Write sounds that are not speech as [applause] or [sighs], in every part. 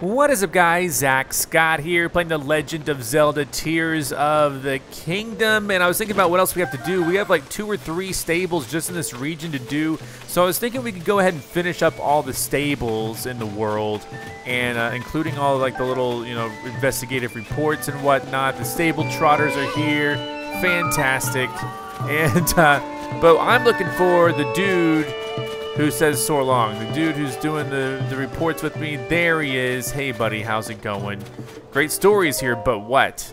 What is up guys, Zack Scott here, playing The Legend of Zelda Tears of the Kingdom, and I was thinking about what else we have to do. We have like two or three stables just in this region to do, so I was thinking we could go ahead and finish up all the stables in the world, and uh, including all like the little, you know, investigative reports and whatnot. The stable trotters are here, fantastic, [laughs] and, uh, but I'm looking for the dude who says so long. The dude who's doing the, the reports with me, there he is. Hey, buddy, how's it going? Great stories here, but what?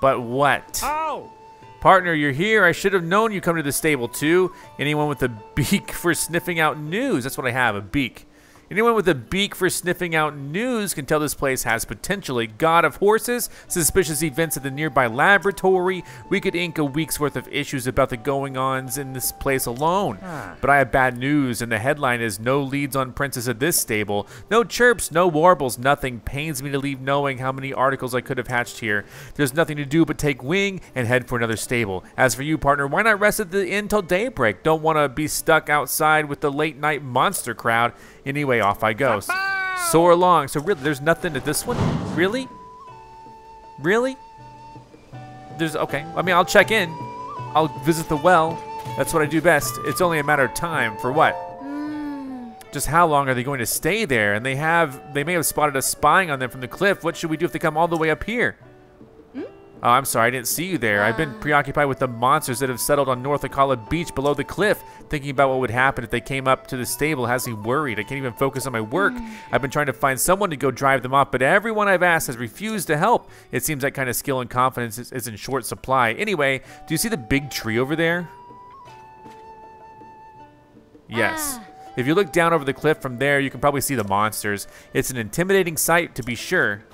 But what? Oh! Partner, you're here. I should have known you come to the stable too. Anyone with a [laughs] beak for sniffing out news. That's what I have, a beak. Anyone with a beak for sniffing out news can tell this place has potentially god of horses, suspicious events at the nearby laboratory. We could ink a week's worth of issues about the going-ons in this place alone. But I have bad news, and the headline is no leads on Princess at this stable. No chirps, no warbles, nothing. Pains me to leave knowing how many articles I could have hatched here. There's nothing to do but take wing and head for another stable. As for you, partner, why not rest at the inn till daybreak? Don't want to be stuck outside with the late night monster crowd. Anyway, off I go. Soar along. So really, there's nothing to this one? Really? Really? There's, okay. I mean, I'll check in. I'll visit the well. That's what I do best. It's only a matter of time. For what? Hmm. Just how long are they going to stay there? And they have, they may have spotted us spying on them from the cliff. What should we do if they come all the way up here? Oh, I'm sorry, I didn't see you there. I've been uh. preoccupied with the monsters that have settled on North Akkala Beach below the cliff, thinking about what would happen if they came up to the stable has me worried. I can't even focus on my work. Hmm. I've been trying to find someone to go drive them off, but everyone I've asked has refused to help. It seems that kind of skill and confidence is, is in short supply. Anyway, do you see the big tree over there? Yes. Ah. If you look down over the cliff from there, you can probably see the monsters. It's an intimidating sight, to be sure.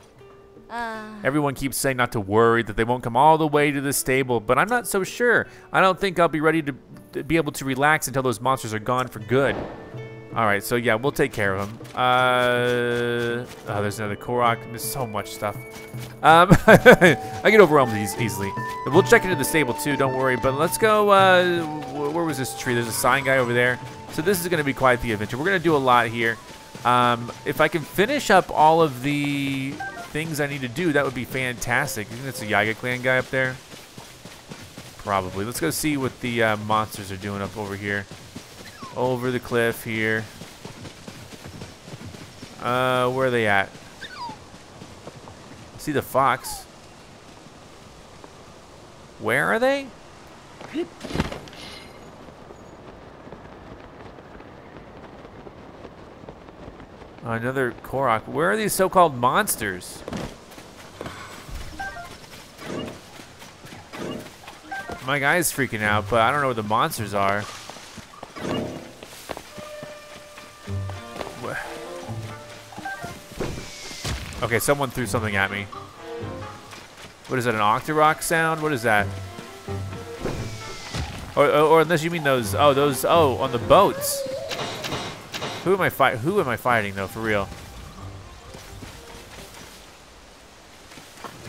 Everyone keeps saying not to worry, that they won't come all the way to the stable, but I'm not so sure. I don't think I'll be ready to, be able to relax until those monsters are gone for good. All right, so yeah, we'll take care of them. Uh, oh, there's another Korok. There's so much stuff. Um, [laughs] I get overwhelmed eas easily. We'll check into the stable too, don't worry. But let's go, uh, where was this tree? There's a sign guy over there. So this is gonna be quite the adventure. We're gonna do a lot here. Um, if I can finish up all of the things I need to do, that would be fantastic. You think that's a Yiga clan guy up there? Probably. Let's go see what the uh, monsters are doing up over here. Over the cliff here. Uh, where are they at? See the fox. Where are they? Another Korok. Where are these so-called monsters? My guy's freaking out, but I don't know where the monsters are. Okay, someone threw something at me. What is that, an Octorok sound? What is that? Or, or, or unless you mean those, oh, those, oh, on the boats. Who am I fight? Who am I fighting though? For real?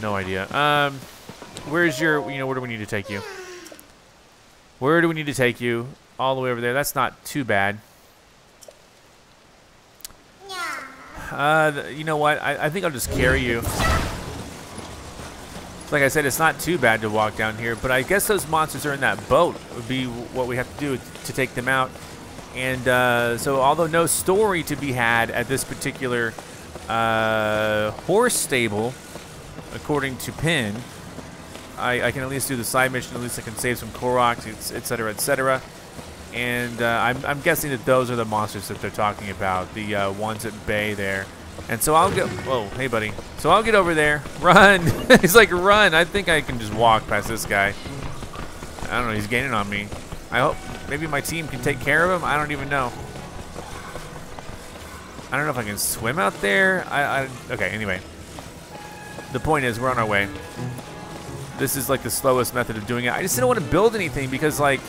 No idea. Um, where's your? You know, where do we need to take you? Where do we need to take you? All the way over there. That's not too bad. Uh, you know what? I, I think I'll just carry you. Like I said, it's not too bad to walk down here, but I guess those monsters are in that boat. Would be what we have to do to take them out. And uh, so, although no story to be had at this particular uh, horse stable, according to Penn, I, I can at least do the side mission. At least I can save some Koroks, etc., etc. And uh, I'm, I'm guessing that those are the monsters that they're talking about, the uh, ones at bay there. And so I'll get. Whoa, hey, buddy. So I'll get over there. [laughs] Run! [laughs] he's like, run! I think I can just walk past this guy. I don't know. He's gaining on me. I hope maybe my team can take care of him. I don't even know. I don't know if I can swim out there. I, I okay. Anyway, the point is we're on our way. This is like the slowest method of doing it. I just didn't want to build anything because like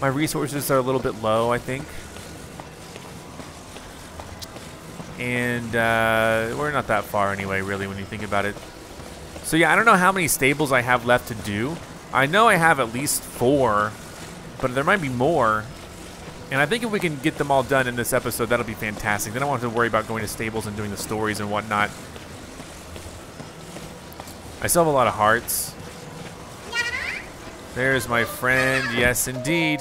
my resources are a little bit low. I think. And uh, we're not that far anyway, really, when you think about it. So yeah, I don't know how many stables I have left to do. I know I have at least four but there might be more. And I think if we can get them all done in this episode, that'll be fantastic. Then I won't have to worry about going to stables and doing the stories and whatnot. I still have a lot of hearts. There's my friend. Yes, indeed.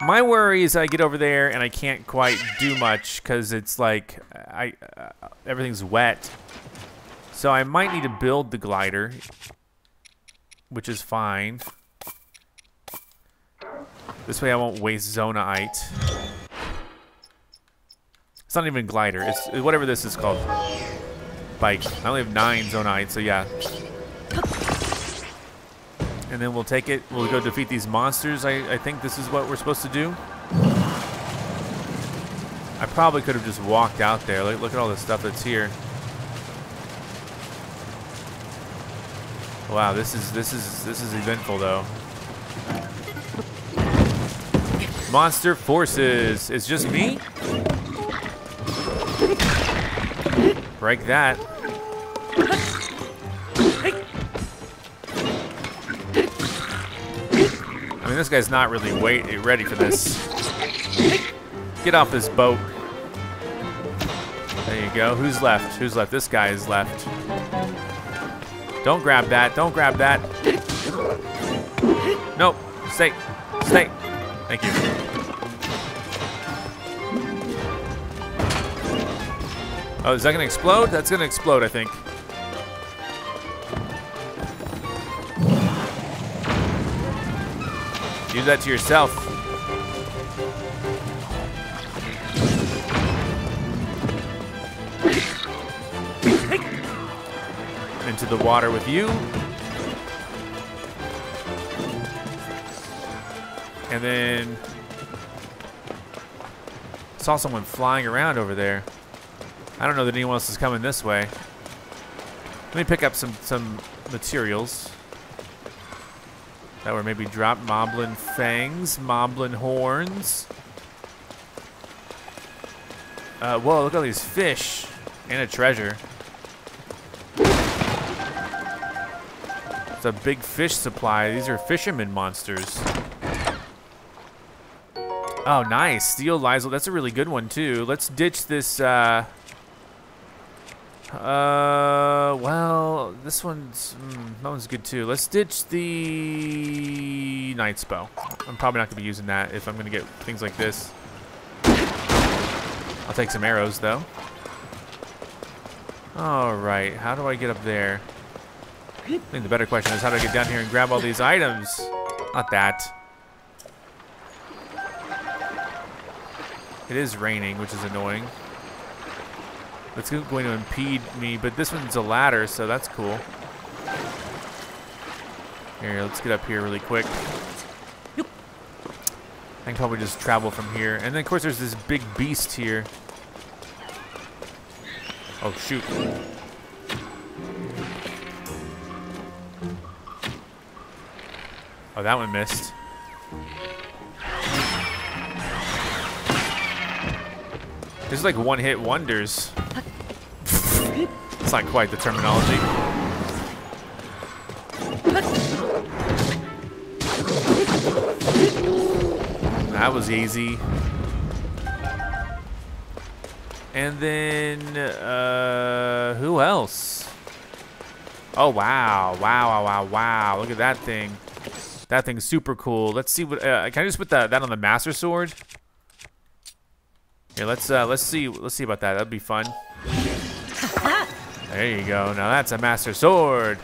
My worry is I get over there and I can't quite do much because it's like I uh, everything's wet. So I might need to build the glider, which is fine. This way I won't waste Zonaite. It's not even glider. It's whatever this is called. Bike. I only have nine Zonaite, so yeah. And then we'll take it. We'll go defeat these monsters. I, I think this is what we're supposed to do. I probably could have just walked out there. Look, look at all the stuff that's here. Wow, this is this is this is eventful though. Monster forces. It's just me? Break that. I mean, this guy's not really wait ready for this. Get off this boat. There you go. Who's left? Who's left? This guy is left. Don't grab that. Don't grab that. Nope. Stay. Oh, is that to explode? That's to explode, I think. Do that to yourself. Into the water with you. And then saw someone flying around over there. I don't know that anyone else is coming this way. Let me pick up some some materials. That were maybe drop moblin fangs, moblin horns. Uh, whoa, look at all these fish. And a treasure. It's a big fish supply. These are fisherman monsters. Oh, nice. Steel Lizal. That's a really good one, too. Let's ditch this, uh... Uh, well, this one's, mm, that one's good, too. Let's ditch the Knight's Bow. I'm probably not to be using that if I'm to get things like this. I'll take some arrows, though. Alright, how do I get up there? I think the better question is how do I get down here and grab all these items? Not that. It is raining, which is annoying. It's going to impede me, but this one's a ladder, so that's cool. Here, let's get up here really quick. I can probably just travel from here. And then, of course, there's this big beast here. Oh, shoot. Oh, that one missed. This is like one-hit wonders. It's not quite the terminology. That was easy. And then, uh, who else? Oh, wow. Wow, wow, wow, wow. Look at that thing. That thing's super cool. Let's see what, uh, can I just put that, that on the Master Sword? Here, let's, uh, let's see, let's see about that. That'd be fun. [laughs] There you go. Now that's a Master Sword.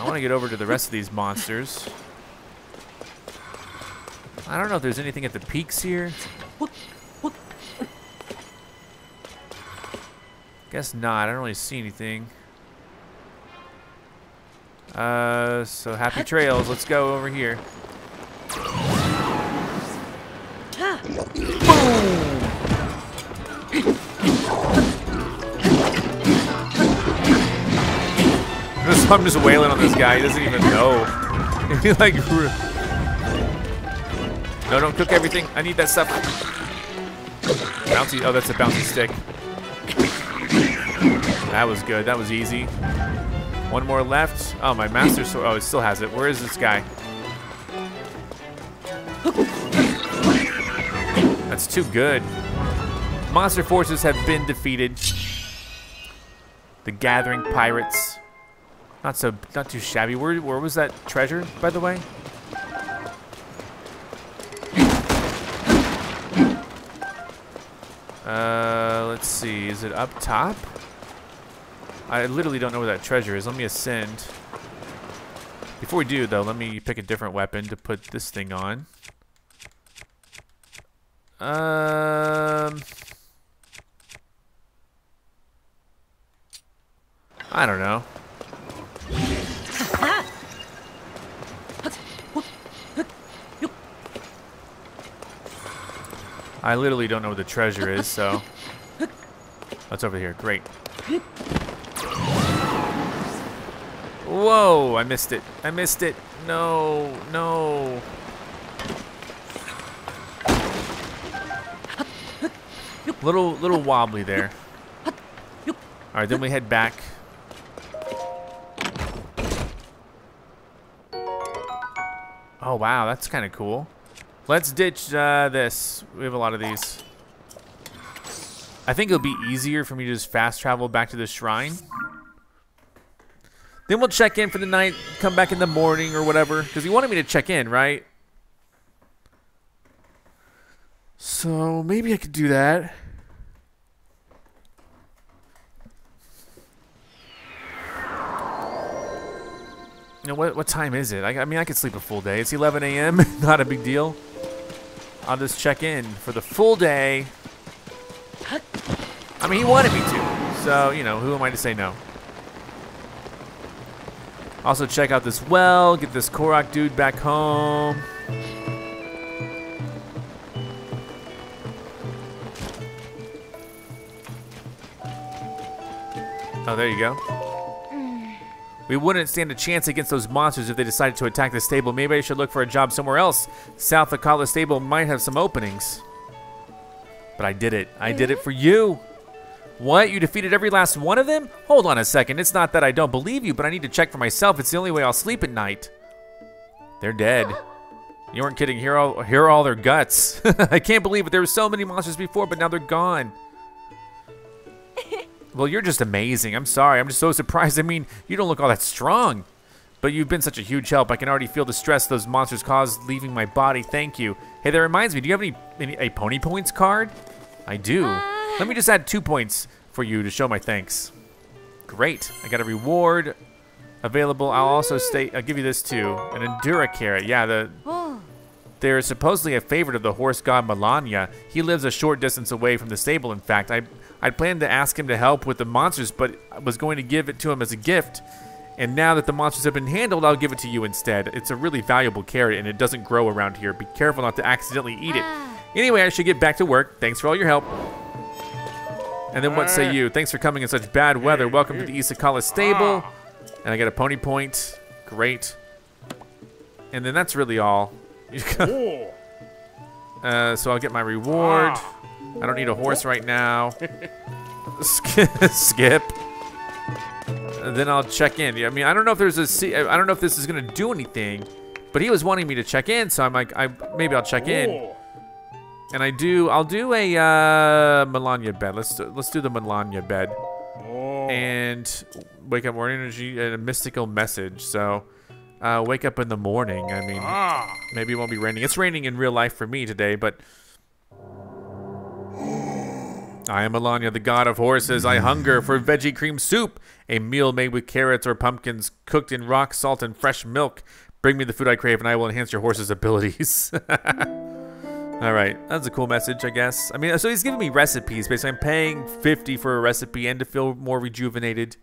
I want to get over to the rest of these monsters. I don't know if there's anything at the peaks here. Guess not. I don't really see anything. Uh, so happy trails. Let's go over here. Boom! I'm just wailing on this guy. He doesn't even know. [laughs] He like, no, don't cook everything. I need that stuff. Bouncy. Oh, that's a bouncy stick. That was good. That was easy. One more left. Oh, my master sword. Oh, it still has it. Where is this guy? That's too good. Monster forces have been defeated. The Gathering Pirates. Not so, not too shabby. Where, where was that treasure, by the way? Uh, let's see. Is it up top? I literally don't know where that treasure is. Let me ascend. Before we do, though, let me pick a different weapon to put this thing on. Um... I don't know. I literally don't know where the treasure is, so... That's over here. Great. Whoa! I missed it. I missed it. No, no. Little, little wobbly there. All right, then we head back. Oh wow, that's kind of cool. Let's ditch uh, this. We have a lot of these. I think it'll be easier for me to just fast travel back to the shrine. Then we'll check in for the night, come back in the morning or whatever. Because he wanted me to check in, right? So maybe I could do that. You know, what, what time is it? I, I mean, I could sleep a full day. It's 11 a.m. [laughs] Not a big deal. I'll just check in for the full day. I mean, he wanted me to. So, you know, who am I to say no? Also check out this well, get this Korok dude back home. Oh, there you go. We wouldn't stand a chance against those monsters if they decided to attack the stable. Maybe I should look for a job somewhere else. South Akkala Stable might have some openings. But I did it. I did it for you. What? You defeated every last one of them? Hold on a second. It's not that I don't believe you, but I need to check for myself. It's the only way I'll sleep at night. They're dead. You weren't kidding. Here are all, here are all their guts. [laughs] I can't believe it. There were so many monsters before, but now they're gone. Well, you're just amazing. I'm sorry. I'm just so surprised. I mean, you don't look all that strong. But you've been such a huge help. I can already feel the stress those monsters caused leaving my body. Thank you. Hey, that reminds me. Do you have any, any a pony points card? I do. Uh. Let me just add two points for you to show my thanks. Great. I got a reward available. I'll also mm. stay. I'll give you this too. An Endura carrot. Yeah, the oh. they're supposedly a favorite of the horse god Malanya. He lives a short distance away from the stable. In fact, I I'd planned to ask him to help with the monsters, but I was going to give it to him as a gift. And now that the monsters have been handled, I'll give it to you instead. It's a really valuable carrot, and it doesn't grow around here. Be careful not to accidentally eat it. Ah. Anyway, I should get back to work. Thanks for all your help. And then what say you? Thanks for coming in such bad weather. Welcome to the East Akkala stable. Ah. And I get a pony point. Great. And then that's really all. [laughs] uh, so I'll get my reward. Ah. I don't need a horse right now. [laughs] Skip. And then I'll check in. I mean, I don't know if there's a. I don't know if this is gonna do anything, but he was wanting me to check in, so I'm like, I maybe I'll check in. And I do, I'll do a uh, Malanya bed. Let's do, let's do the Malanya bed. Oh. And wake up more energy and a mystical message. So, uh, wake up in the morning. I mean, Ah. maybe it won't be raining. It's raining in real life for me today, but I am Alanya, the god of horses. I hunger for veggie cream soup, a meal made with carrots or pumpkins, cooked in rock salt and fresh milk. Bring me the food I crave, and I will enhance your horse's abilities. [laughs] All right, that's a cool message, I guess. I mean, so he's giving me recipes. Basically, I'm paying 50 for a recipe and to feel more rejuvenated.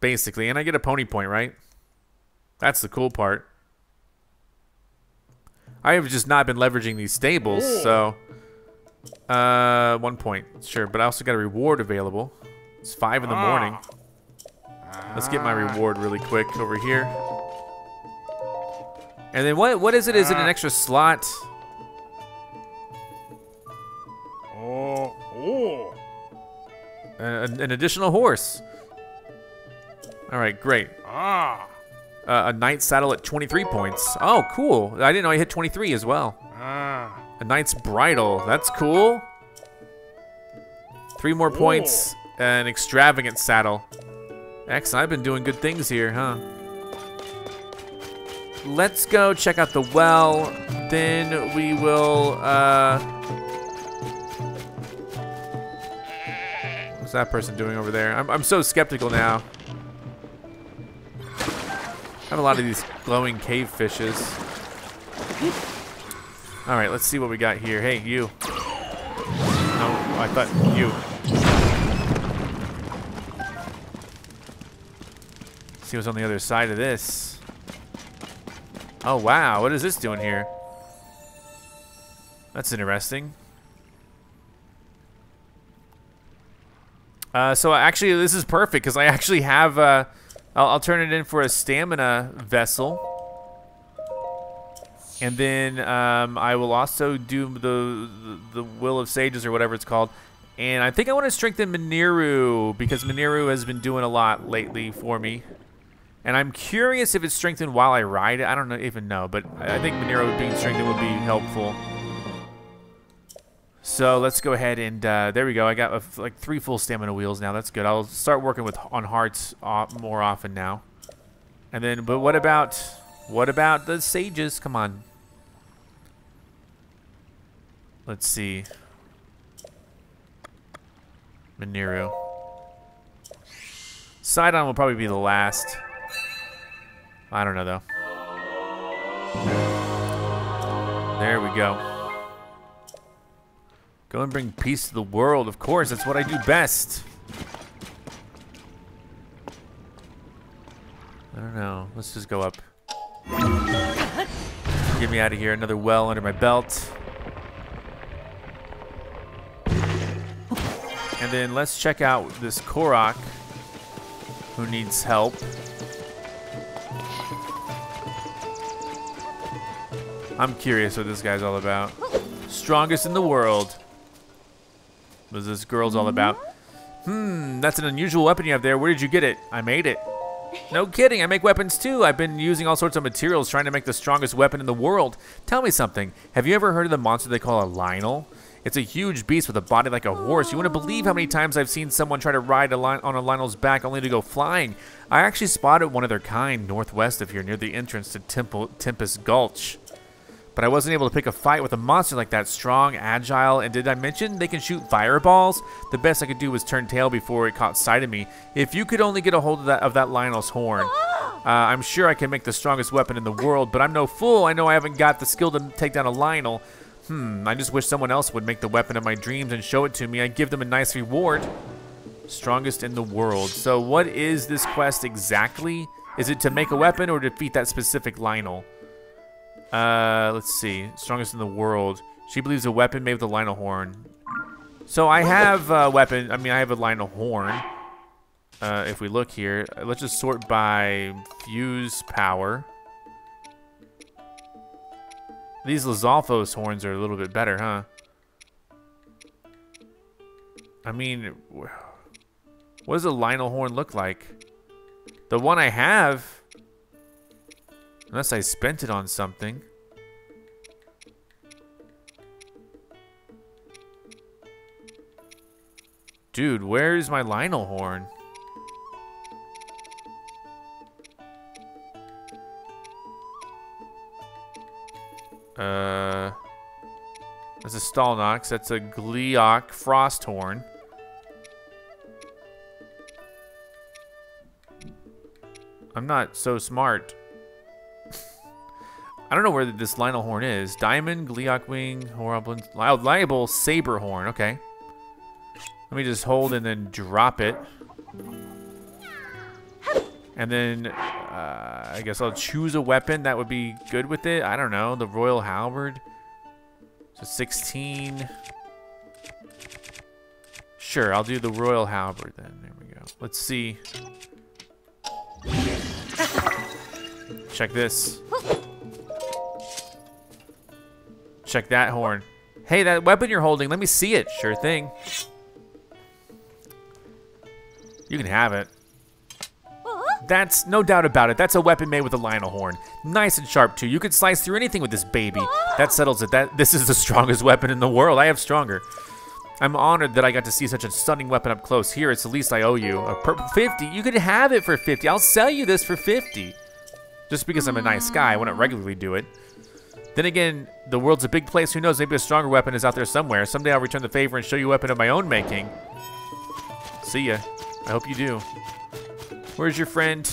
Basically, and I get a pony point, right? That's the cool part. I have just not been leveraging these stables, so uh, one point, sure. But I also got a reward available. It's five in the morning. Let's get my reward really quick over here. And then what? What is it? Is it an extra slot? Oh. Oh. An, an additional horse. All right, great. Ah. Uh, a knight saddle at 23 points. Oh, cool. I didn't know I hit 23 as well. Ah. A knight's bridle. That's cool. Three more points. An extravagant saddle. Excellent. I've been doing good things here, huh? Let's go check out the well. Then we will, uh... What's that person doing over there? I'm, I'm so skeptical now. I have a lot of these glowing cave fishes. All right, let's see what we got here. Hey, you. No, I thought you. See what's on the other side of this. Oh, wow. What is this doing here? That's interesting. Uh, so actually, this is perfect because I actually have. Uh, I'll, I'll turn it in for a stamina vessel. And then um, I will also do the, the, the Will of Sages or whatever it's called. And I think I want to strengthen Mineru because Mineru has been doing a lot lately for me. And I'm curious if it's strengthened while I ride it. I don't know, even know, but I think Mineru being strengthened would be helpful. So let's go ahead and uh, there we go. I got uh, like three full stamina wheels now. That's good. I'll start working with on hearts uh, more often now. And then, but what about what about the sages? Come on. Let's see. Mineru. Sidon will probably be the last. I don't know though. There we go. Go and bring peace to the world. Of course, that's what I do best. I don't know. Let's just go up. Get me out of here. Another well under my belt. And then let's check out this Korok who needs help. I'm curious what this guy's all about. Strongest in the world. What is this girl's all about. Hmm, that's an unusual weapon you have there. Where did you get it? I made it. No [laughs] kidding, I make weapons too. I've been using all sorts of materials trying to make the strongest weapon in the world. Tell me something. Have you ever heard of the monster they call a Lynel? It's a huge beast with a body like a horse. You wouldn't believe how many times I've seen someone try to ride a on a Lynel's back only to go flying. I actually spotted one of their kind northwest of here near the entrance to Temple, Tempest Gulch. But I wasn't able to pick a fight with a monster like that, strong, agile, and did I mention they can shoot fireballs? The best I could do was turn tail before it caught sight of me. If you could only get a hold of that of that Lynel's horn, [gasps] uh, I'm sure I can make the strongest weapon in the world, but I'm no fool. I know I haven't got the skill to take down a Lynel. Hmm, I just wish someone else would make the weapon of my dreams and show it to me. I'd give them a nice reward. Strongest in the world. So what is this quest exactly? Is it to make a weapon or defeat that specific Lynel? Uh, let's see. Strongest in the world. She believes a weapon made with a Lynel horn. So I have a weapon. I mean, I have a Lynel horn. Uh, if we look here, let's just sort by fuse power. These Lizalfos horns are a little bit better, huh? I mean, what does a Lynel horn look like? The one I have Unless I spent it on something. Dude, where's my Lynel horn? Uh, that's a Stalnox. That's a Gleeok Frost horn. I'm not so smart. [laughs] I don't know where this Lynel horn is. Diamond, Gleeok Wing, Horrible, Liable, Saber Horn. Okay. Let me just hold and then drop it. And then, uh, I guess I'll choose a weapon that would be good with it. I don't know. The Royal Halberd. So 16. Sure, I'll do the Royal Halberd then. There we go. Let's see. Check this. Check that horn. Hey, that weapon you're holding, let me see it. Sure thing. You can have it. That's no doubt about it. That's a weapon made with a Lynel horn. Nice and sharp too. You could slice through anything with this baby. That settles it. That this is the [laughs] strongest weapon in the world. I have stronger. I'm honored that I got to see such a stunning weapon up close. Here, it's the least I owe you. A per 50? You could have it for 50. I'll sell you this for 50. Just because I'm a nice guy, I wouldn't regularly do it. Then again, the world's a big place. Who knows? Maybe a stronger weapon is out there somewhere. Someday I'll return the favor and show you a weapon of my own making. See ya. I hope you do. Where's your friend?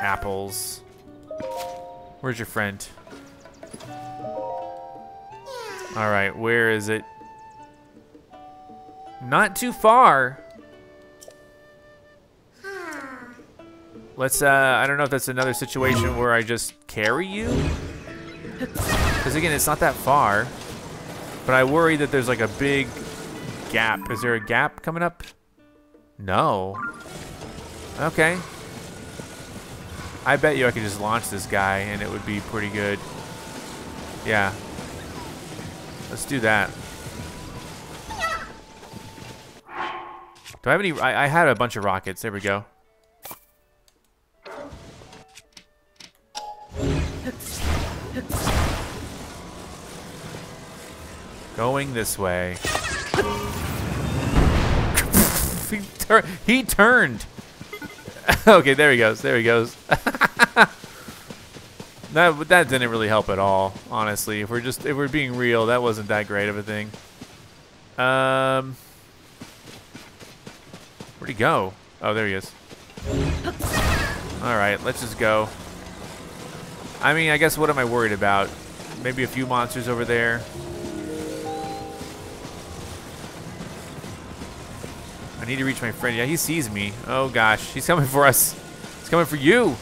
Apples. Where's your friend? All right, where is it? Not too far. Let's, uh, I don't know if that's another situation where I just carry you. Because again, it's not that far. But I worry that there's like a big gap. Is there a gap coming up? No. Okay. I bet you I could just launch this guy and it would be pretty good. Yeah. Let's do that. Do I have any? I, I had a bunch of rockets. There we go. Going this way. [laughs] he, tur he turned. [laughs] okay, there he goes. There he goes. [laughs] that that didn't really help at all, honestly. If we're just if we're being real, that wasn't that great of a thing. Um, where'd he go? Oh, there he is. All right, let's just go. I mean, I guess what am I worried about? Maybe a few monsters over there. Need to reach my friend. Yeah, he sees me. Oh gosh, he's coming for us. He's coming for you.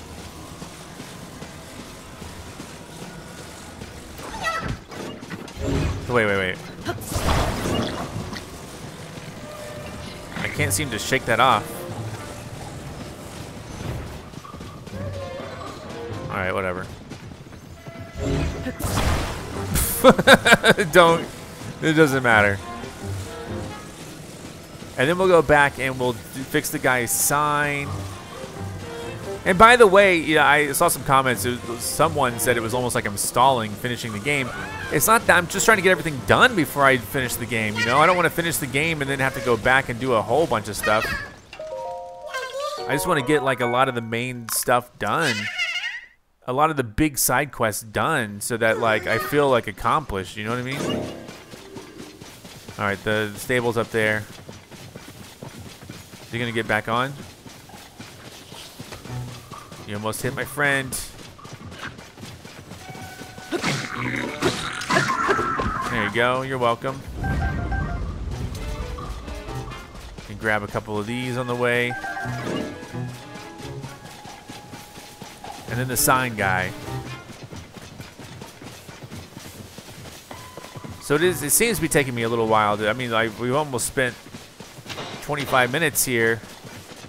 Wait, wait, wait. I can't seem to shake that off. Alright, whatever. [laughs] Don't. It doesn't matter. And then we'll go back and we'll fix the guy's sign. And by the way, yeah, I saw some comments. Someone said it was almost like I'm stalling finishing the game. It's not that. I'm just trying to get everything done before I finish the game, you know? I don't want to finish the game and then have to go back and do a whole bunch of stuff. I just want to get, like, a lot of the main stuff done. A lot of the big side quests done so that, like, I feel, like, accomplished. You know what I mean? All right, the stable's up there. Going to get back on? You almost hit my friend. There you go. You're welcome. And grab a couple of these on the way. And then the sign guy. So it is. It seems to be taking me a little while. I mean, like we've almost spent 25 minutes here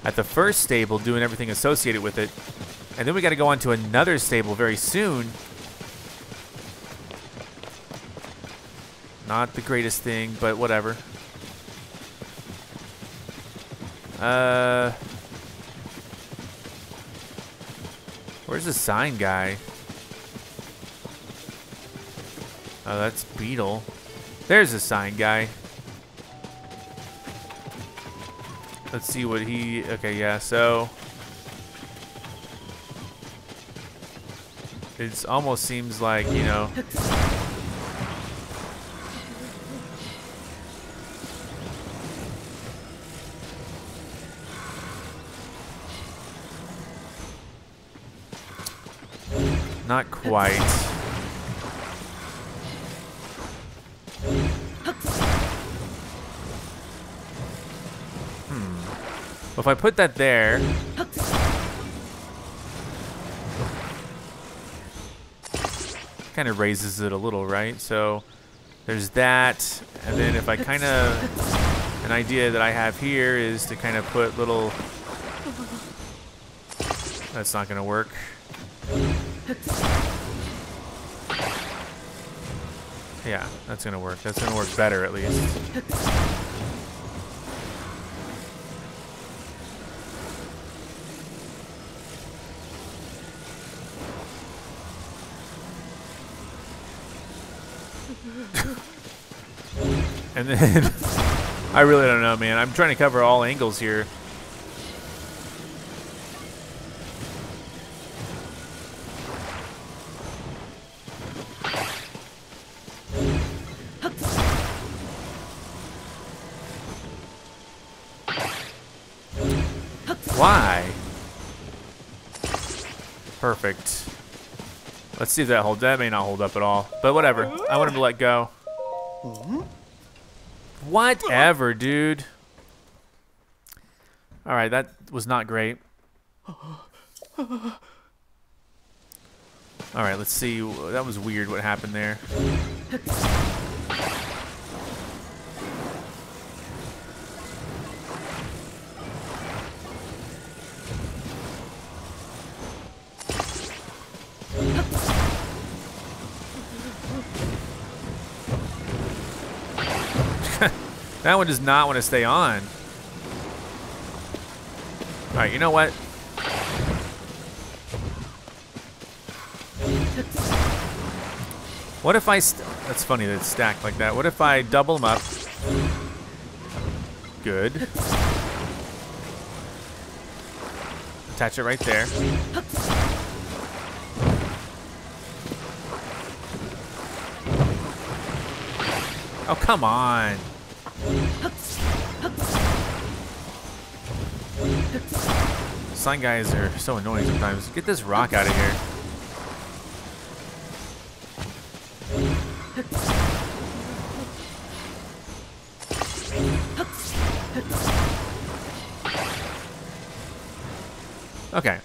at the first stable doing everything associated with it. And then we got to go on to another stable very soon. Not the greatest thing, but whatever. Uh, where's the sign guy? Oh, that's Beedle. There's the sign guy. Let's see what he... Okay, yeah, so... It almost seems like, you know... Not quite. If I put that there... Kind of raises it a little, right? So there's that. And then if I kind of... An idea that I have here is to kind of put little... That's not going to work. Yeah, that's gonna work. That's gonna work better at least. And then [laughs] I really don't know, man. I'm trying to cover all angles here. Why? Perfect. Let's see if that holds. That may not hold up at all. But whatever. I want him to let go. Whatever, dude. Alright, that was not great. Alright, let's see. That was weird what happened there. That one does not want to stay on. All right, you know what? What if I... That's funny that it's stacked like that. What if I double them up? Good. Attach it right there. Oh, come on. Sign guys are so annoying sometimes. Get this rock out of here. Okay.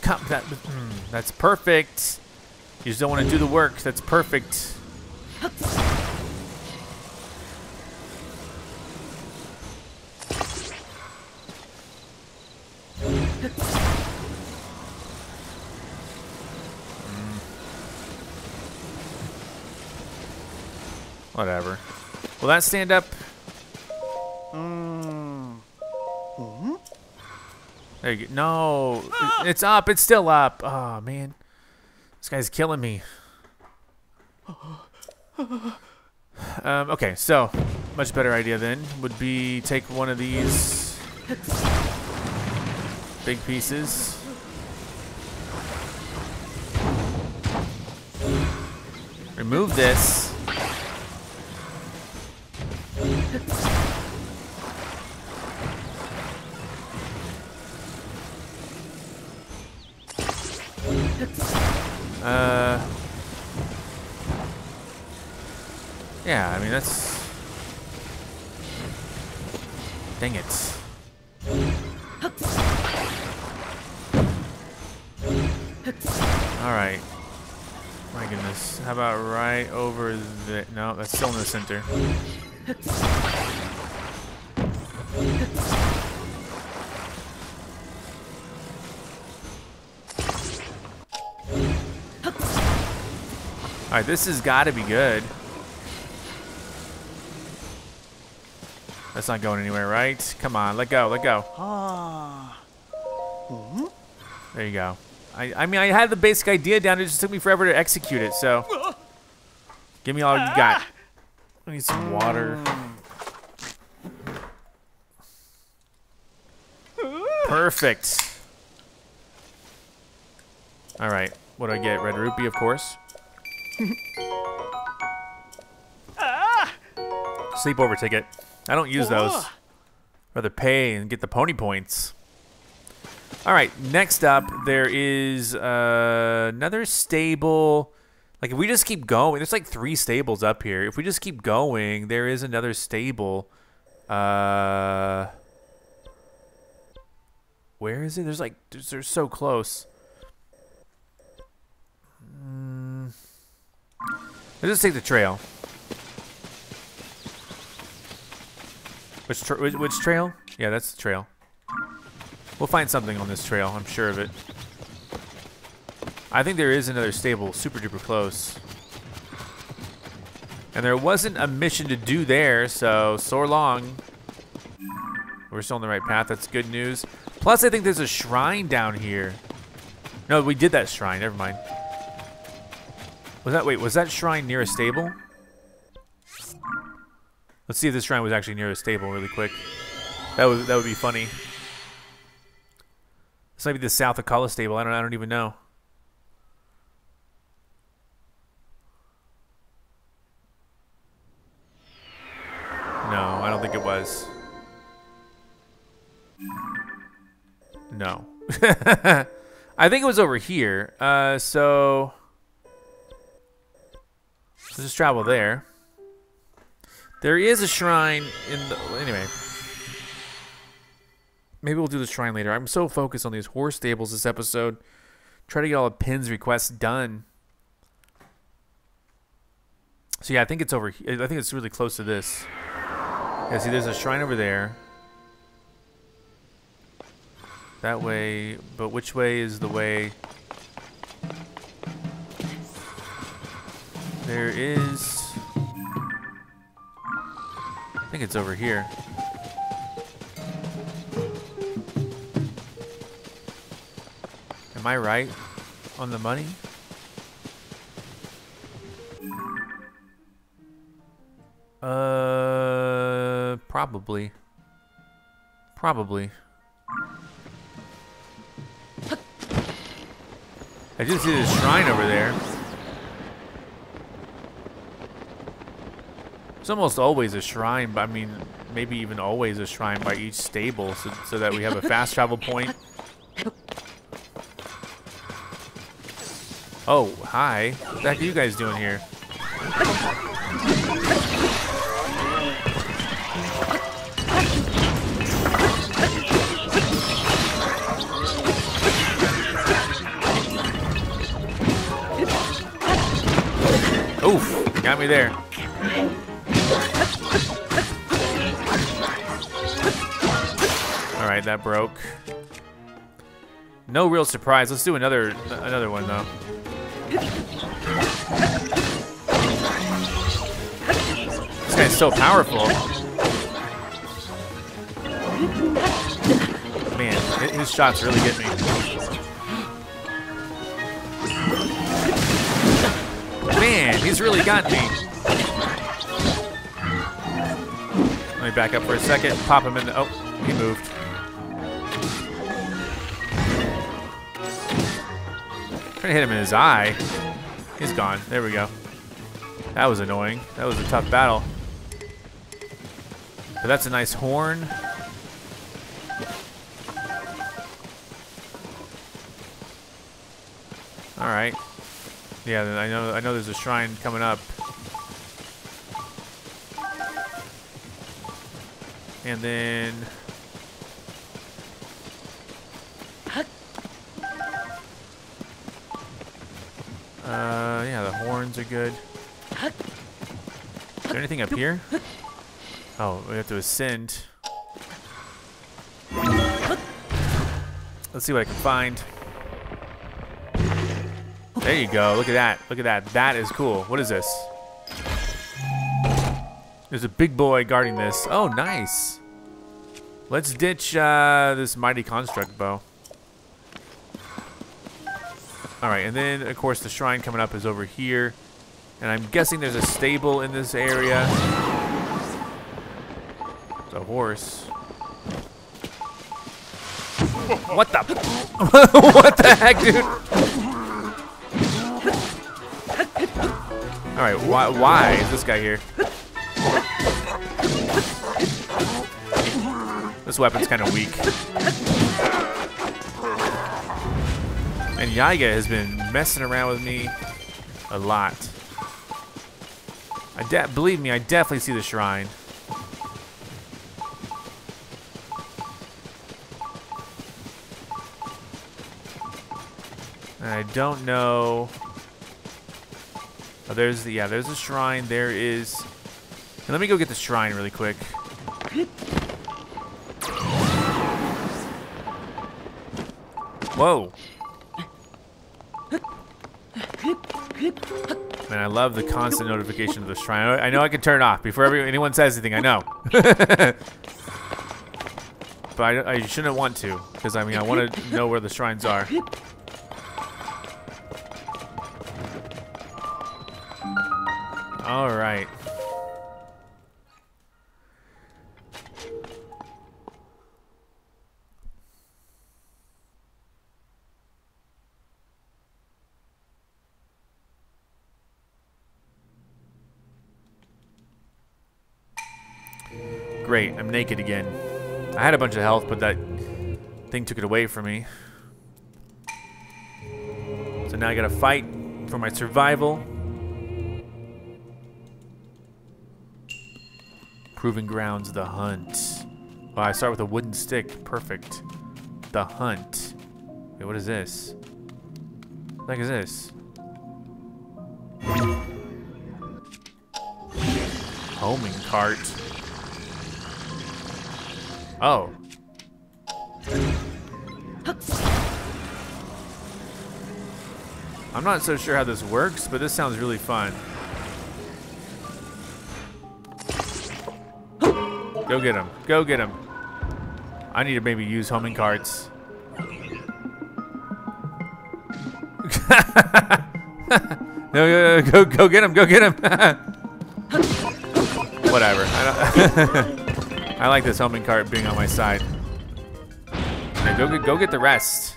Come, that, mm, that's perfect. You just don't want to do the work. That's perfect. Mm. Whatever. Will that stand up? Hmm. Hmm? There you go. No, it- it's up. It's still up. Oh man, this guy's killing me. Um, okay, so much better idea then would be take one of these big pieces. Remove this. This has got to be good. That's not going anywhere, right? Come on, let go, let go. There you go. I, I mean, I had the basic idea down. It just took me forever to execute it, so. Give me all you got. I need some water. Perfect. All right, what do I get? Red rupee, of course. [laughs] Sleepover ticket. I don't use those. Rather pay and get the pony points. All right, next up, there is uh, another stable. Like, if we just keep going, there's like three stables up here. If we just keep going, there is another stable. Uh, where is it? There's like, they're so close. Let's just take the trail. Which, tra- which which trail? Yeah, that's the trail. We'll find something on this trail. I'm sure of it. I think there is another stable super duper close. And there wasn't a mission to do there, so so long. We're still on the right path. That's good news. Plus, I think there's a shrine down here. No, we did that shrine. Never mind. Was that wait? Was that shrine near a stable? Let's see if this shrine was actually near a stable, really quick. That would that would be funny. This might be the South Akkala stable. I don't I don't even know. No, I don't think it was. No. [laughs] I think it was over here. Uh, so let's just travel there. There is a shrine in the anyway. Maybe we'll do the shrine later. I'm so focused on these horse stables this episode. Try to get all the Penn's requests done. So yeah, I think it's over. I think it's really close to this. Yeah, see, there's a shrine over there. That way, but which way is the way? There is. I think it's over here. Am I right on the money? Uh, probably. Probably. I do see this shrine over there. It's almost always a shrine, but I mean, maybe even always a shrine by each stable, so, so that we have a fast travel point. Oh, hi. What the heck are you guys doing here? Oof, got me there. That broke. No real surprise. Let's do another another one though. This guy's so powerful. Man, his shots really get me. Man, he's really got me. Let me back up for a second. Pop him in the. Oh, he moved. Trying to hit him in his eye. He's gone. There we go. That was annoying. That was a tough battle. But that's a nice horn. All right. Yeah, I know. I know. There's a shrine coming up. And then. Uh, yeah, the horns are good. Is there anything up here? Oh, we have to ascend. Let's see what I can find. There you go. Look at that. Look at that. That is cool. What is this? There's a big boy guarding this. Oh, nice. Let's ditch uh, this mighty construct bow. All right, and then of course the shrine coming up is over here, and I'm guessing there's a stable in this area. It's a horse. What the? [laughs] what the heck, dude? All right, why? Why is this guy here? This weapon's kind of weak. And Yiga has been messing around with me a lot. I de believe me, I definitely see the shrine. And I don't know. Oh, there's the yeah, there's a shrine. There is. And let me go get the shrine really quick. Whoa. Man, I love the constant notification of the shrine. I know I can turn off before every, anyone says anything. I know. [laughs] but I, I shouldn't want to, because I mean, I want to know where the shrines are. All right. I'm naked again. I had a bunch of health, but that thing took it away from me. So now I gotta fight for my survival. Proving grounds, the hunt. Oh, I start with a wooden stick. Perfect. The hunt. Wait, what is this? What the heck is this? Homing cart. Oh. I'm not so sure how this works, but this sounds really fun. Go get him. Go get him. I need to maybe use homing carts. [laughs] no, go, go, go get him. Go get him. [laughs] Whatever. [laughs] I, like this homing cart being on my side. Go get, go get the rest.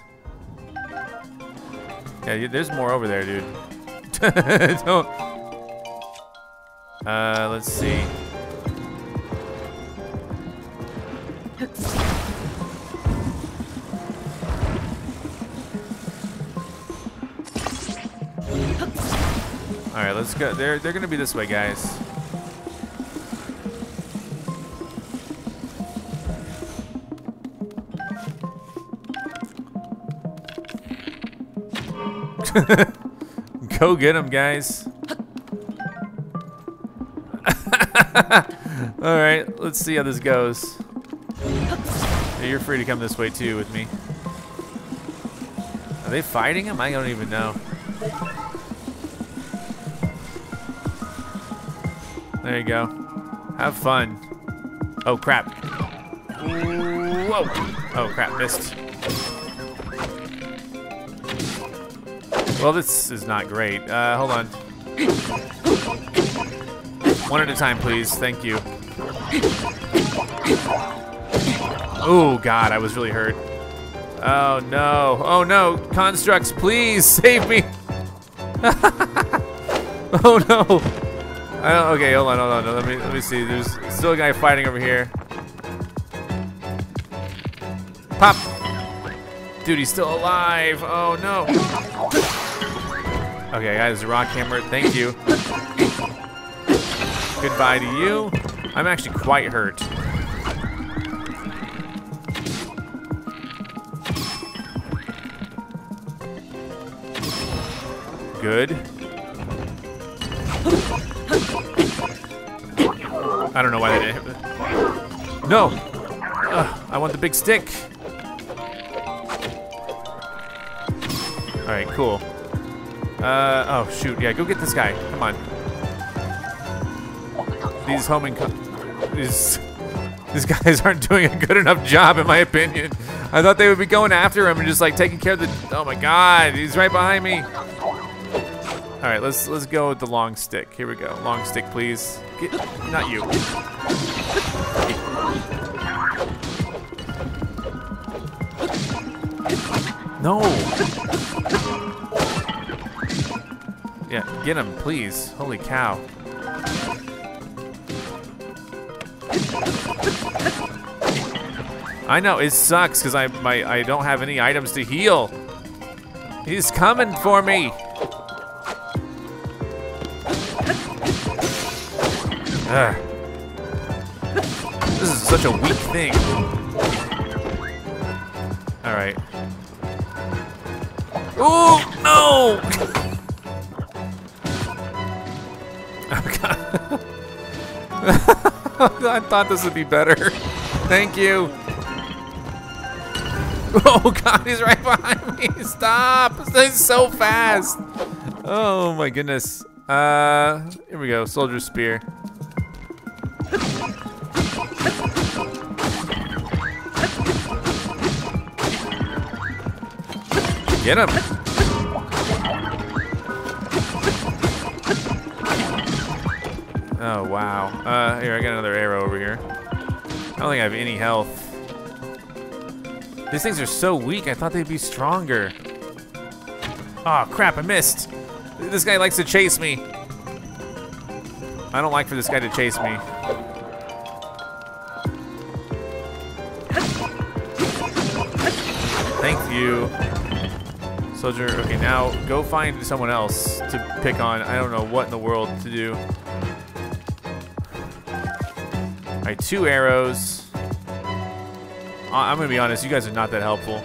Yeah, there's more over there, dude. [laughs] Don't. Uh, let's see. All right, let's go. They're they're gonna be this way, guys. [laughs] Go get him, guys. [laughs] All right, let's see how this goes. Yeah, you're free to come this way too with me. Are they fighting him? I don't even know. There you go. Have fun. Oh crap. Whoa. Oh crap, missed. Well, this is not great. Uh, hold on. One at a time, please. Thank you. Oh, God, I was really hurt. Oh, no. Oh, no. Constructs, please [laughs] save me. [laughs] oh, no. I don't, okay, hold on, hold on. Let me, let me see. There's still a guy fighting over here. Pop. Dude, he's still alive. Oh, no. Okay, guys, rock hammer. Thank you. Goodbye to you. I'm actually quite hurt. Good. I don't know why that didn't No! Ugh, I want the big stick. Alright, cool. Uh, oh shoot, yeah, go get this guy. Come on. These homing these these guys [laughs] aren't doing a good enough job in my opinion. I thought they would be going after him and just like taking care of the Oh my god, he's right behind me. All right, let's let's go with the long stick. Here we go. Long stick, please. Get, not you. No. Yeah, get him, please. Holy cow. I know, it sucks because I I don't have any items to heal. He's coming for me. Ugh. This is such a weak thing. Alright. Oh, no! [laughs] [laughs] I thought this would be better. Thank you. [laughs] Oh god, he's right behind me. [laughs] Stop! he's so fast. Oh my goodness. Uh, here we go. Soldier spear. Get him. Wow. Uh, here, I got another arrow over here. I don't think I have any health. These things are so weak. I thought they'd be stronger. Oh, crap, I missed. This guy likes to chase me. I don't like for this guy to chase me. Thank you. Soldier, okay, now go find someone else to pick on. I don't know what in the world to do. Two arrows. Uh, I'm gonna be honest, you guys are not that helpful.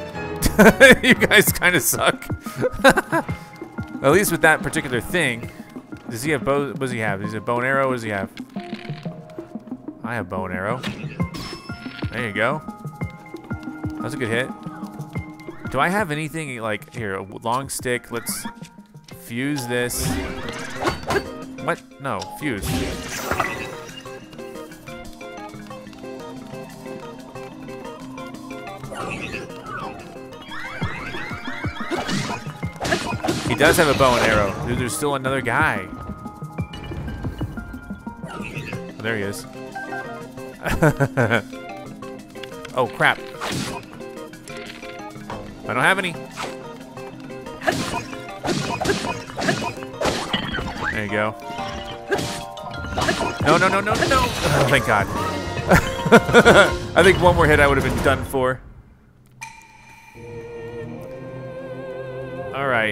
[laughs] you guys kind of suck. [laughs] At least with that particular thing. Does he have bow? What does he have? He have bow arrow? What does he have? I have bone arrow. There you go. That's a good hit. Do I have anything like here? A long stick. Let's fuse this. What? No, fuse. Does have a bow and arrow. Dude, there's still another guy. Oh, there he is. [laughs] oh, crap. I don't have any. There you go. No, no, no, no, no, no. [laughs] Oh, thank God. [laughs] I think one more hit I would have been done for.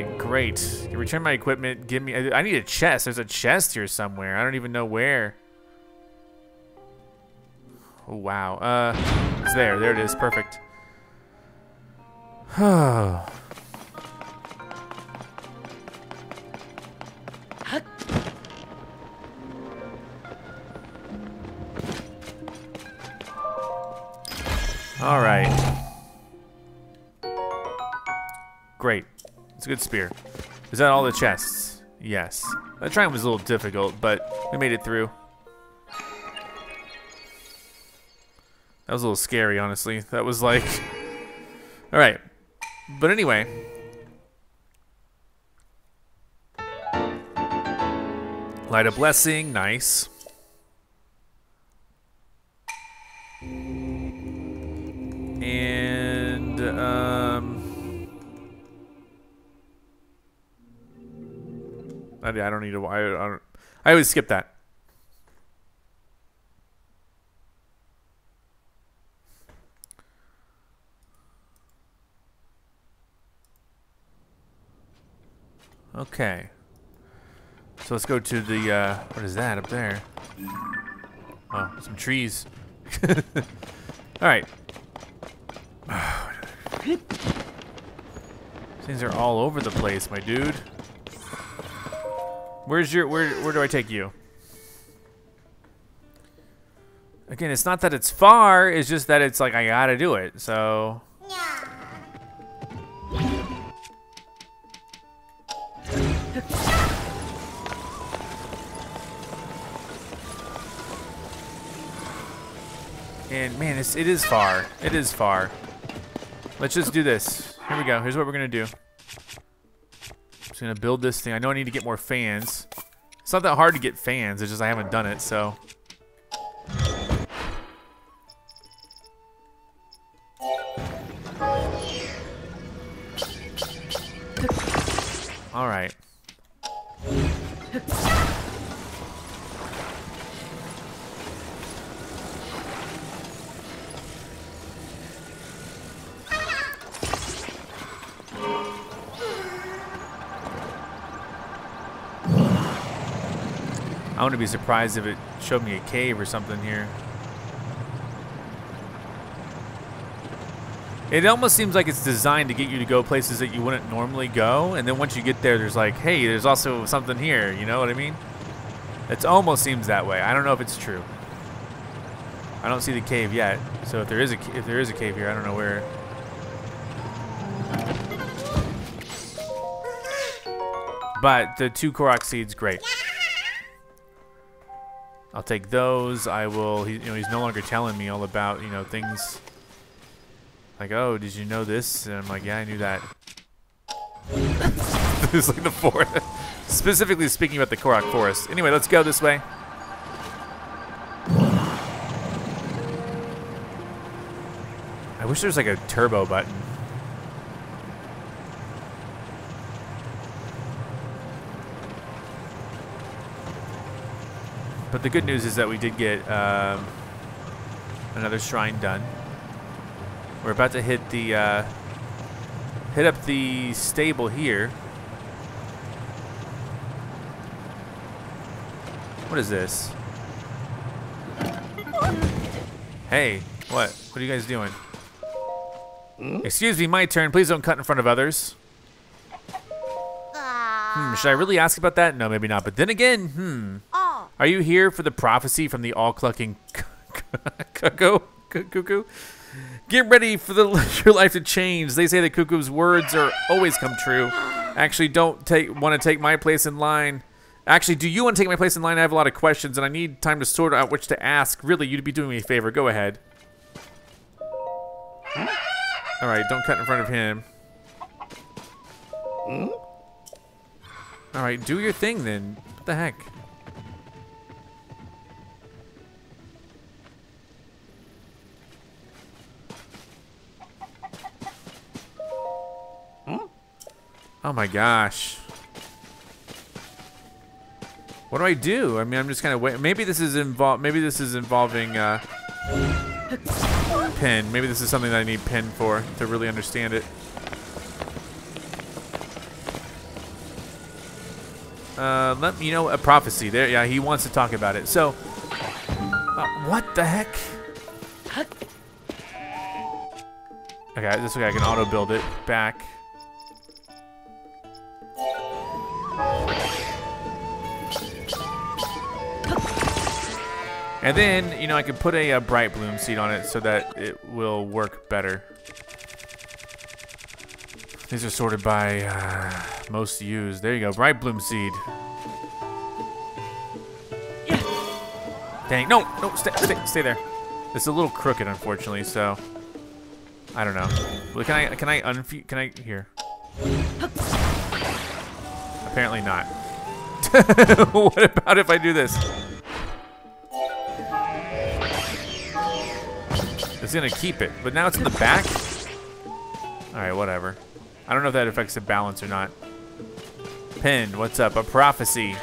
Great. Return my equipment. Give me. I need a chest. There's a chest here somewhere. I don't even know where. Oh wow. Uh, it's there. There it is. Perfect. [sighs] All right. Great. It's a good spear. Is that all the chests? Yes. That trying was a little difficult, but we made it through. That was a little scary, honestly. That was like... [laughs] Alright. But anyway. Light a blessing. Nice. And, I, I don't need to. I, I don't. I always skip that. Okay. So let's go to the. Uh, what is that up there? Oh, some trees. [laughs] All right. [sighs] Things are all over the place, my dude. Where's your where where do I take you? Again, it's not that it's far, it's just that it's like I gotta do it, so And man, it's, it is far. It is far. Let's just do this. Here we go. Here's what we're gonna do. Just gonna build this thing. I know I need to get more fans. It's not that hard to get fans. It's just I haven't done it, so. All I wouldn't be surprised if it showed me a cave or something here. It almost seems like it's designed to get you to go places that you wouldn't normally go, and then once you get there, there's like, hey, there's also something here. You know what I mean? It almost seems that way. I don't know if it's true. I don't see the cave yet, so if there is a if there is a cave here, I don't know where. But the two Korok seeds, great. I'll take those. I will. He, you know, he's no longer telling me all about you know things like, oh, did you know this? And I'm like, yeah, I knew that. [laughs] it's like the forest. [laughs] Specifically speaking about the Korok Forest. Anyway, let's go this way. I wish there was like a turbo button. But the good news is that we did get um, another shrine done. We're about to hit the uh, hit up the stable here. What is this? Hey, what? What are you guys doing? Excuse me, my turn. Please don't cut in front of others. Hmm, should I really ask about that? No, maybe not. But then again, hmm. Are you here for the prophecy from the all-clucking [laughs] cuckoo? Cuckoo? Get ready for the [laughs] your life to change. They say the cuckoo's words are always come true. Actually, don't take want to take my place in line. Actually, do you want to take my place in line? I have a lot of questions, and I need time to sort out which to ask. Really, you'd be doing me a favor. Go ahead. All right, don't cut in front of him. All right, do your thing then. What the heck? Oh my gosh. What do I do? I mean, I'm just kind of wait. Maybe this is involved. Maybe this is involving uh, Penn. Maybe this is something that I need Penn for to really understand it. Uh, let me you know a prophecy. There, yeah, he wants to talk about it. So, uh, what the heck? Okay, this way I can auto build it back. And then, you know, I can put a, uh bright bloom seed on it so that it will work better. These are sorted by uh, most used. There you go, bright bloom seed. Dang, no, no, stay, stay, stay there. It's a little crooked, unfortunately, so I don't know. Well, can I, can I unfuse, can I, here. Apparently not. [laughs] what about if I do this? It's gonna keep it, but now it's in the back? Alright, whatever. I don't know if that affects the balance or not. Penn, what's up? A prophecy.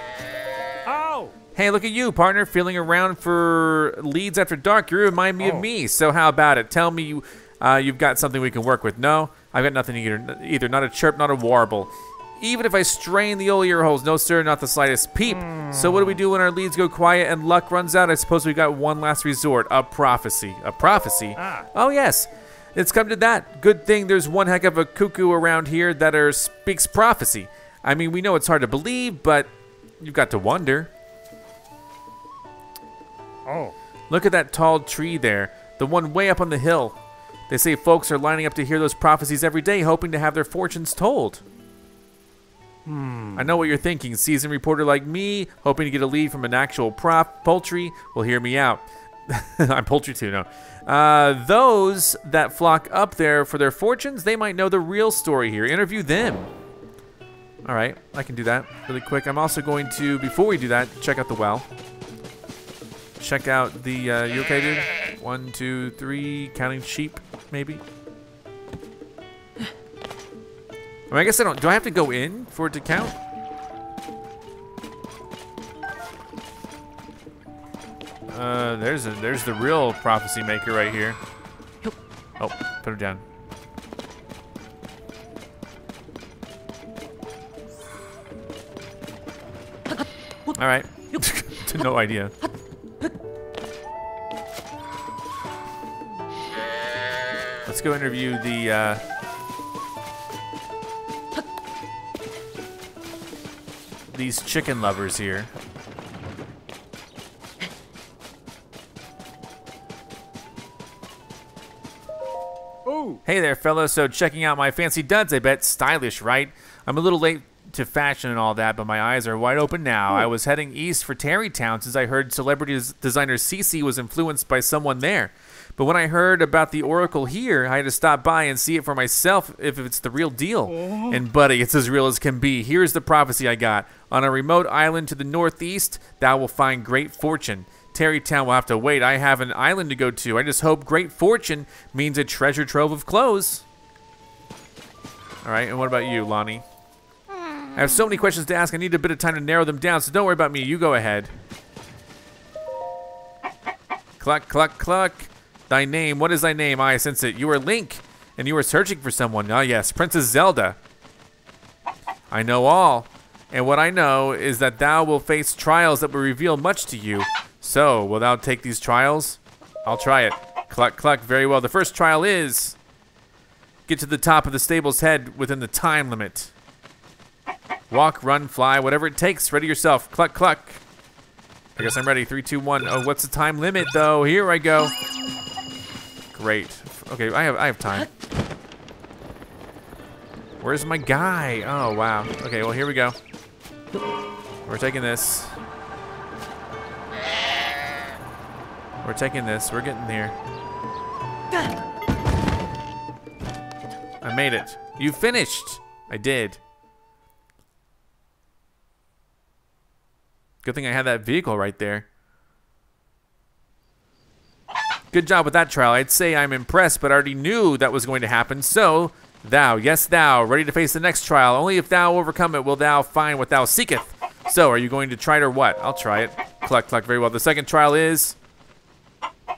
Oh! Hey, look at you, partner, feeling around for leads after dark. You remind me Oh. of me. So how about it? Tell me you, uh, you've got something we can work with. No, I've got nothing either. Either not a chirp, not a warble. Even if I strain the old ear holes, no sir, not the slightest peep. So what do we do when our leads go quiet and luck runs out? I suppose we got one last resort, a prophecy. A prophecy? Ah. Oh yes, it's come to that. Good thing there's one heck of a cuckoo around here that er speaks prophecy. I mean, we know it's hard to believe, but you've got to wonder. Oh. Look at that tall tree there, the one way up on the hill. They say folks are lining up to hear those prophecies every day, hoping to have their fortunes told. I know what you're thinking. Seasoned reporter like me, hoping to get a lead from an actual prop poultry, will hear me out. [laughs] I'm poultry too, no. Uh, those that flock up there for their fortunes, they might know the real story here. Interview them. All right, I can do that really quick. I'm also going to, before we do that, check out the well check out the uh, you okay dude one two three counting sheep maybe mean, I guess I don't do I have to go in for it to count? Uh there's a there's the real prophecy maker right here. Oh put him down. [laughs] All right. To [laughs] no idea. [laughs] Let's go interview the. Uh, these chicken lovers here. Ooh. Hey there, fellas. So checking out my fancy duds, I bet. Stylish, right? I'm a little late to fashion and all that, but my eyes are wide open now. I was heading east for Tarrey Town since I heard celebrity designer Cece was influenced by someone there. But when I heard about the Oracle here, I had to stop by and see it for myself if it's the real deal. Oh. And buddy, it's as real as can be. Here's the prophecy I got. On a remote island to the northeast, thou will find great fortune. Tarrey Town will have to wait. I have an island to go to. I just hope great fortune means a treasure trove of clothes. All right, and what about you, Lonnie? Hmm. I have so many questions to ask. I need a bit of time to narrow them down, so don't worry about me. You go ahead. Cluck, cluck, cluck. Thy name. What is thy name? I sense it. You are Link, and you are searching for someone. Ah, yes, Princess Zelda. I know all. And what I know is that thou will face trials that will reveal much to you. So, will thou take these trials? I'll try it. Cluck, cluck. Very well. The first trial is get to the top of the stable's head within the time limit. Walk, run, fly, whatever it takes. Ready yourself. Cluck, cluck. I guess I'm ready. Three, two, one. Oh, what's the time limit though? Here I go. Great. Okay, I have I have time. Where's my guy? Oh wow. Okay, well here we go. We're taking this. We're taking this. We're getting there. I made it. You finished. I did. Good thing I had that vehicle right there. Good job with that trial. I'd say I'm impressed, but I already knew that was going to happen. So, thou, yes, thou, ready to face the next trial. Only if thou overcome it will thou find what thou seeketh. So, are you going to try it or what? I'll try it. Cluck, cluck, very well. The second trial is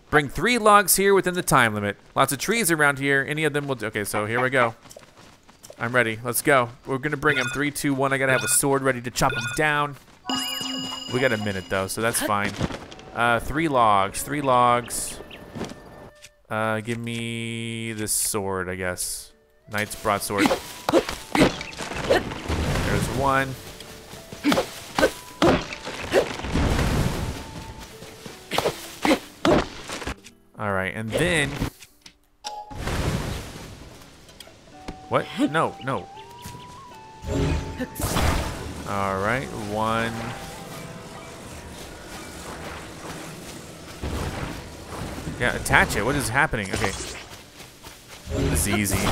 bring three logs here within the time limit. Lots of trees around here. Any of them will do. Okay, so here we go. I'm ready. Let's go. We're going to bring him. Three, two, one. I got to have a sword ready to chop him down. We got a minute, though, so that's fine. Uh, three logs. Three logs. Uh, give me this sword, I guess. Knight's broadsword. There's one. All right, and then. What? No, no. All right, one. Yeah, attach it. What is happening? Okay. This is easy.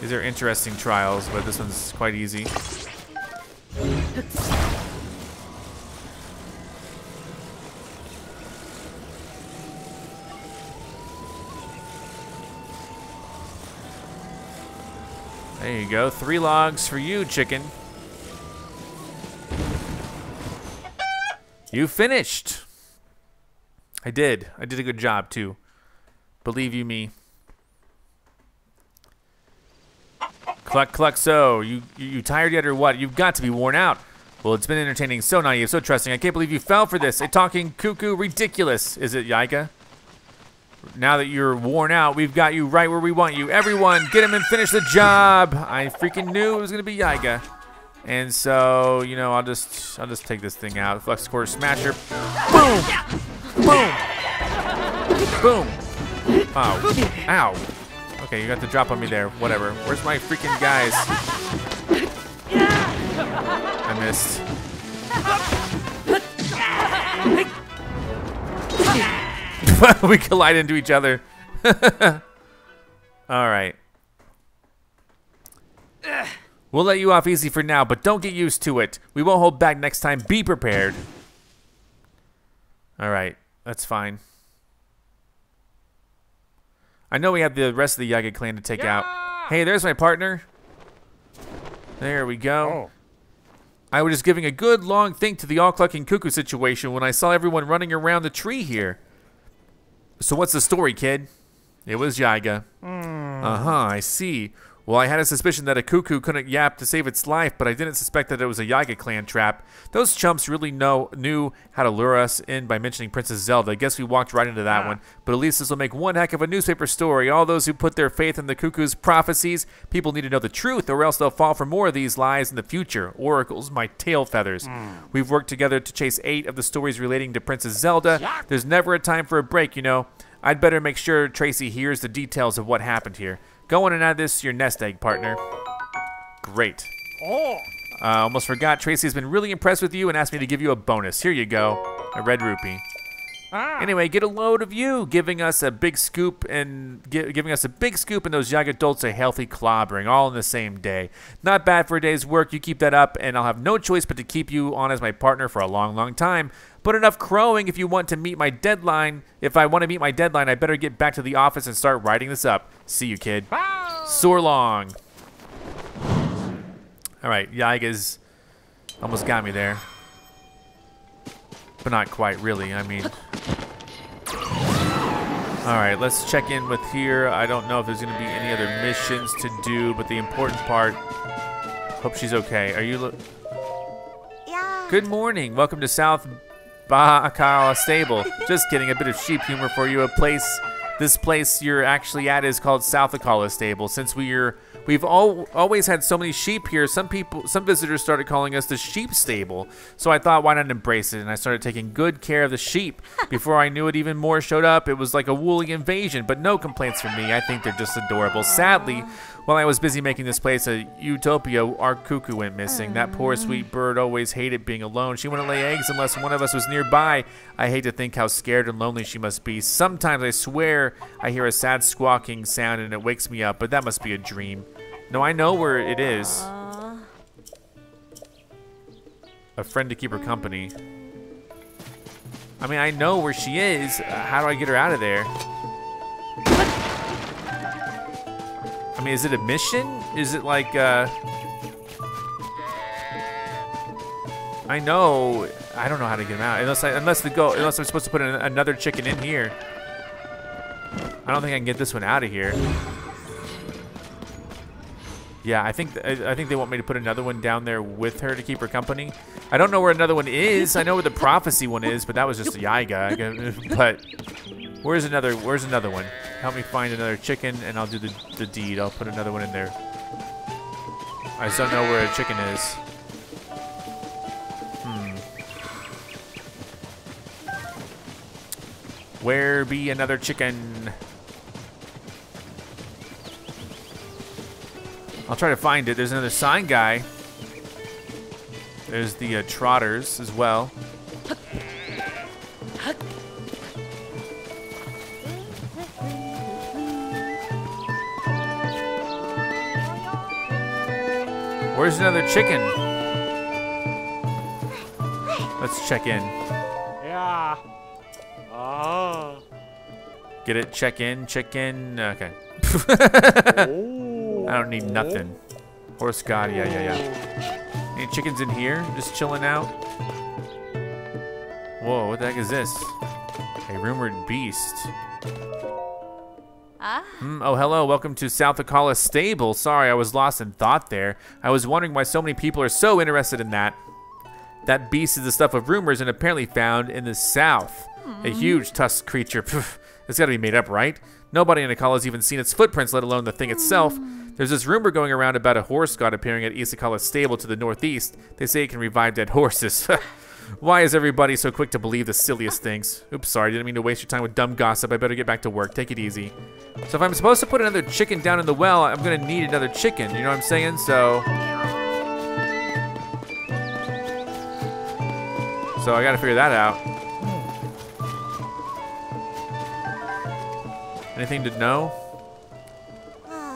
These are interesting trials, but this one's quite easy. There you go. Three logs for you, chicken. You finished. I did. I did a good job, too. Believe you me. Cluck, cluck, so. You, you, tired yet or what? You've got to be worn out. Well, it's been entertaining, so naive, so trusting. I can't believe you fell for this. A talking cuckoo ridiculous. Is it, Yiga? Now that you're worn out, we've got you right where we want you. Everyone, get him and finish the job. I freaking knew it was gonna be Yiga. And so, you know, I'll just I'll just take this thing out. Flux core smasher. Boom! Boom! Boom! Oh. Ow. Okay, you got the drop on me there. Whatever. Where's my freaking guys? I missed. [laughs] we collide into each other. [laughs] All right. We'll let you off easy for now, but don't get used to it. We won't hold back next time. Be prepared. All right. That's fine. I know we have the rest of the Yiga clan to take out. Hey, there's my partner. There we go. Oh. I was just giving a good long think to the all clucking cuckoo situation when I saw everyone running around the tree here. So what's the story, kid? It was Yiga. Uh-huh, I see. Well, I had a suspicion that a cuckoo couldn't yap to save its life, but I didn't suspect that it was a Yiga clan trap. Those chumps really know knew how to lure us in by mentioning Princess Zelda. I guess we walked right into that one. But at least this will make one heck of a newspaper story. All those who put their faith in the cuckoo's prophecies, people need to know the truth, or else they'll fall for more of these lies in the future. Oracles, my tail feathers. Hmm. We've worked together to chase eight of the stories relating to Princess Zelda. There's never a time for a break, you know. I'd better make sure Traysi hears the details of what happened here. Go on and add this to your nest egg, partner. Great. Oh. Uh, almost forgot. Traysi has been really impressed with you and asked me to give you a bonus. Here you go, a red rupee. Ah. Anyway, get a load of you, giving us a big scoop and gi- giving us a big scoop and those young adults a healthy clobbering, all in the same day. Not bad for a day's work. You keep that up, and I'll have no choice but to keep you on as my partner for a long, long time. But enough crowing if you want to meet my deadline. If I want to meet my deadline, I better get back to the office and start writing this up. See you, kid. Soar long. All right, Yiga's almost got me there. But not quite, really. I mean. All right, let's check in with here. I don't know if there's going to be any other missions to do, but the important part. Hope she's okay. Are you? Yeah. Good morning. Welcome to South Bacala Stable. [laughs] Just kidding. A bit of sheep humor for you. A place. This place you're actually at is called South Akkala Stable. Since we're we've all always had so many sheep here, some people, some visitors started calling us the sheep stable. So I thought, why not embrace it? And I started taking good care of the sheep. [laughs] Before I knew it, even more showed up. It was like a woolly invasion, but no complaints from me. I think they're just adorable. Sadly, while I was busy making this place a utopia, our cuckoo went missing. That poor sweet bird always hated being alone. She wouldn't lay eggs unless one of us was nearby. I hate to think how scared and lonely she must be. Sometimes I swear I hear a sad squawking sound and it wakes me up, but that must be a dream. No, I know where it is. A friend to keep her company. I mean, I know where she is. Uh, how do I get her out of there? I mean, is it a mission? Is it like, uh... I know... I don't know how to get him out. Unless I, unless the go, unless I'm supposed to put an, another chicken in here. I don't think I can get this one out of here. Yeah, I think th- I I think they want me to put another one down there with her to keep her company. I don't know where another one is. I know where the prophecy one is, but that was just a guess- [laughs] But where's another? Where's another one? Help me find another chicken, and I'll do the the deed. I'll put another one in there. I just don't know where a chicken is. Hmm. Where be another chicken? I'll try to find it. There's another sign guy. There's the uh, trotters as well. Where's another chicken? Let's check in. Yeah. Ah. Get it? Check in, check in. Okay. [laughs] I don't need nothing. Horse god, yeah, yeah, yeah. Any chickens in here? Just chilling out? Whoa, what the heck is this? A rumored beast. Ah. Hmm, oh, hello. Welcome to South Akkala Stable. Sorry, I was lost in thought there. I was wondering why so many people are so interested in that. That beast is the stuff of rumors and apparently found in the south. A huge tusked creature. [laughs] Pff, it's got to be made up, right? Nobody in Akkala has even seen its footprints, let alone the thing itself. Hmm. There's this rumor going around about a horse god appearing at Isakala's stable to the northeast. They say it can revive dead horses. [laughs] Why is everybody so quick to believe the silliest things? Oops, sorry, didn't mean to waste your time with dumb gossip. I better get back to work. Take it easy. So if I'm supposed to put another chicken down in the well, I'm gonna need another chicken. You know what I'm saying? So, so I gotta figure that out. Anything to know?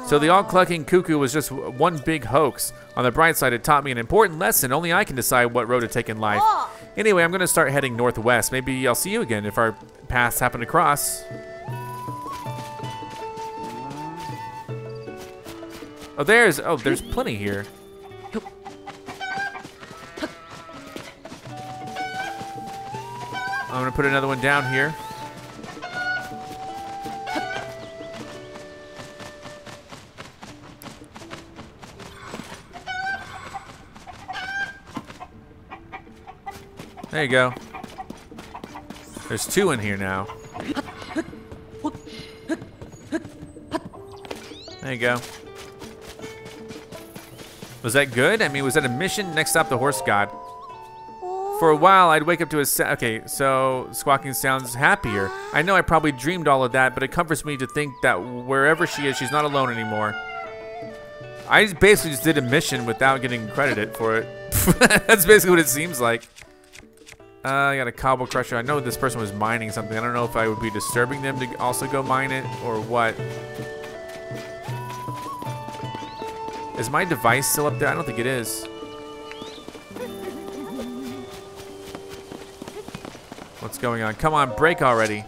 So the all-clucking cuckoo was just one big hoax. On the bright side, it taught me an important lesson. Only I can decide what road to take in life. Anyway, I'm gonna start heading northwest. Maybe I'll see you again if our paths happen to cross. Oh, there's oh, there's plenty here. I'm gonna put another one down here. There you go. There's two in here now. There you go. Was that good? I mean, was that a mission? Next stop, the horse god. For a while, I'd wake up to a sa- okay. So squawking sounds happier. I know I probably dreamed all of that, but it comforts me to think that wherever she is, she's not alone anymore. I basically just did a mission without getting credited for it. [laughs] That's basically what it seems like. Uh, I got a cobble crusher. I know this person was mining something. I don't know if I would be disturbing them to also go mine it or what. Is my device still up there? I don't think it is. What's going on? Come on, break already.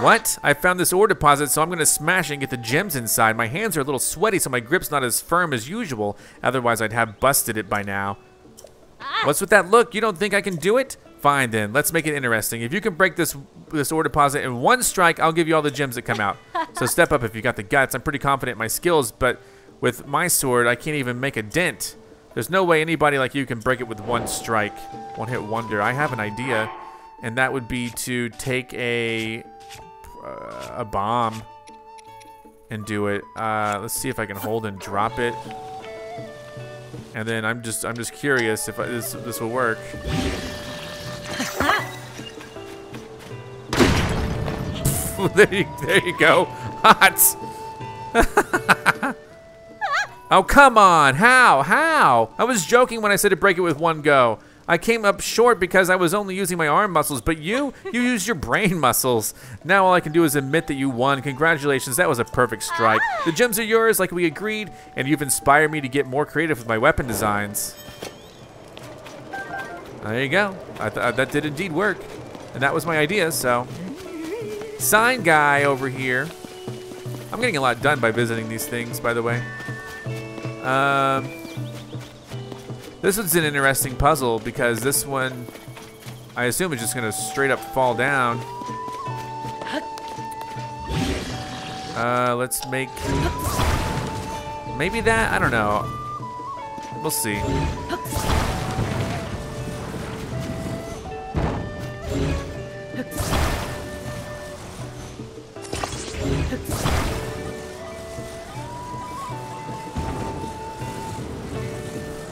What? I found this ore deposit, so I'm gonna smash it and get the gems inside. My hands are a little sweaty, so my grip's not as firm as usual. Otherwise, I'd have busted it by now. What's with that look? You don't think I can do it? Fine then, let's make it interesting. If you can break this this ore deposit in one strike, I'll give you all the gems that come out. So [laughs] step up if you got the guts. I'm pretty confident in my skills, but with my sword, I can't even make a dent. There's no way anybody like you can break it with one strike. One hit wonder. I have an idea, and that would be to take a uh, a bomb and do it. Uh, let's see if I can hold and drop it. And then I'm just I'm just curious if I, this this will work. [laughs] there, you, there you go. Hot. [laughs] oh, come on. How? How? I was joking when I said to break it with one go. I came up short because I was only using my arm muscles, but you, you used your brain [laughs] muscles. Now all I can do is admit that you won. Congratulations, that was a perfect strike. The gems are yours like we agreed, and you've inspired me to get more creative with my weapon designs. There you go. I th that did indeed work. And that was my idea, so. Sign guy over here. I'm getting a lot done by visiting these things, by the way. Um, this one's an interesting puzzle because this one, I assume, is just gonna straight up fall down. Uh, let's make maybe that. I don't know. We'll see.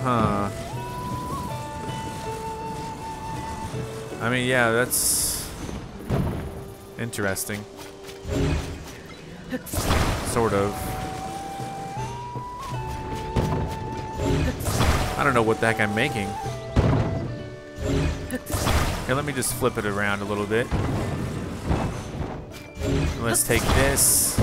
Huh. I mean, yeah, that's interesting. Sort of. I don't know what the heck I'm making. Here, let me just flip it around a little bit. Let's take this.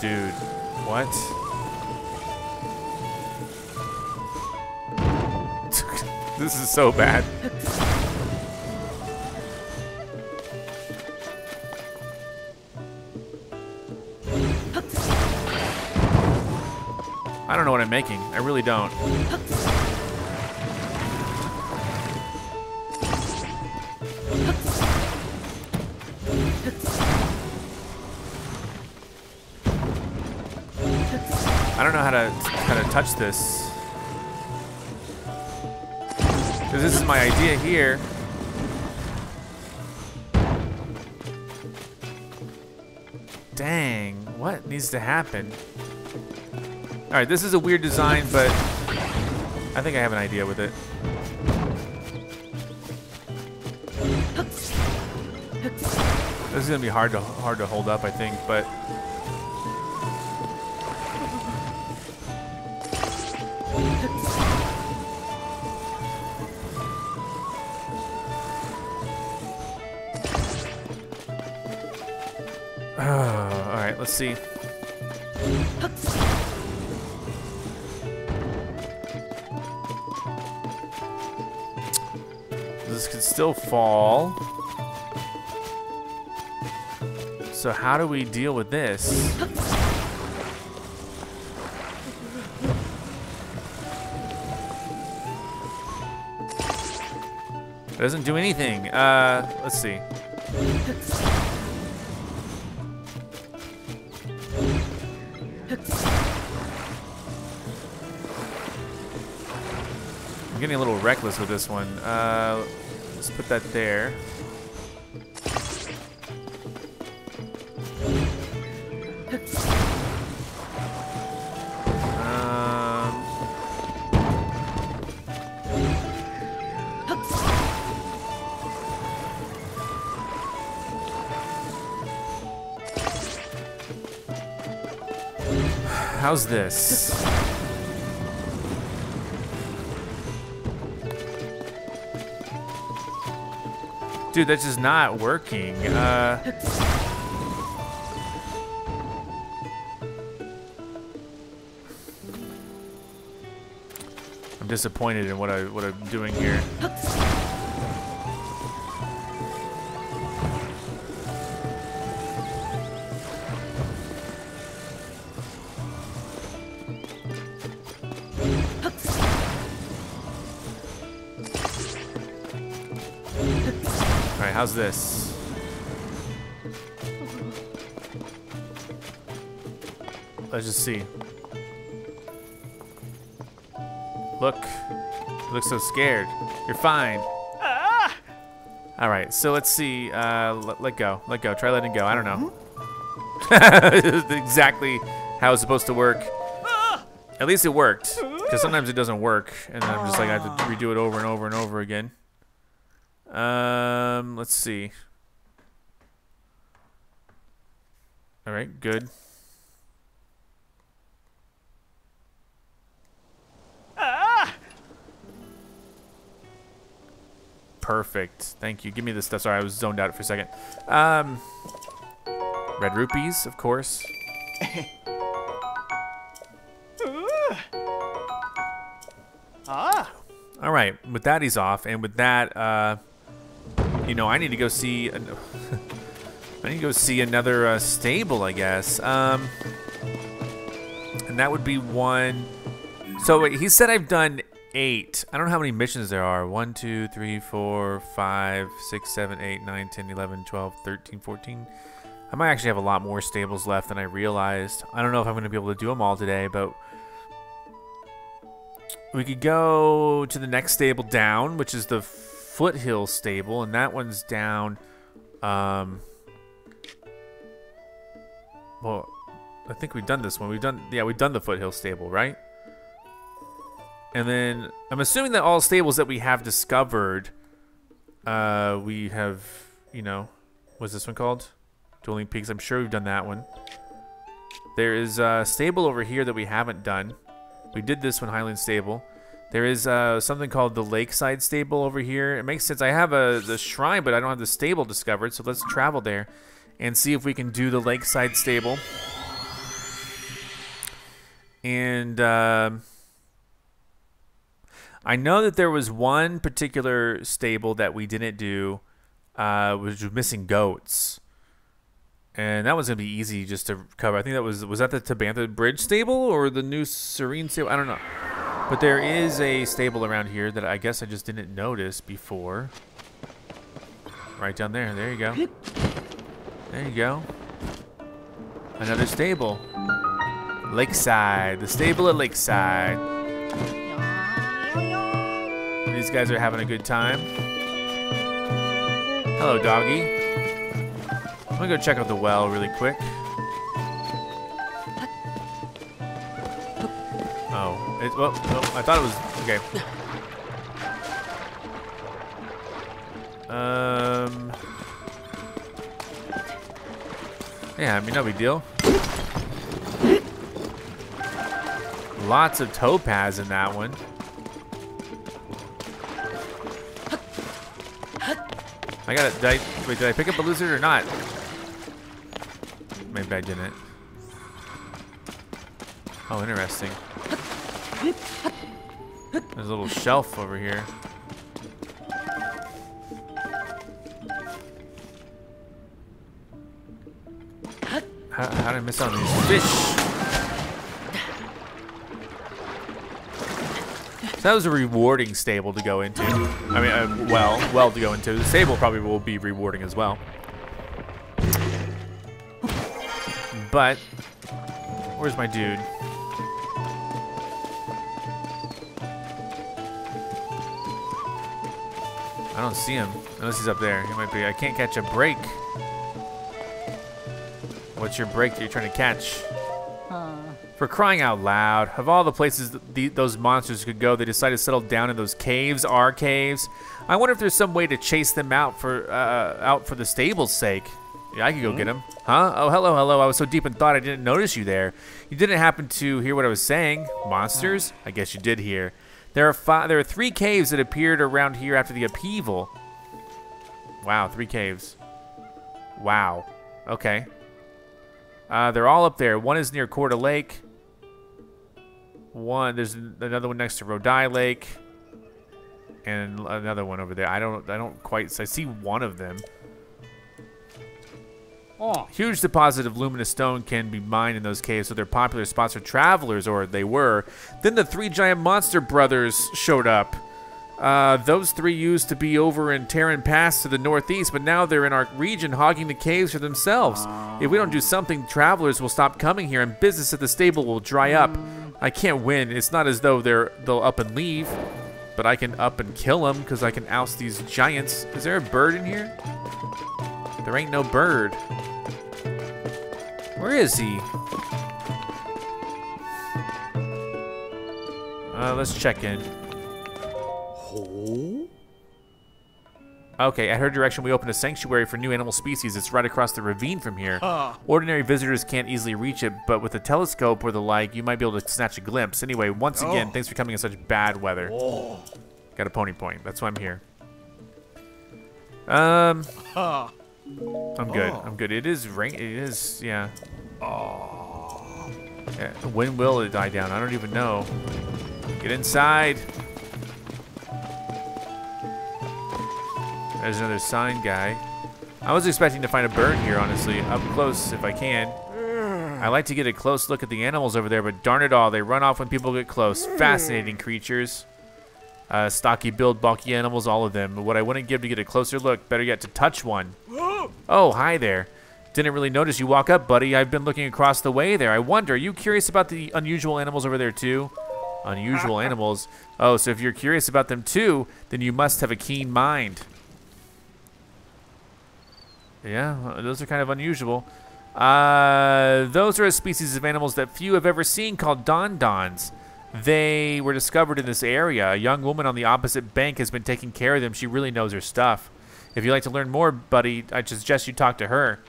Dude, what? [laughs] this is so bad. I don't know what I'm making. I really don't. I don't know how to how to touch this. Because this is my idea here. Dang, what needs to happen? Alright, this is a weird design, but I think I have an idea with it. This is gonna be hard to hard to hold up, I think, but [sighs] all right, let's see. This could still fall. So how do we deal with this? It doesn't do anything. Uh, let's see. I'm getting a little reckless with this one. Uh, let's put that there. Um, How's this? Dude, that's just not working. Uh, I'm disappointed in what I what I'm doing here. This? Let's just see. Look, you look so scared. You're fine. All right, so let's see. Uh, let, let go. Let go. Try letting go. I don't know. [laughs] exactly how it's supposed to work. At least it worked. Because sometimes it doesn't work, and I'm just like I have to redo it over and over and over again. Um, let's see. All right, good. Perfect. Thank you. Give me this stuff. Sorry, I was zoned out for a second. Um, red rupees, of course. [laughs] Ah. All right, with that he's off, and with that, uh, you know, I need to go see. An [laughs] I need to go see another uh, stable, I guess. Um, and that would be one. So wait, he said I've done eight. I don't know how many missions there are. One, two, three, four, five, six, seven, eight, nine, 10, 11, 12, 13, 14. I might actually have a lot more stables left than I realized. I don't know if I'm going to be able to do them all today, but we could go to the next stable down, which is the Foothill stable, and that one's down. Um, well, I think we've done this one. We've done, yeah, we've done the Foothill stable, right? And then I'm assuming that all stables that we have discovered, uh, we have, you know, what's this one called? Dueling Peaks. I'm sure we've done that one. There is a stable over here that we haven't done. We did this one, Highland Stable. There is uh, something called the Lakeside Stable over here. It makes sense. I have a the shrine, but I don't have the stable discovered. So let's travel there and see if we can do the Lakeside Stable. And um I know that there was one particular stable that we didn't do, uh, which was missing goats. And that was gonna be easy just to cover. I think that was was that the Tabantha Bridge stable or the new Serenne stable? I don't know. But there is a stable around here that I guess I just didn't notice before. Right down there. There you go. There you go. Another stable. Lakeside. The stable at Lakeside. These guys are having a good time. Hello, doggy. I'm gonna go check out the well really quick. Oh, well, oh, I thought it was okay. Um, yeah, I mean no big deal. Lots of topaz in that one. I got it. Did I, wait, did I pick up a lizard or not? Maybe I didn't. Oh, interesting. There's a little shelf over here. How, how did I miss out on these fish? So that was a rewarding stable to go into. I mean, uh, well, well to go into. The stable probably will be rewarding as well. But, where's my dude? I don't see him. Unless he's up there. He might be. I can't catch a break. What's your break that you're trying to catch? For crying out loud, of all the places the, those monsters could go, they decided to settle down in those caves, our caves. I wonder if there's some way to chase them out for uh, out for the stable's sake. Yeah, I could go get him. Huh? Oh, hello, hello. I was so deep in thought I didn't notice you there. You didn't happen to hear what I was saying? Monsters? I guess you did hear. There are five. There are three caves that appeared around here after the upheaval. Wow, three caves. Wow. Okay. Uh, they're all up there. One is near Corda Lake. One, there's another one next to Rodai Lake, and another one over there. I don't, I don't quite. I see one of them. Oh. Huge deposit of luminous stone can be mined in those caves, so they're popular spots for travelers, or they were. Then the three giant monster brothers showed up. Uh, those three used to be over in Terran Pass to the northeast, but now they're in our region hogging the caves for themselves. If we don't do something, travelers will stop coming here, and business at the stable will dry up. I can't win. It's not as though they're they'll up and leave, but I can up and kill them because I can oust these giants. Is there a bird in here? There ain't no bird. Where is he? Uh, let's check in. Okay, at her direction, we opened a sanctuary for new animal species. It's right across the ravine from here. Huh. Ordinary visitors can't easily reach it, but with a telescope or the like, you might be able to snatch a glimpse. Anyway, once again, Oh. thanks for coming in such bad weather. Got a pony point. That's why I'm here. Um, Huh. I'm good. Oh. I'm good. It is rain. It is, yeah. Yeah, When will it die down? I don't even know. Get inside. There's another sign guy. I was expecting to find a bird here, honestly, up close if I can. I like to get a close look at the animals over there, but darn it all, they run off when people get close. Fascinating creatures. Uh, stocky build, bulky animals, all of them. What I wouldn't give to get a closer look, better yet to touch one. Oh, hi there. Didn't really notice you walk up, buddy. I've been looking across the way there. I wonder, are you curious about the unusual animals over there too? Unusual [laughs] animals? Oh, so if you're curious about them too, then you must have a keen mind. Yeah, those are kind of unusual. Uh, those are a species of animals that few have ever seen called dondons. They were discovered in this area. A young woman on the opposite bank has been taking care of them. She really knows her stuff. If you'd like to learn more, buddy, I suggest you talk to her.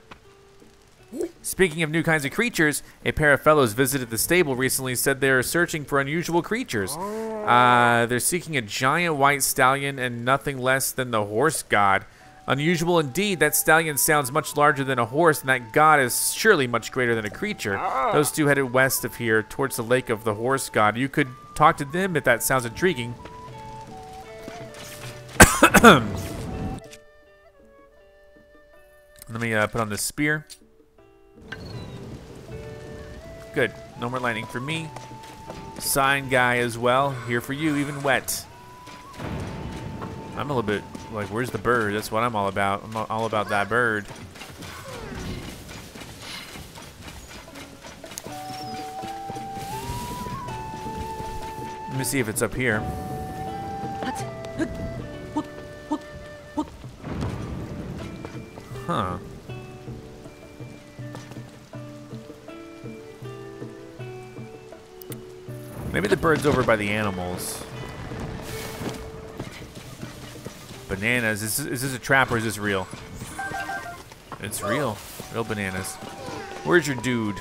Speaking of new kinds of creatures, a pair of fellows visited the stable recently said they are searching for unusual creatures. Uh, they're seeking a giant white stallion and nothing less than the horse god. Unusual indeed, that stallion sounds much larger than a horse, and that god is surely much greater than a creature. Those two headed west of here, towards the lake of the horse god. You could talk to them if that sounds intriguing. [coughs] Let me uh, put on this spear. Good. No more lightning for me. Sign guy as well. Here for you, even wet. I'm a little bit like, where's the bird? That's what I'm all about. I'm all about that bird. Let me see if it's up here. Huh. Maybe the bird's over by the animals. Bananas. Is this, is this a trap or is this real? It's real. Real bananas. Where's your dude?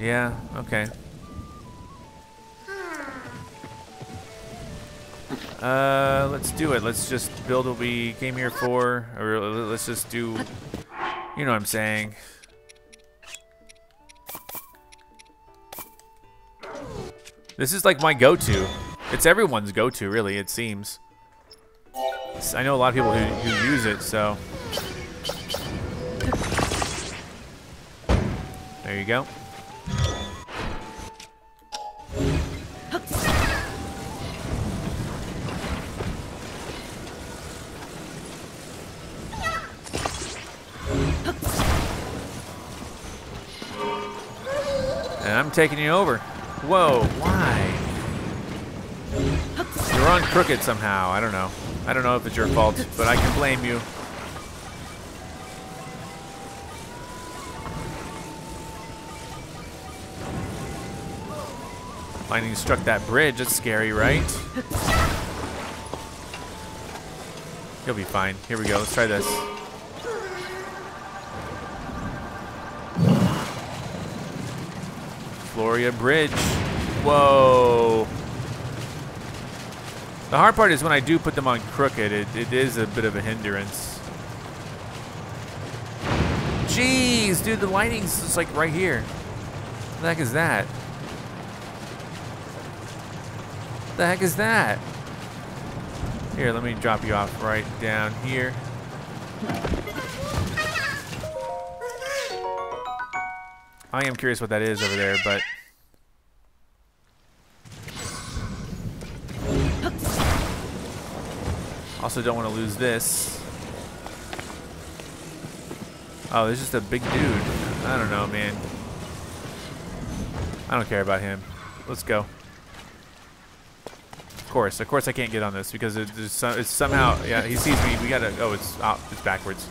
Yeah, okay. Uh, let's do it. Let's just build what we came here for. Or let's just do, you know what I'm saying. This is like my go-to. It's everyone's go-to, really, it seems. I know a lot of people who, who use it, so. There you go. And I'm taking you over. Whoa, why? You're on crooked somehow. I don't know. I don't know if it's your fault, but I can blame you. Lightning struck that bridge. That's scary, right? You'll be fine. Here we go. Let's try this. Floria Bridge. Whoa. The hard part is when I do put them on crooked, it, it is a bit of a hindrance. Jeez, dude, the lighting's just like right here. What the heck is that? What the heck is that? Here, let me drop you off right down here. I am curious what that is over there, but... Also don't want to lose this. Oh, there's just a big dude. I don't know, man. I don't care about him. Let's go. Of course, of course I can't get on this because it, it's, it's somehow, yeah, he sees me. We gotta, oh, it's, oh, it's backwards.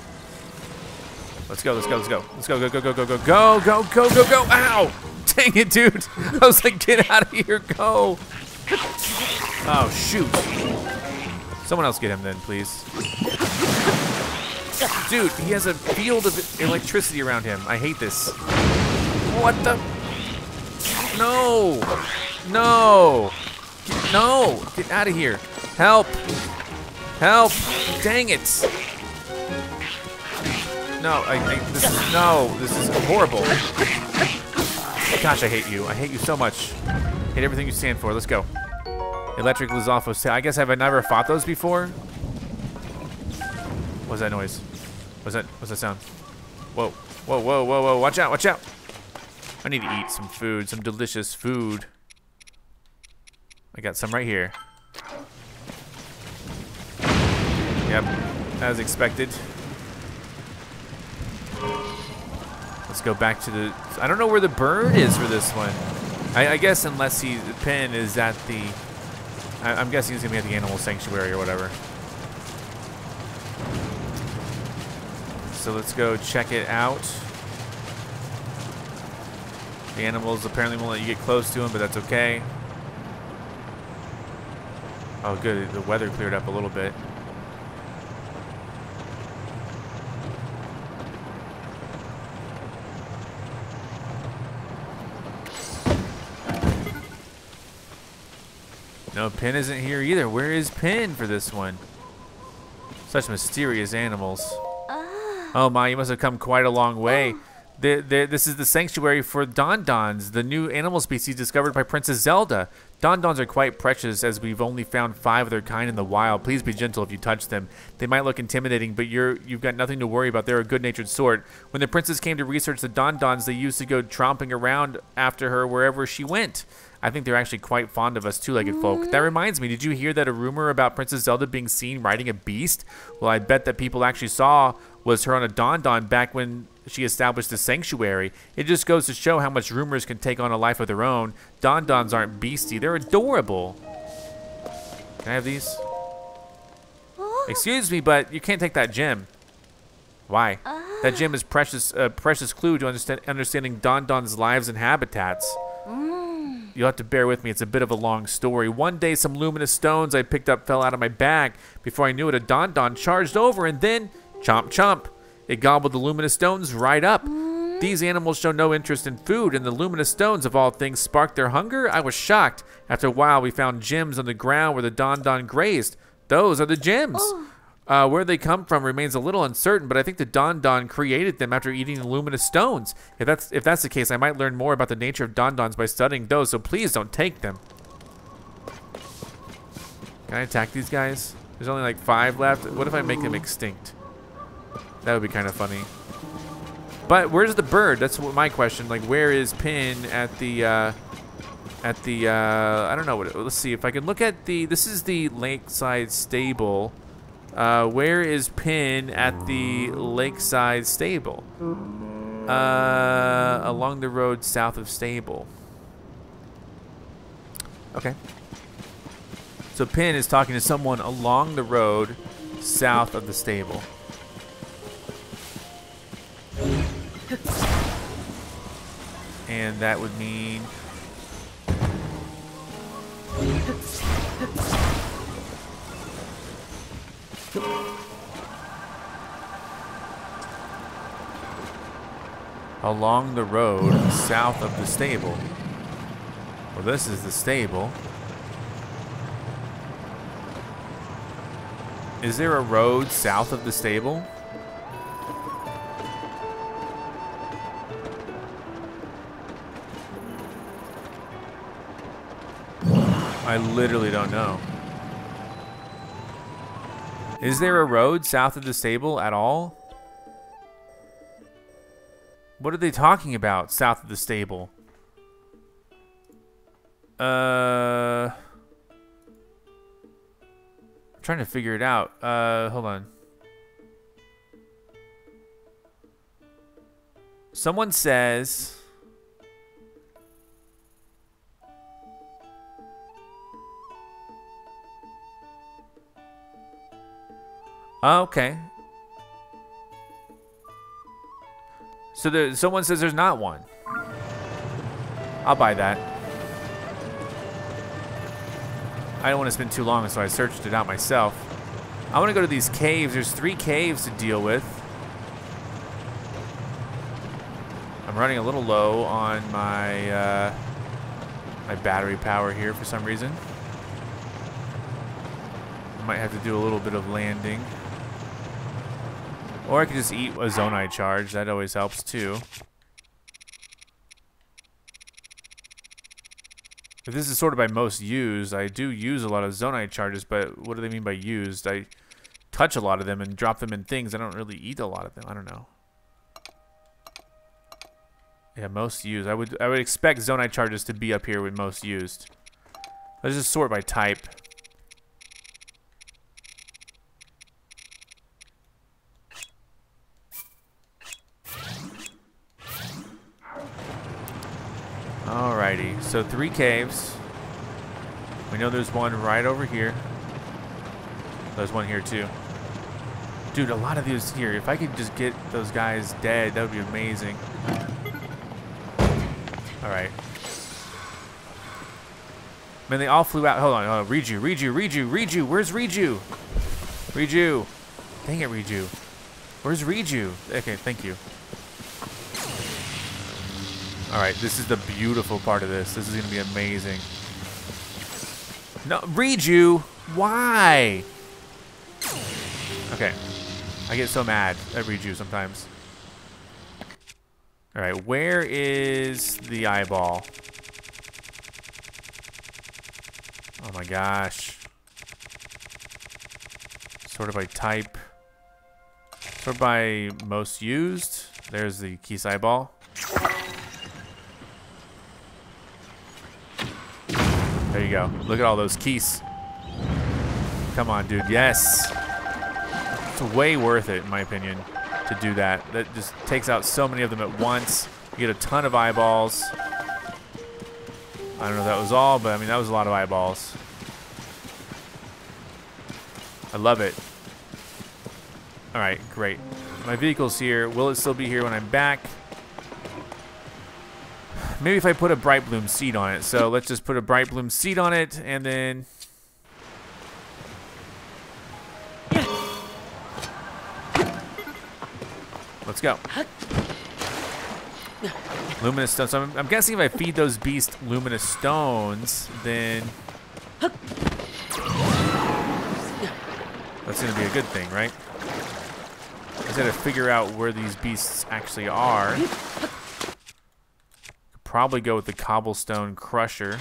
Let's go, let's go, let's go. Let's go, go, go, go, go, go, go, go, go, go, go. Ow! Dang it, dude. I was like, get out of here, go. Oh, shoot. Someone else get him then, please. Dude, he has a field of electricity around him. I hate this. What the? No! No! Get, no! Get out of here. Help! Help! Dang it! No, I, I, this is, no, this is horrible. Gosh, I hate you. I hate you so much. Hate everything you stand for. Let's go. Electric Lizalfos. I guess I've never fought those before. What's that noise? What's that? What's that sound? Whoa, whoa, whoa, whoa, whoa! Watch out! Watch out! I need to eat some food, some delicious food. I got some right here. Yep, as expected. Let's go back to the. I don't know where the bird is for this one. I, I guess unless he the pin is at the I, am guessing he's gonna be at the animal sanctuary or whatever. So let's go check it out. The animals apparently won't let you get close to him, but that's okay. Oh, good. The weather cleared up a little bit. No, Penn isn't here either. Where is Penn for this one? Such mysterious animals. Ah. Oh my, you must have come quite a long way. Oh. The, the, this is the sanctuary for Dondons, the new animal species discovered by Princess Zelda. Dondons are quite precious as we've only found five of their kind in the wild. Please be gentle if you touch them. They might look intimidating, but you're, you've got nothing to worry about. They're a good-natured sort. When the princess came to research the Dondons, they used to go tromping around after her wherever she went. I think they're actually quite fond of us two-legged folk. That reminds me, did you hear that a rumor about Princess Zelda being seen riding a beast? Well, I bet that people actually saw was her on a Dondon back when she established the sanctuary. It just goes to show how much rumors can take on a life of their own. Dondons aren't beastie, they're adorable. Can I have these? Excuse me, but you can't take that gem. Why? That gem is precious, a uh, precious clue to understand, understanding Dondon's lives and habitats. You'll have to bear with me. It's a bit of a long story. One day, some luminous stones I picked up fell out of my bag. Before I knew it, a Dondon charged over and then, chomp chomp, it gobbled the luminous stones right up. These animals show no interest in food, and the luminous stones, of all things, sparked their hunger. I was shocked. After a while, we found gems on the ground where the Dondon grazed. Those are the gems. Oh. Uh, where they come from remains a little uncertain, but I think the Dondon created them after eating the luminous stones. If that's if that's the case, I might learn more about the nature of Dondons by studying those. So please don't take them. Can I attack these guys? There's only like five left. What if I make them extinct? That would be kind of funny. But where's the bird? That's what my question. Like, where is Penn at the, uh, at the, uh, I don't know what, let's see if I can look at the, this is the Lakeside Stable. Uh, where is Penn at the Lakeside Stable? Uh, along the road south of Stable. Okay. So Penn is talking to someone along the road south of the stable. And that would mean along the road south of the stable. Well, this is the stable. Is there a road south of the stable? I literally don't know. Is there a road south of the stable at all? What are they talking about south of the stable? Uh, I'm trying to figure it out. Uh, hold on. Someone says. Okay. So there, someone says there's not one. I'll buy that. I don't want to spend too long, so I searched it out myself. I want to go to these caves. There's three caves to deal with. I'm running a little low on my uh, my battery power here for some reason. Might have to do a little bit of landing. Or I could just eat a Zonai charge. That always helps too. If this is sorted by most used, I do use a lot of Zonai charges, but what do they mean by used? I touch a lot of them and drop them in things. I don't really eat a lot of them. I don't know. Yeah, most used. I would I would expect Zonai charges to be up here with most used. Let's just sort by type. So three caves. We know there's one right over here. There's one here too. Dude, a lot of these here. If I could just get those guys dead, that would be amazing. Alright. Man, they all flew out. Hold on, hold on. Riju, Riju, Riju, Riju. Where's Riju? Riju. Dang it, Riju. Where's Riju? Okay, thank you. Alright, this is the beautiful part of this. This is going to be amazing. No, Riju! Why? Okay. I get so mad at Riju sometimes. Alright, where is the eyeball? Oh my gosh. Sort of by type. Sorted by most used. There's the Keese eyeball. There you go. Look at all those Keese. Come on, dude. Yes. It's way worth it, in my opinion, to do that. That just takes out so many of them at once. You get a ton of eyeballs. I don't know if that was all, but I mean, that was a lot of eyeballs. I love it. All right, great. My vehicle's here. Will it still be here when I'm back? Maybe if I put a bright bloom seed on it. So let's just put a bright bloom seed on it and then... Let's go. Luminous stones. So I'm, I'm guessing if I feed those beasts luminous stones, then... That's going to be a good thing, right? I just got to figure out where these beasts actually are probably go with the cobblestone crusher.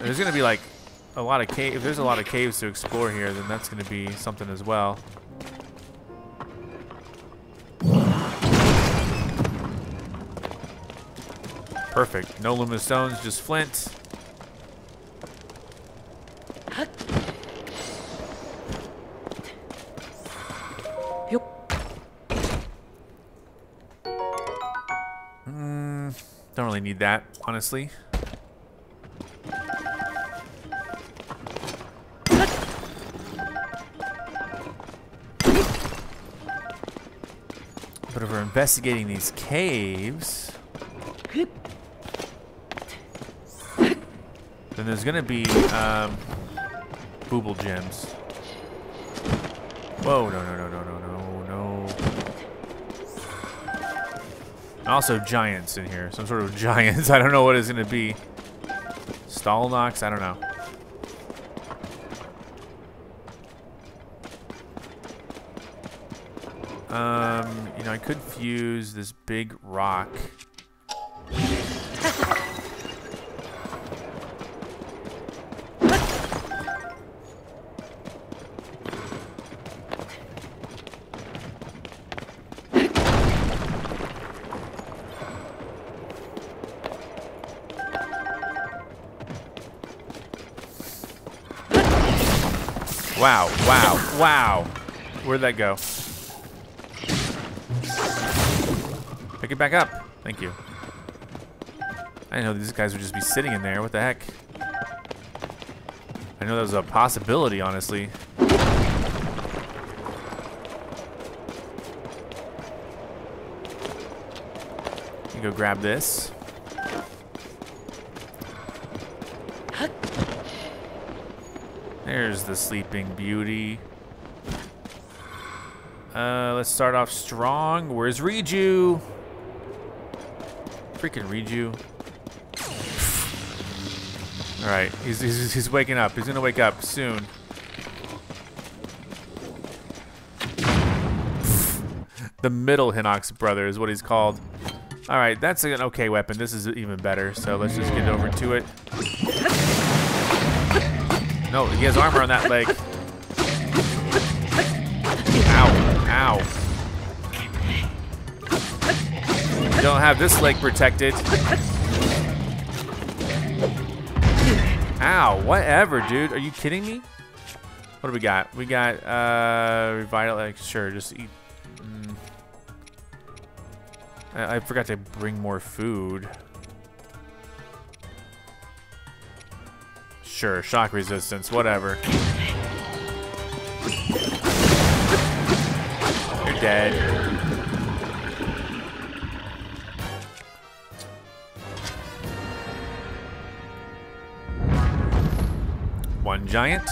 There's gonna be like a lot of cave. If there's a lot of caves to explore here, then that's gonna be something as well. Perfect. No luminous stones, just flint. Really need that, honestly. But if we're investigating these caves, then there's gonna be um, Bubbul gems. Whoa! No! No! No! No! No! No! No! And also giants in here. Some sort of giants. [laughs] I don't know what it's gonna be. Stalnox? I don't know. Um, you know, I could fuse this big rock. Wow, wow. Where'd that go? Pick it back up. Thank you. I know these guys would just be sitting in there. What the heck? I know that was a possibility, honestly. You go grab this. There's the Sleeping Beauty. Uh, let's start off strong. Where's Riju? Freaking Riju. All right, he's, he's, he's waking up. He's gonna wake up soon. the middle Hinox brother is what he's called. All right, that's an okay weapon. This is even better. So let's just get over to it. No, he has armor on that leg. [laughs] Ow. Ow. You don't have this leg protected. Ow, whatever, dude. Are you kidding me? What do we got? We got, uh, revitalize. Sure, just eat. Mm. I, I forgot to bring more food. Sure, shock resistance, whatever. You're dead. One giant.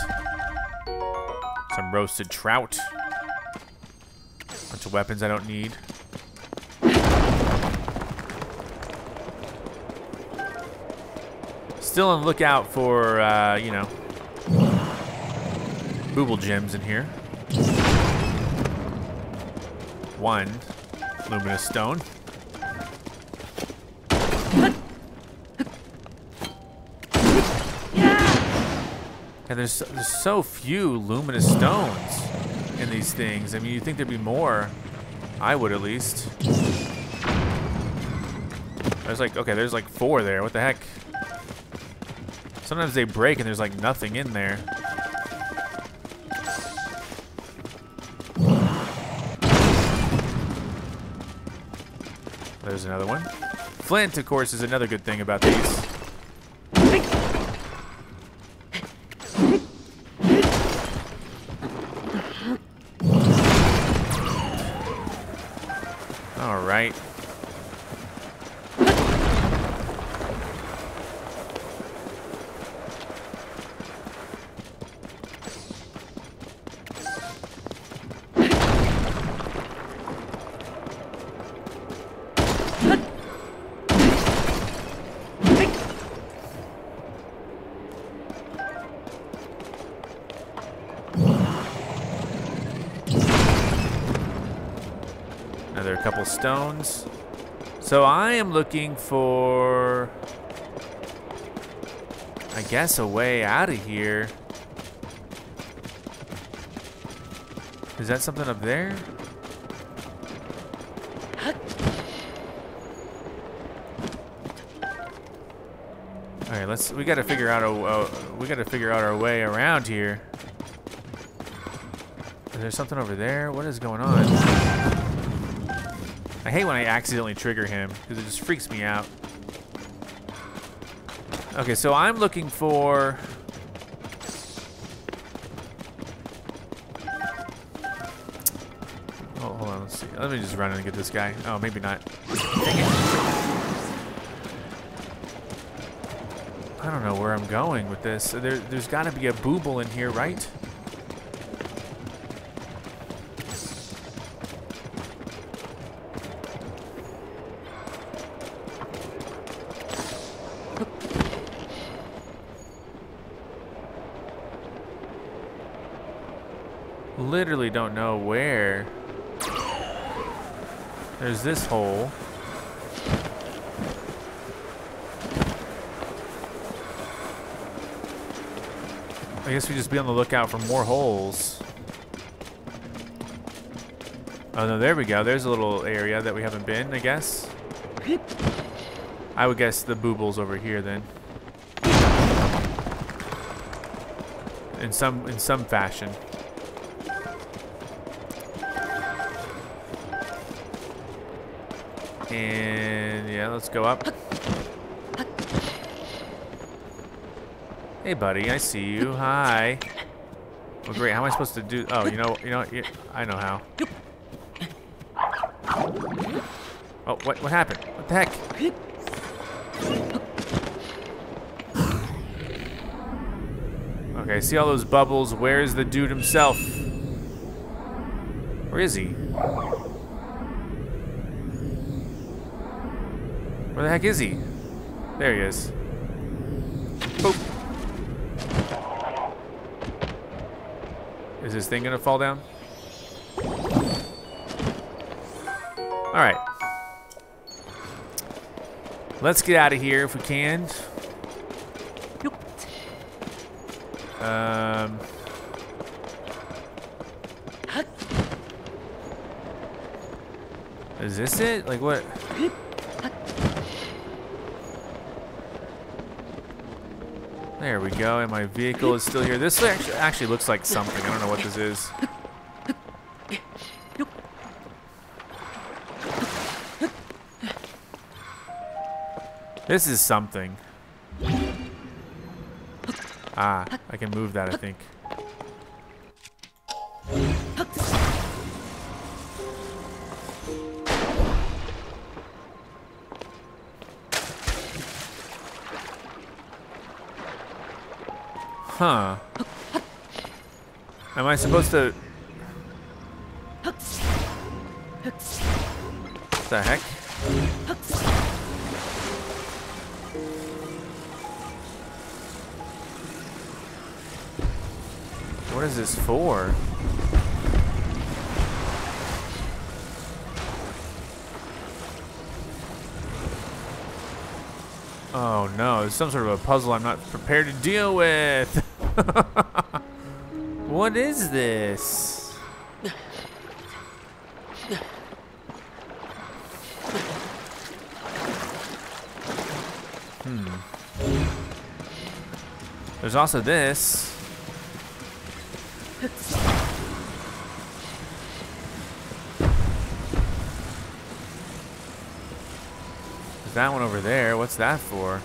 Some roasted trout. Bunch of weapons I don't need. Still on the lookout for, uh, you know, Bubbul gems in here. One luminous stone. And there's, there's so few luminous stones in these things. I mean, you'd think there'd be more. I would at least. There's like, okay, there's like four there. What the heck? Sometimes they break and there's like nothing in there. There's another one. Flint, of course, is another good thing about these. Stones. So I am looking for, I guess, a way out of here. Is that something up there? All right, let's. We got to figure out a. Uh, we got to figure out our way around here. Is there something over there? What is going on? I hate when I accidentally trigger him because it just freaks me out. Okay, so I'm looking for. Oh, hold on. Let's see. Let me just run in and get this guy. Oh, maybe not. I don't know where I'm going with this. There, there's got to be a Bubbul in here, right? Literally don't know where. There's this hole. I guess we just be on the lookout for more holes. Oh no, there we go. There's a little area that we haven't been, I guess. I would guess the Bubbul's over here then. In some in some fashion. And yeah, let's go up. Hey, buddy, I see you. Hi. Well, great. How am I supposed to do? Oh, you know, you know, I know how. Oh, what? What happened? What the heck? Okay, see all those bubbles? Where's the dude himself? Where is he? Where the heck is he? There he is. Boop. Is this thing gonna fall down? Alright. Let's get out of here if we can. Um. Is this it? Like what? There we go, and my vehicle is still here. This actually, actually looks like something. I don't know what this is. This is something. Ah, I can move that, I think. Huh. Am I supposed to... What the heck? What is this for? Oh no, it's some sort of a puzzle I'm not prepared to deal with. [laughs] [laughs] what is this? Hmm. There's also this. There's that one over there. What's that for?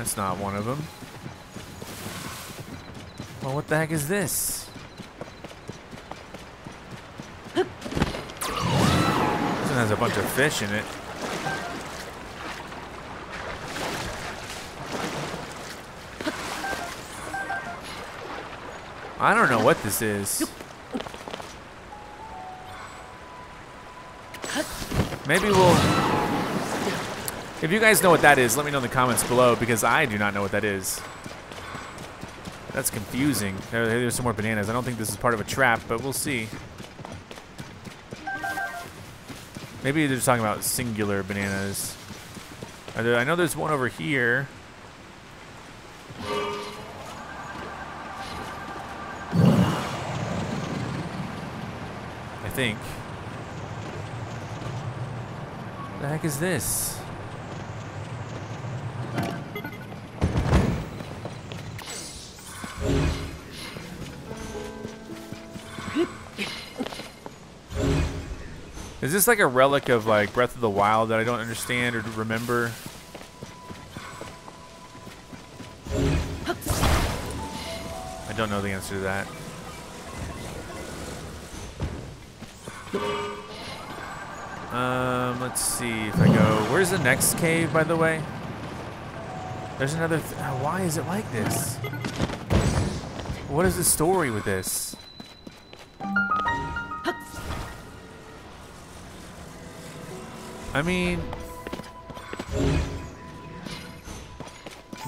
That's not one of them. Well, what the heck is this? This one has a bunch of fish in it. I don't know what this is. Maybe we'll... If you guys know what that is, let me know in the comments below because I do not know what that is. That's confusing. There, there's some more bananas. I don't think this is part of a trap, but we'll see. Maybe they're just talking about singular bananas. There, I know there's one over here. I think. The heck is this? This like a relic of like Breath of the Wild that I don't understand or remember? I don't know the answer to that. Um, let's see if I go. Where's the next cave, by the way? There's another. Th oh, why is it like this? What is the story with this? I mean,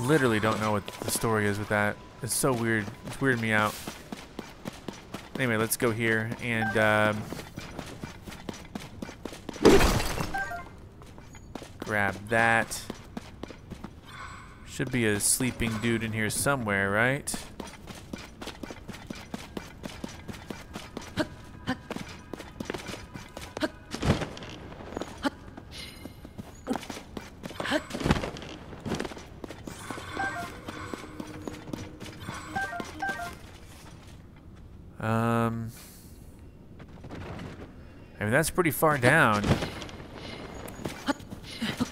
literally don't know what the story is with that. It's so weird. It's weirding me out. Anyway, let's go here and um, grab that. Should be a sleeping dude in here somewhere, right? That's pretty far down.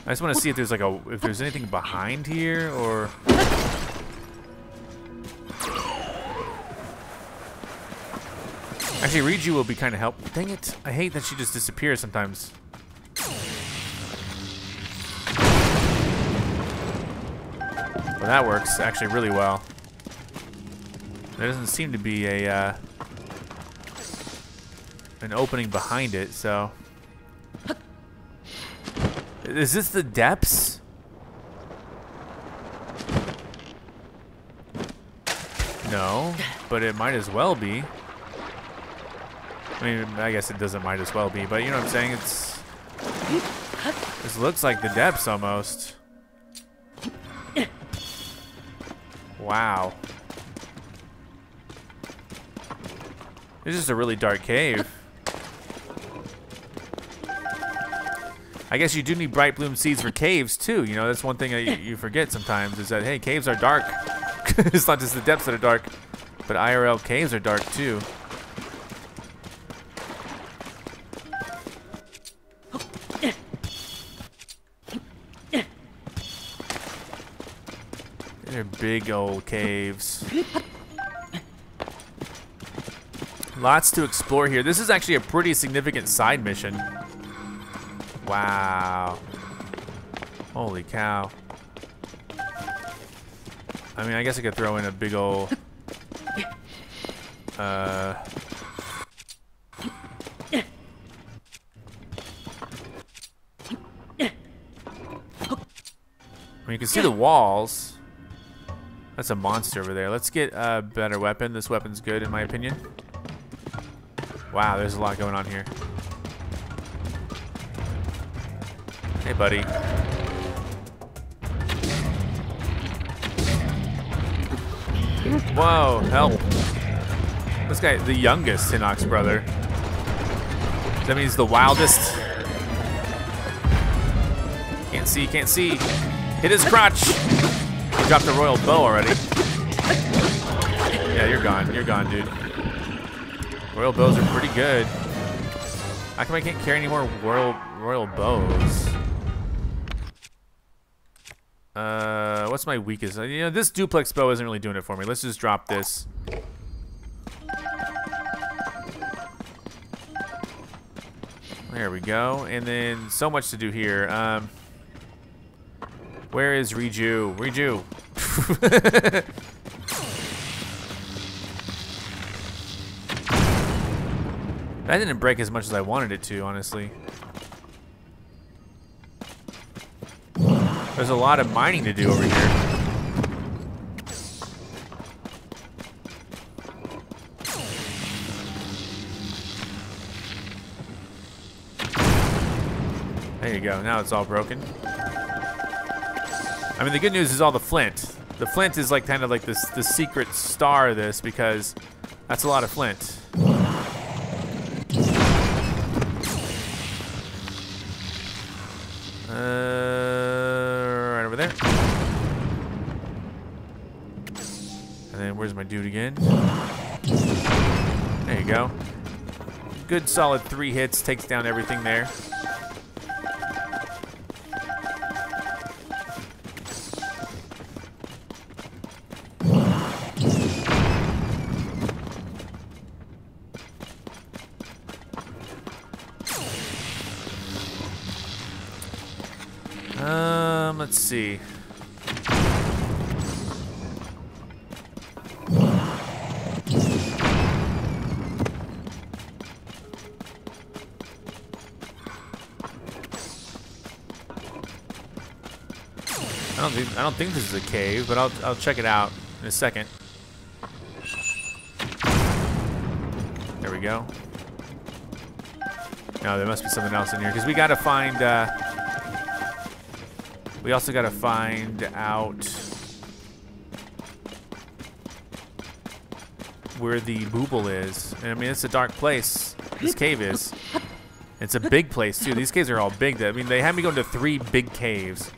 I just want to see if there's like a if there's anything behind here or. Actually, Riju will be kind of help. Dang it! I hate that she just disappears sometimes. Well, that works actually really well. There doesn't seem to be a uh, an opening behind it, so. Is this the depths? No, but it might as well be. I mean, I guess it doesn't might as well be, but you know what I'm saying? It's. This looks like the depths almost. Wow. This is a really dark cave. I guess you do need bright bloom seeds for caves too. You know, that's one thing that you, you forget sometimes is that, hey, caves are dark. [laughs] it's not just the depths that are dark, but IRL caves are dark too. They're big old caves. Lots to explore here. This is actually a pretty significant side mission. Wow. Holy cow. I mean, I guess I could throw in a big old... Uh... You can see the walls. That's a monster over there. Let's get a better weapon. This weapon's good, in my opinion. Wow, there's a lot going on here. Buddy. Whoa, help. This guy, the youngest Hinox brother. That means the wildest. Can't see, can't see. Hit his crotch. He dropped a royal bow already. Yeah, you're gone. You're gone, dude. Royal bows are pretty good. How come I can't carry any more royal royal bows? Uh, what's my weakest? Uh, you know, this duplex bow isn't really doing it for me. Let's just drop this. There we go. And then so much to do here. Um, where is Riju? Riju. [laughs] that didn't break as much as I wanted it to, honestly. There's a lot of mining to do over here. There you go. Now it's all broken. I mean, the good news is all the flint. The flint is like kind of like this the secret star of this because that's a lot of flint. Uh, where's my dude again? There you go. good solid three hits, takes down everything there. Um, let's see. I don't think this is a cave, but I'll I'll check it out in a second. There we go. No, there must be something else in here because we got to find. Uh, we also got to find out where the Bubbul is. And I mean, it's a dark place. This cave is. It's a big place too. These caves are all big. I mean, they had me go into three big caves.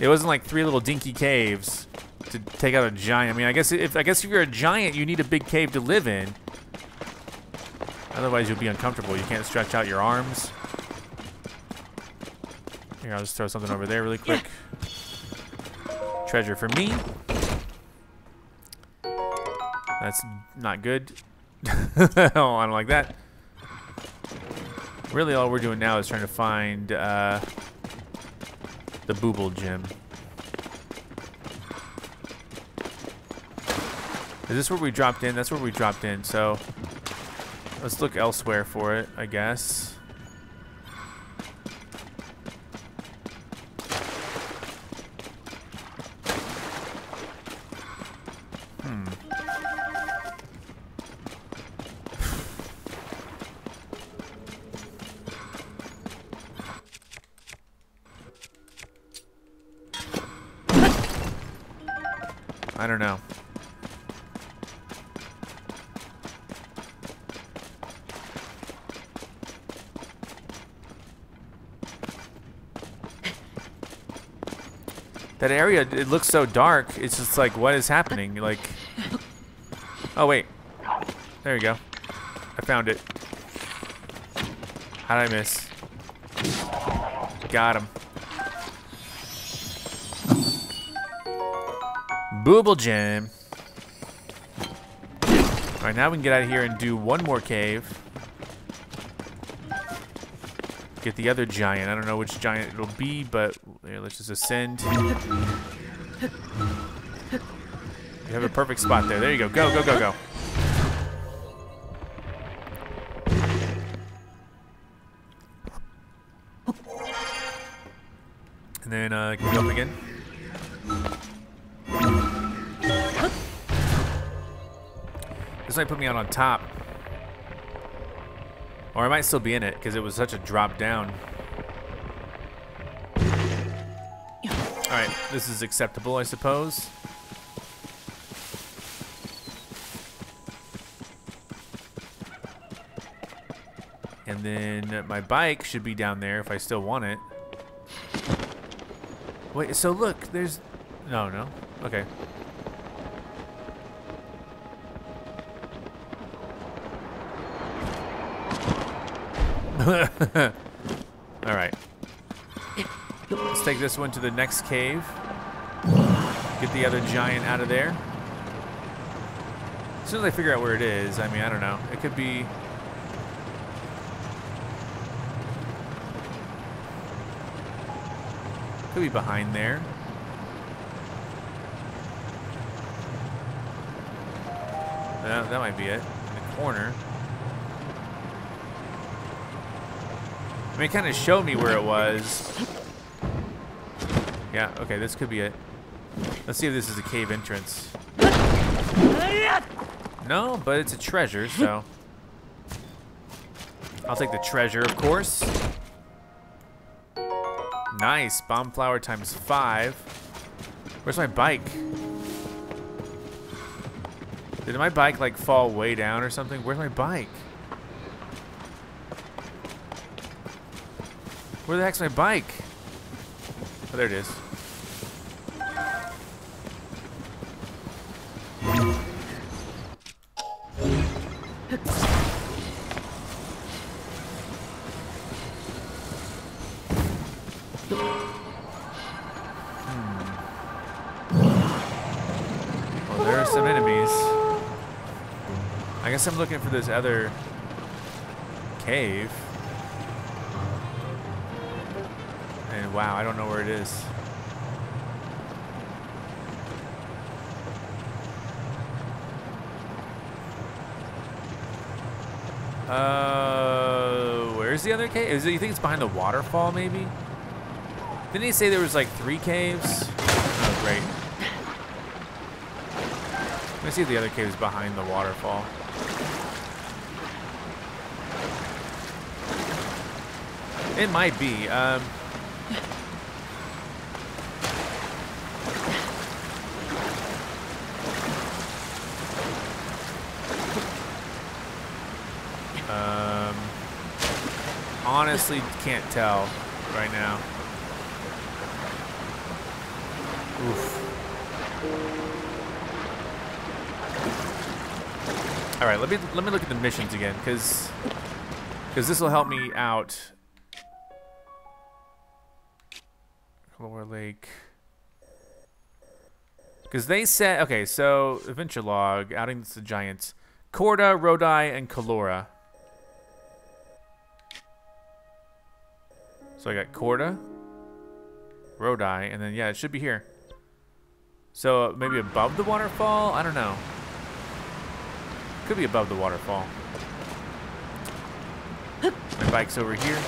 It wasn't like three little dinky caves to take out a giant. I mean, I guess if I guess if you're a giant, you need a big cave to live in. Otherwise, you'll be uncomfortable. You can't stretch out your arms. Here, I'll just throw something over there really quick. Treasure for me. That's not good. [laughs] oh, I don't like that. Really, all we're doing now is trying to find uh, the Bubbul Gem. Is this where we dropped in? That's where we dropped in, so let's look elsewhere for it, I guess. Area, it looks so dark. It's just like, what is happening? Like, oh wait, there you go. I found it. How did I miss? Got him. Bubbul Gem. Alright, now we can get out of here and do one more cave. Get the other giant. I don't know which giant it'll be, but here, let's just ascend. You have a perfect spot there. There you go. Go, go, go, go. And then, uh, can we up again? This might put me out on top. Or I might still be in it because it was such a drop down. This is acceptable, I suppose. And then my bike should be down there if I still want it. Wait, so look, there's... No, no. Okay. [laughs] Alright. Let's take this one to the next cave. Get the other giant out of there. As soon as I figure out where it is, I mean, I don't know. It could be... Could be behind there. That, that might be it. In the corner. I mean, it kind of showed me where it was. Yeah, okay, this could be it. Let's see if this is a cave entrance. No, but it's a treasure, so... I'll take the treasure, of course. Nice, bomb flower times five. Where's my bike? Did my bike, like, fall way down or something? Where's my bike? Where the heck's my bike? Oh, there it is. Guess I'm looking for this other cave. And wow, I don't know where it is. Uh, where's the other cave? Is it, you think it's behind the waterfall, maybe? Didn't he say there was like three caves? Oh, great. Let me see if the other cave is behind the waterfall. It might be. Um, um, honestly, can't tell right now. Oof. All right, let me let me look at the missions again, because because this will help me out. Lake. Because they said, okay, so adventure log, outing the giants, Corta, Rodai, and Kalora. So I got Corta, Rodai, and then yeah, it should be here. So maybe above the waterfall? I don't know. Could be above the waterfall. My bike's over here.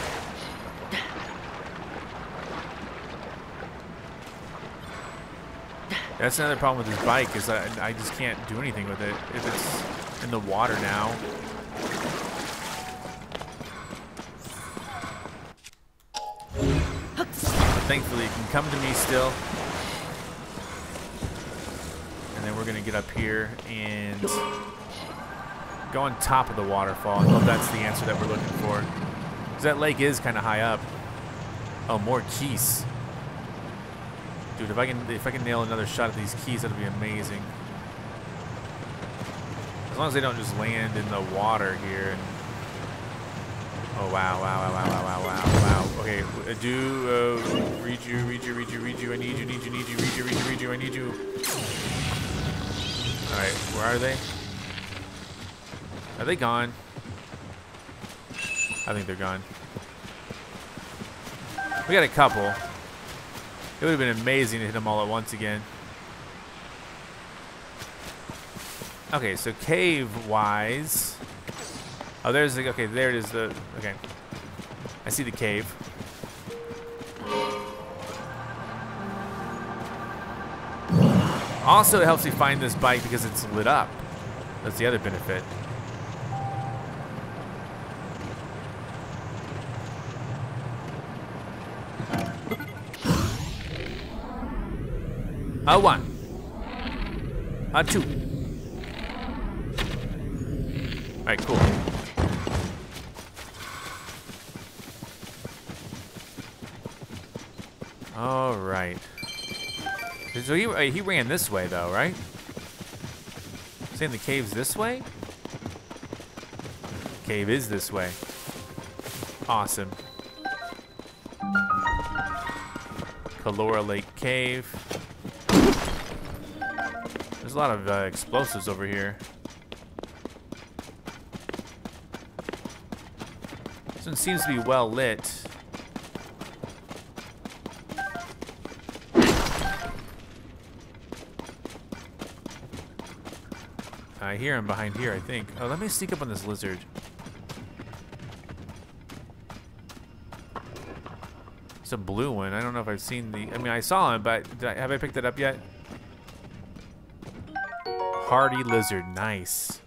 That's another problem with this bike is that I just can't do anything with it if it's in the water now. But thankfully, it can come to me still. And then we're going to get up here and go on top of the waterfall. I hope that's the answer that we're looking for. Because that lake is kind of high up. Oh, more Keese. Dude, if I can if I can nail another shot at these Keese, that'd be amazing. As long as they don't just land in the water here. Oh wow, wow, wow, wow, wow, wow, wow. wow. Okay, do uh, Riju, read you, Riju, read you. I need you, need you, need you, Riju, read you, Riju. I need you. All right, where are they? Are they gone? I think they're gone. We got a couple. It would have been amazing to hit them all at once again. Okay, so cave-wise... Oh, there's the... Okay, there it is. The Okay. I see the cave. Also, it helps me find this bike because it's lit up. That's the other benefit. A one. A two. Alright, cool. Alright. So he, uh, he ran this way, though, right? Saying the cave's this way? Cave is this way. Awesome. Kalora Lake Cave. There's a lot of uh, explosives over here. This one seems to be well lit. I hear him behind here, I think. Oh, let me sneak up on this lizard. It's a blue one. I don't know if I've seen the... I mean, I saw him, but I, have I picked it up yet? Hearty lizard. Nice.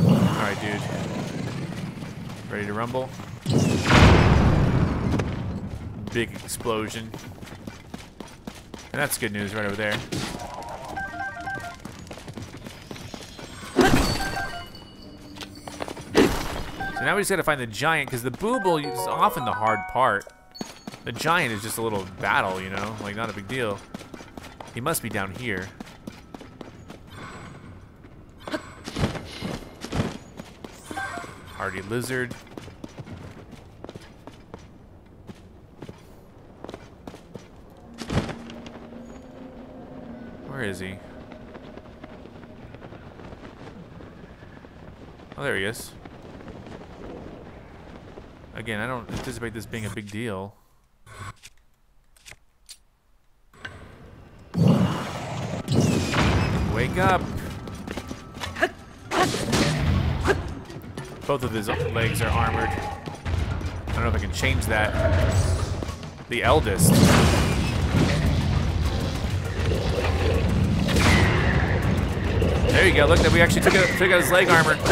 Alright, dude. Ready to rumble? Big explosion. And that's good news right over there. So now we just gotta find the giant, because the Bubbul is often the hard part. The giant is just a little battle, you know? Like, not a big deal. He must be down here. Hearty lizard. Where is he? Oh, there he is. Again, I don't anticipate this being a big deal. Wake up! Both of his legs are armored. I don't know if I can change that. The eldest. There you go. Look, that we actually took out, took out his leg armor. Boom!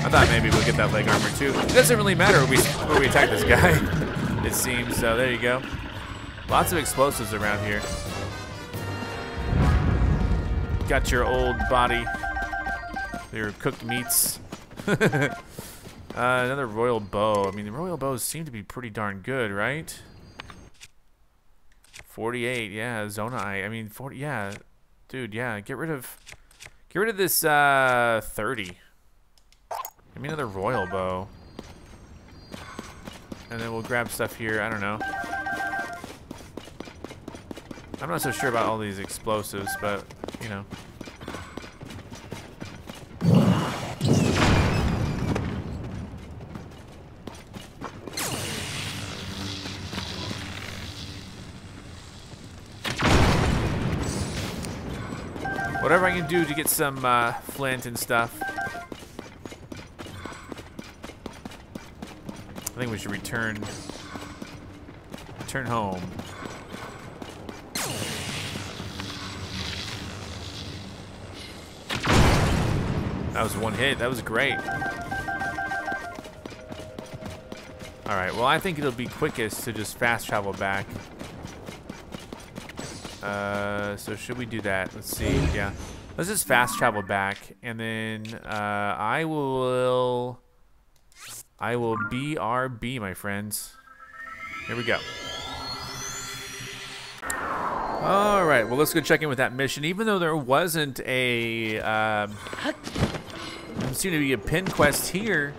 I thought maybe we'd get that leg armor too. It doesn't really matter where we, where we attack this guy, [laughs] it seems. So there you go. Lots of explosives around here. Got your old body. Your cooked meats. [laughs] uh, another royal bow. I mean, the royal bows seem to be pretty darn good, right? 48, yeah, Zonai. I mean, 40, yeah. Dude, yeah, get rid of, get rid of this, uh, 30. Give me another royal bow. And then we'll grab stuff here, I don't know. I'm not so sure about all these explosives, but, you know. Whatever I can do to get some uh, flint and stuff. Think we should return return home. That was one hit. That was great. Alright, well I think it'll be quickest to just fast travel back. Uh, so should we do that? Let's see. Yeah. Let's just fast travel back, and then uh, I will... I will BRB, my friends. Here we go. All right, well, let's go check in with that mission. Even though there wasn't a, um, seemed to be a Penn quest here,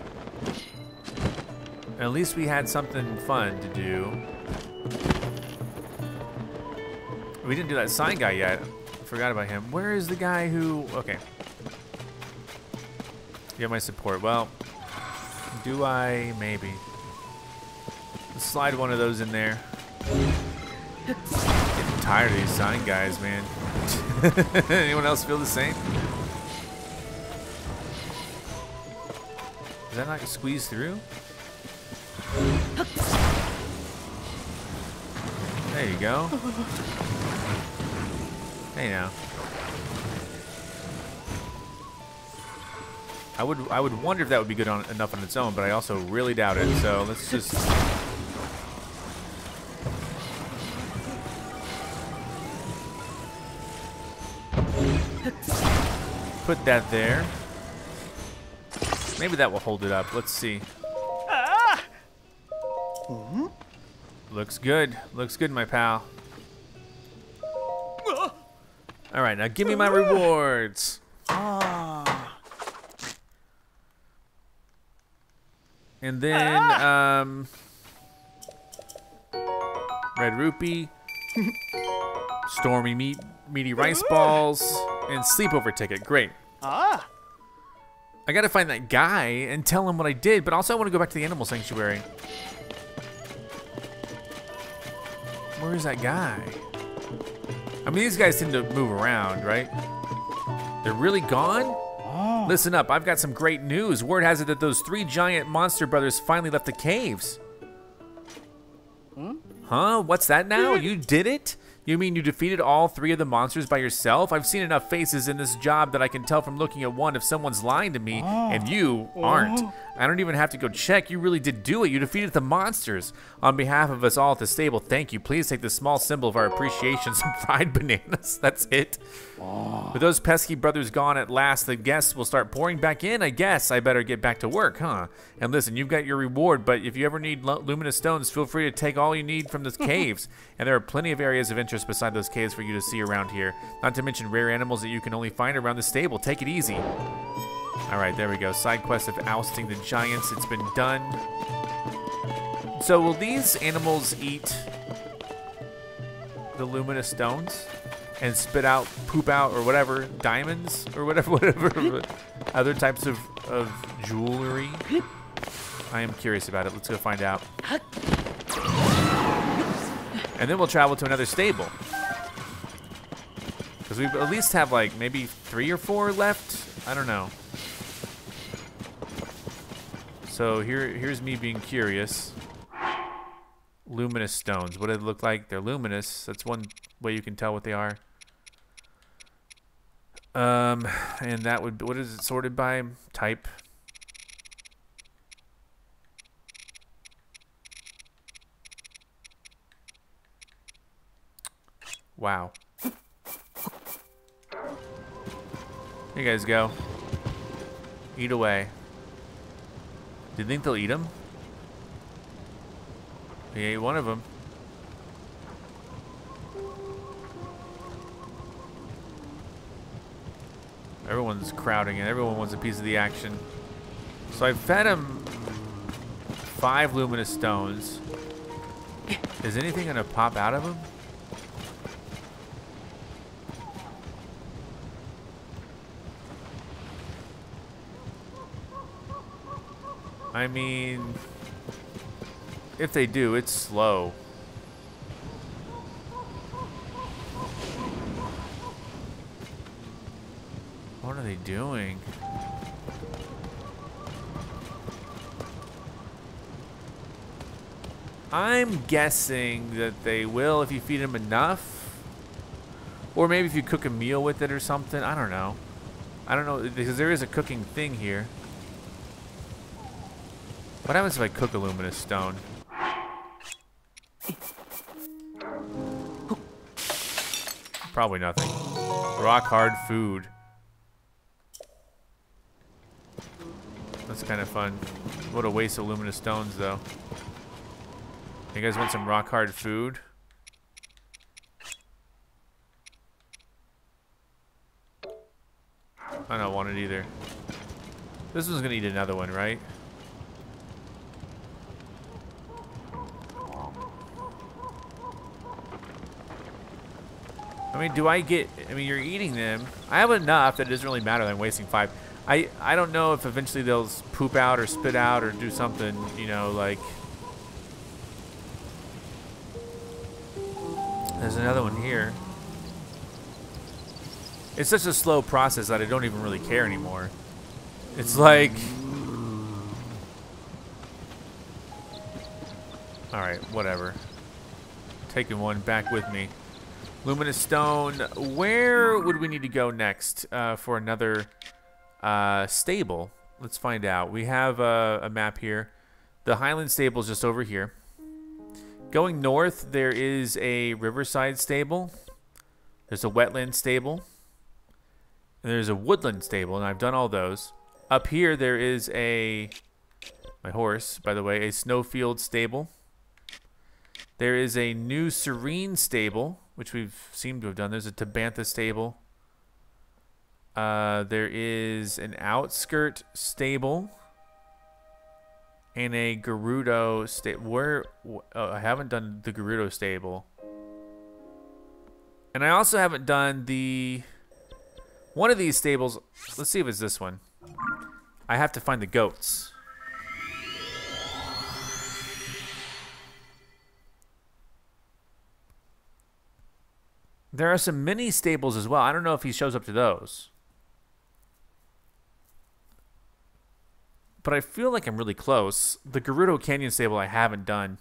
at least we had something fun to do. We didn't do that sign guy yet. Forgot about him. Where is the guy who... Okay. You have my support. Well, do I? Maybe. Let's slide one of those in there. Getting tired of these sign guys, man. [laughs] Anyone else feel the same? Does that not squeeze through? There you go. Hey now. I would I would wonder if that would be good on enough on its own, but I also really doubt it. So let's just put that there. Maybe that will hold it up. Let's see. Ah! Looks good. Looks good, my pal. All right, now give me my rewards. Ah. And then, um, red rupee, [laughs] stormy meat, meaty rice balls, and sleepover ticket. Great. Ah. I gotta find that guy and tell him what I did, but also I want to go back to the animal sanctuary. Where is that guy? I mean, these guys tend to move around, right? They're really gone? Oh. Listen up, I've got some great news. Word has it that those three giant monster brothers finally left the caves. Hmm? Huh? What's that now? You did it? You mean you defeated all three of the monsters by yourself? I've seen enough faces in this job that I can tell from looking at one if someone's lying to me, oh. and you oh. aren't. I don't even have to go check. You really did do it. You defeated the monsters. On behalf of us all at the stable, thank you. Please take this small symbol of our appreciation, [laughs] some fried bananas. That's it. With those pesky brothers gone at last, the guests will start pouring back in, I guess. I better get back to work, huh? And listen, you've got your reward, but if you ever need luminous stones, feel free to take all you need from the [laughs] caves. And there are plenty of areas of interest beside those caves for you to see around here. Not to mention rare animals that you can only find around the stable. Take it easy. All right, there we go. Side quest of ousting the giants. It's been done. So will these animals eat the luminous stones and spit out, poop out, or whatever, diamonds or whatever, [laughs] whatever, other types of, of jewelry? I am curious about it. Let's go find out. And then we'll travel to another stable. Because we at least have like maybe three or four left. I don't know. So here, here's me being curious. Luminous stones. What do they look like? They're luminous. That's one way you can tell what they are. Um, and that would what is it sorted by type? Wow. You guys go. Eat away. Do you think they'll eat them? He ate one of them. Everyone's crowding in. Everyone wants a piece of the action. So I fed him five luminous stones. Is anything going to pop out of him? I mean, if they do, it's slow. What are they doing? I'm guessing that they will if you feed them enough. Or maybe if you cook a meal with it or something. I don't know. I don't know, because there is a cooking thing here. What happens if I cook a luminous stone? Probably nothing. Rock hard food. That's kind of fun. What a waste of luminous stones, though. You guys want some rock hard food? I don't want it either. This one's gonna eat another one, right? I mean, do I get... I mean, you're eating them. I have enough that it doesn't really matter that I'm wasting five. I, I don't know if eventually they'll poop out or spit out or do something, you know, like... There's another one here. It's such a slow process that I don't even really care anymore. It's like... Alright, whatever. Taking one back with me. Luminous Stone. Where would we need to go next uh, for another uh, stable? Let's find out. We have a, a map here. The Highland Stable is just over here. Going north, there is a Riverside Stable. There's a Wetland Stable. And there's a Woodland Stable, and I've done all those. Up here, there is a... My horse, by the way, a Snowfield Stable. There is a new Serenne Stable which we've seemed to have done. There's a Tabantha stable. Uh, there is an outskirt stable and a Gerudo stable. Where oh, I haven't done the Gerudo stable, and I also haven't done the one of these stables. Let's see if it's this one. I have to find the goats. There are some mini stables as well. I don't know if he shows up to those. But I feel like I'm really close. The Gerudo Canyon stable I haven't done.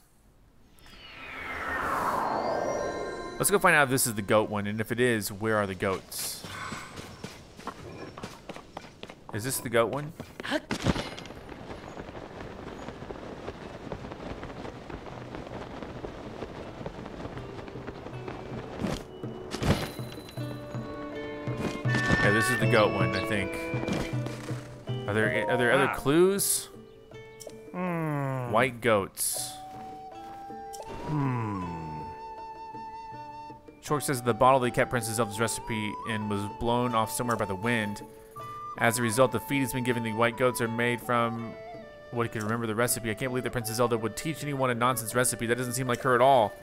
Let's go find out if this is the goat one, and if it is, where are the goats? Is this the goat one? Okay, this is the goat one, I think. Are there are there other clues? Hmm. White goats. Hmm. Shork says the bottle they kept Princess Zelda's recipe in was blown off somewhere by the wind. As a result, the feed he's been given the white goats are made from what he could remember the recipe. I can't believe that Princess Zelda would teach anyone a nonsense recipe. That doesn't seem like her at all.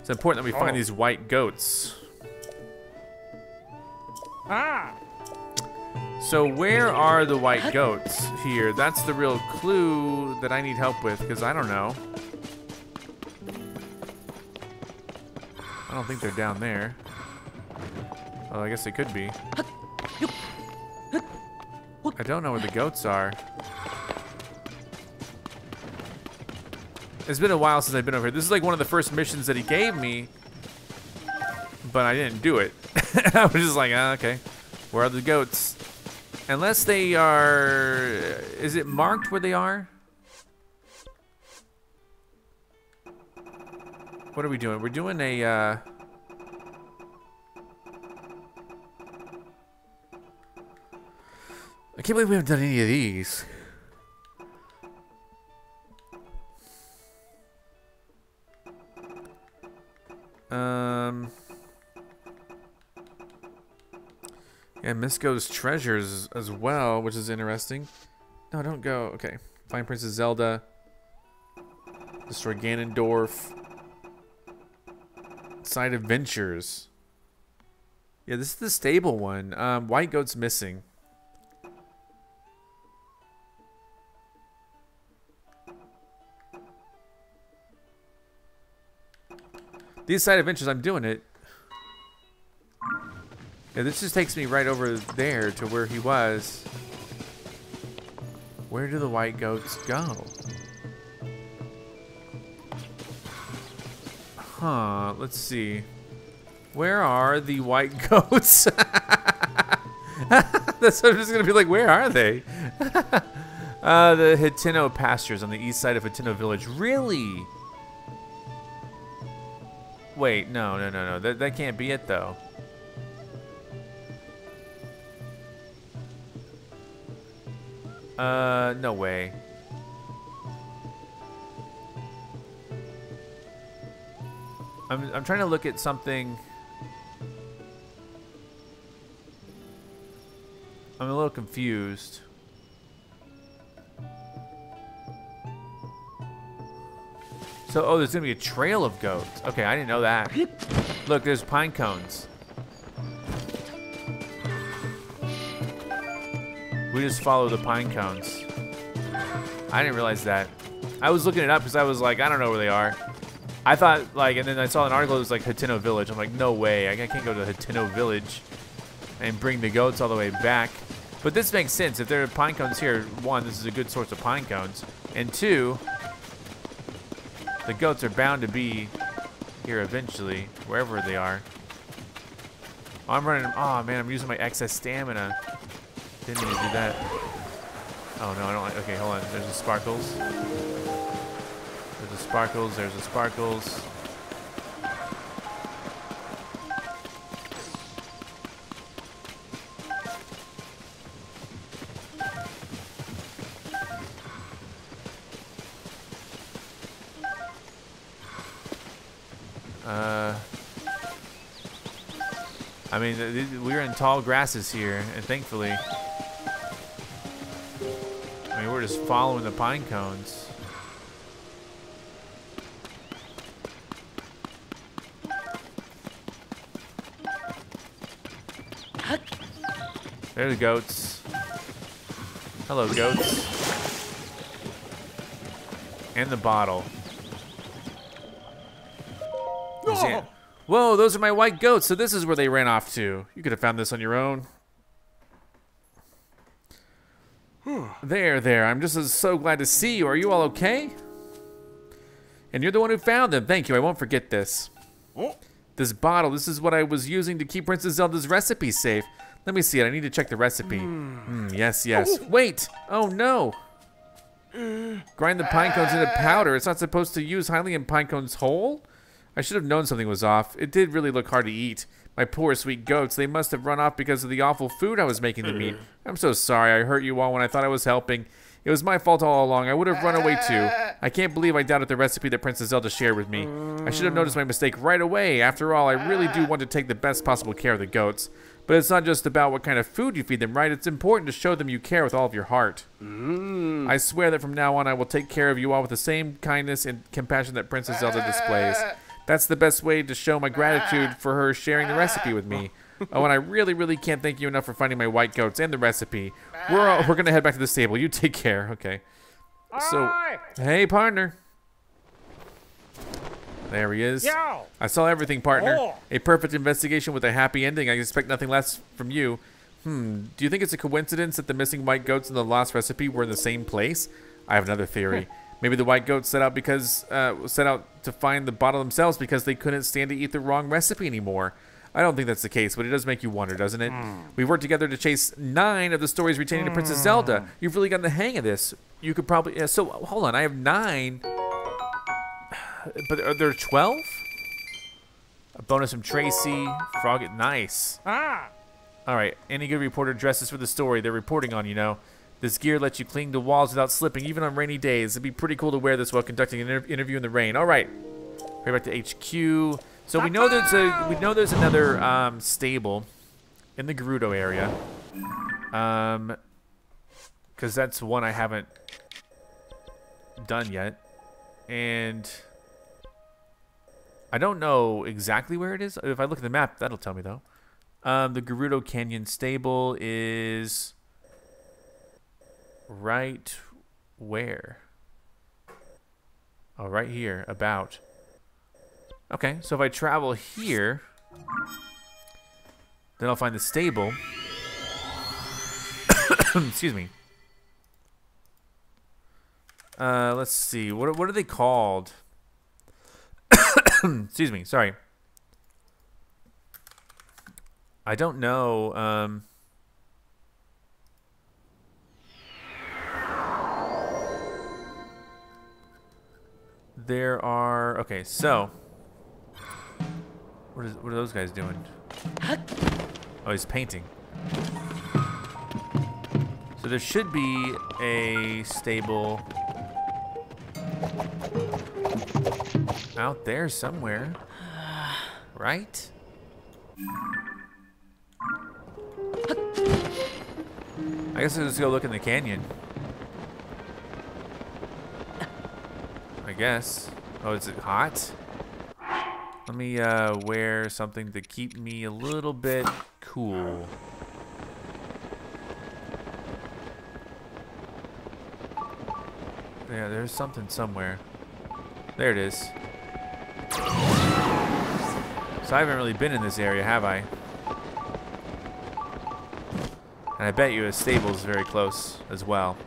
It's important that we find Oh. these white goats. Ah! So where are the white goats here? That's the real clue that I need help with because I don't know. I don't think they're down there. Oh, I guess they could be. I don't know where the goats are. It's been a while since I've been over here. This is like one of the first missions that he gave me, but I didn't do it. [laughs] I was just like, ah, okay, where are the goats? Unless they are, is it marked where they are? What are we doing? We're doing a, uh, I can't believe we haven't done any of these. Um. Yeah, Misko's treasures as well, which is interesting. No, don't go. Okay. Find Princess Zelda. Destroy Ganondorf. Side Adventures. Yeah, this is the stable one. Um, White Goat's missing. These side adventures, I'm doing it. This just takes me right over there to where he was. Where do the white goats go? Huh, let's see. Where are the white [laughs] goats? [laughs] That's what I'm just gonna be like, where are they? [laughs] uh, the Hateno pastures on the east side of Hateno village. Really? Wait, no, no, no, no. That, that can't be it, though. Uh, no way. I'm, I'm trying to look at something. I'm a little confused. So, oh, there's gonna be a trail of goats. Okay, I didn't know that. Look, there's pine cones. We just follow the pine cones. I didn't realize that. I was looking it up because I was like, I don't know where they are. I thought like, and then I saw an article that was like Hateno Village. I'm like, no way, I can't go to Hateno Village and bring the goats all the way back. But this makes sense. If there are pine cones here, one, this is a good source of pine cones, and two, the goats are bound to be here eventually, wherever they are. Oh, I'm running. Oh man, I'm using my excess stamina. Didn't to do that. Oh no, I don't like. Okay, hold on. There's the sparkles. There's the sparkles. There's the sparkles. Uh, I mean, we're in tall grasses here, and thankfully, just following the pine cones. There the goats. Hello, goats. And the bottle. Whoa, those are my white goats. So this is where they ran off to. You could have found this on your own. There, there. I'm just so glad to see you. Are you all okay? And you're the one who found them. Thank you. I won't forget this. Oh, This bottle, this is what I was using to keep Princess Zelda's recipe safe. Let me see it. I need to check the recipe. Mm, yes, yes. Wait. Oh, no. Grind the pine cones into powder. It's not supposed to use Hylian pine cones whole? I should have known something was off. It did really look hard to eat. My poor sweet goats, they must have run off because of the awful food I was making them eat. [laughs] I'm so sorry I hurt you all when I thought I was helping. It was my fault all along. I would have run away too. [laughs] I can't believe I doubted the recipe that Princess Zelda shared with me. I should have noticed my mistake right away. After all, I really do want to take the best possible care of the goats. But it's not just about what kind of food you feed them, right? It's important to show them you care with all of your heart. Mm. I swear that from now on I will take care of you all with the same kindness and compassion that Princess Zelda displays. [laughs] That's the best way to show my gratitude [laughs] for her sharing the recipe with me. Oh, and I really, really can't thank you enough for finding my white goats and the recipe. We're all, we're gonna head back to the stable. You take care. Okay. So, hey, partner. There he is. Yo. I saw everything, partner. Oh. A perfect investigation with a happy ending. I expect nothing less from you. Hmm. Do you think it's a coincidence that the missing white goats and the lost recipe were in the same place? I have another theory. [laughs] Maybe the white goats set out because uh, set out to find the bottle themselves because they couldn't stand to eat the wrong recipe anymore. I don't think that's the case, but it does make you wonder, doesn't it? We've worked together to chase nine of the stories retaining to Princess Zelda. You've really gotten the hang of this. You could probably. Yeah, so hold on, I have nine. But are there twelve? A bonus from Traysi. Frog it nice. Ah. All right. Any good reporter dresses for the story they're reporting on, you know. This gear lets you cling to walls without slipping, even on rainy days. It'd be pretty cool to wear this while conducting an inter interview in the rain. All right. Right back to HQ. So we know there's a we know there's another um, stable in the Gerudo area. Um, because that's one I haven't done yet, and I don't know exactly where it is. If I look at the map, that'll tell me though. Um, the Gerudo Canyon stable is right where? Oh, right here, about. Okay, so if I travel here, then I'll find the stable. [coughs] Excuse me. Uh, let's see. What what are they called? [coughs] Excuse me. Sorry. I don't know. Um, there are. Okay, so. What is what are those guys doing? Oh, he's painting. So there should be a stable out there somewhere, right? I guess I'll just go look in the canyon. I guess. Oh, is it hot? Let me uh, wear something to keep me a little bit cool. Yeah, there's something somewhere. There it is. So I haven't really been in this area, have I? And I bet you a stable's very close as well.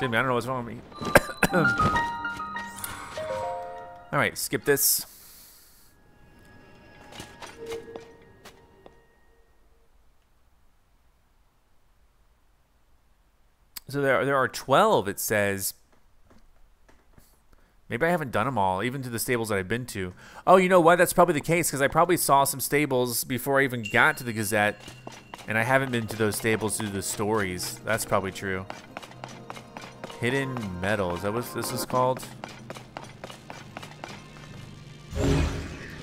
Me, I don't know what's wrong with me. [coughs] Alright, skip this. So there, there are 12, it says. Maybe I haven't done them all, even to the stables that I've been to. Oh, you know what? That's probably the case, because I probably saw some stables before I even got to the Gazette, and I haven't been to those stables to do the stories. That's probably true. Hidden Metal, is that what this is called?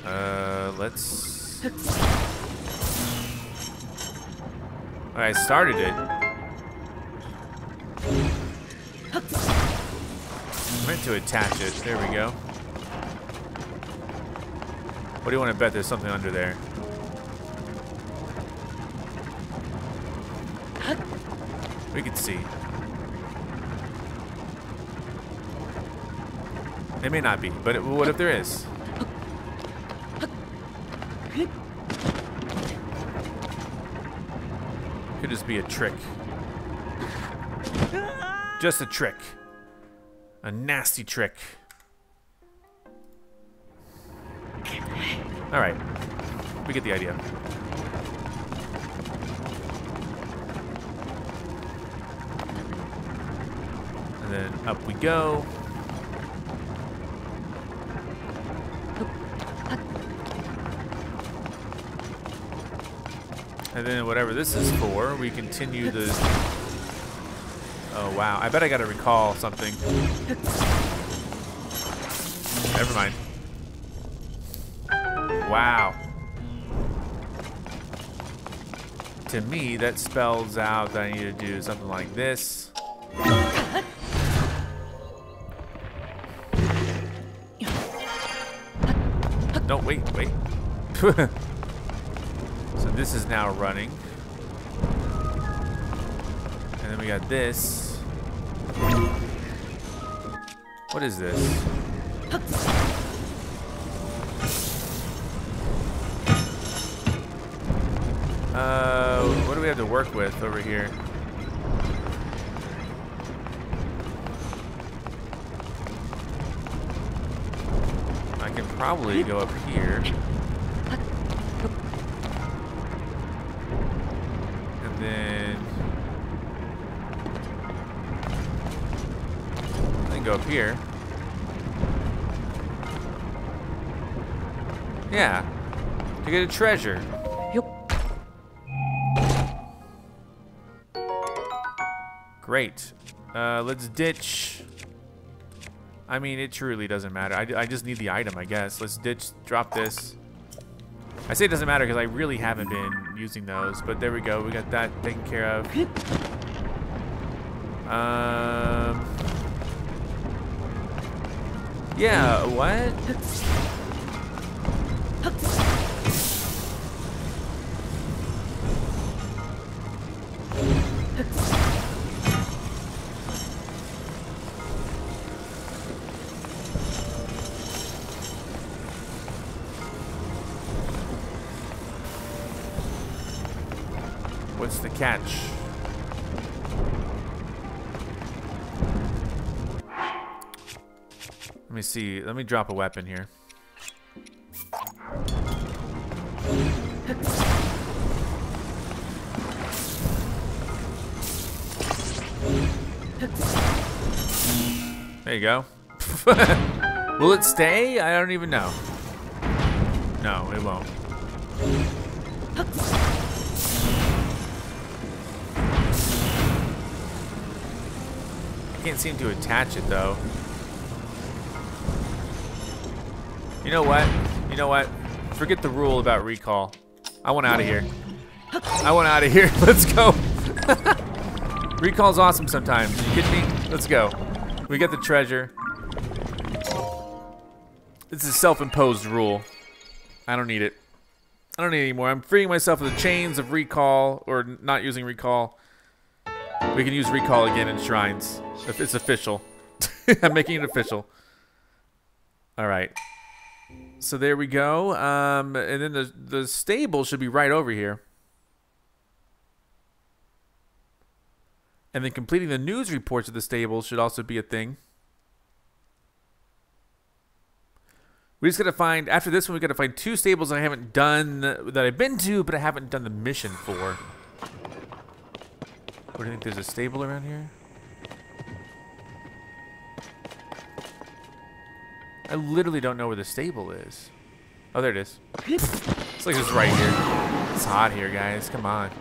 Uh, let's... I started it. I meant to attach it. There we go. What do you want to bet there's something under there? We can see. It may not be, but it, what if there is? Could just be a trick. Just a trick. A nasty trick. Alright. We get the idea. And then up we go. And then whatever this is for, we continue the... Oh, wow. I bet I gotta recall something. Never mind. Wow. To me, that spells out that I need to do something like this. No, wait, wait. [laughs] this is now running. And then we got this. What is this? Uh, what do we have to work with over here? I can probably go up here. Here. Yeah. To get a treasure. Yep. Great. Uh, let's ditch. I mean, it truly doesn't matter. I, I just need the item, I guess. Let's ditch, drop this. I say it doesn't matter because I really haven't been using those, but there we go. We got that taken care of. Um. Yeah, what? Let me drop a weapon here. There you go. [laughs] Will it stay? I don't even know. No, it won't. I can't seem to attach it though. You know what? You know what? Forget the rule about recall. I want out of here. I want out of here. [laughs] Let's go. [laughs] Recall's awesome sometimes. you kidding me? Let's go. We get the treasure. This is a self-imposed rule. I don't need it. I don't need it anymore. I'm freeing myself of the chains of recall or not using recall. We can use recall again in shrines. If it's official. [laughs] I'm making it official. All right. So there we go. Um, and then the the stable should be right over here. And then completing the news reports of the stable should also be a thing. We just gotta find after this one. We gotta find two stables I haven't done that I've been to, but I haven't done the mission for. What do you think? There's a stable around here. I literally don't know where the stable is. Oh, there it is. it's like it's right here. It's hot here, guys. Come on.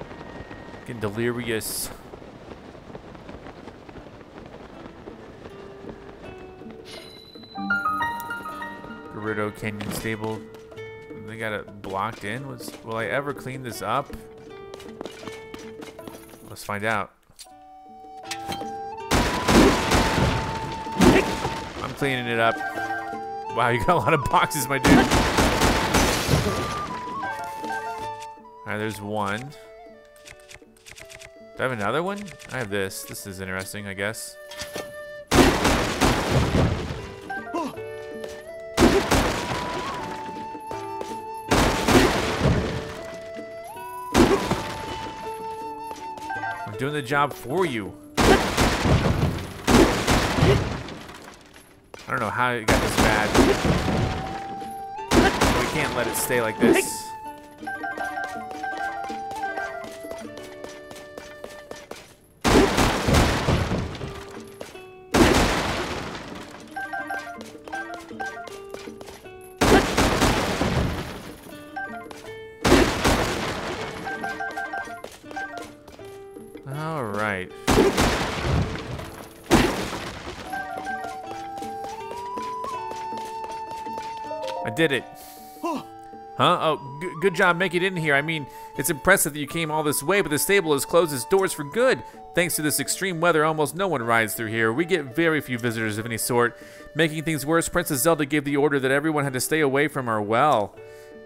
Getting delirious. Gerudo Canyon Stable. They got it blocked in. Was, will I ever clean this up? Let's find out. I'm cleaning it up. Wow, you got a lot of boxes, my dude. Alright, there's one. Do I have another one? I have this. This is interesting, I guess. I'm doing the job for you. I don't know how it got this bad. We can't let it stay like this. Did it. Huh? Oh, good job making it in here. I mean, it's impressive that you came all this way, but the stable has closed its doors for good. Thanks to this extreme weather, almost no one rides through here. We get very few visitors of any sort. Making things worse, Princess Zelda gave the order that everyone had to stay away from our well.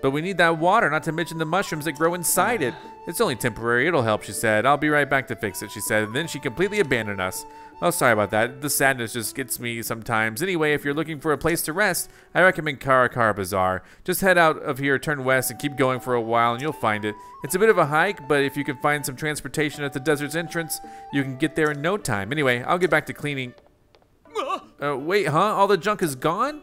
But we need that water, not to mention the mushrooms that grow inside it. It's only temporary, it'll help, she said. I'll be right back to fix it, she said. And then she completely abandoned us. Oh, sorry about that. The sadness just gets me sometimes. Anyway, if you're looking for a place to rest, I recommend Kara Kara Bazaar. Just head out of here, turn west, and keep going for a while, and you'll find it. It's a bit of a hike, but if you can find some transportation at the desert's entrance, you can get there in no time. Anyway, I'll get back to cleaning. Uh, wait, huh? All the junk is gone?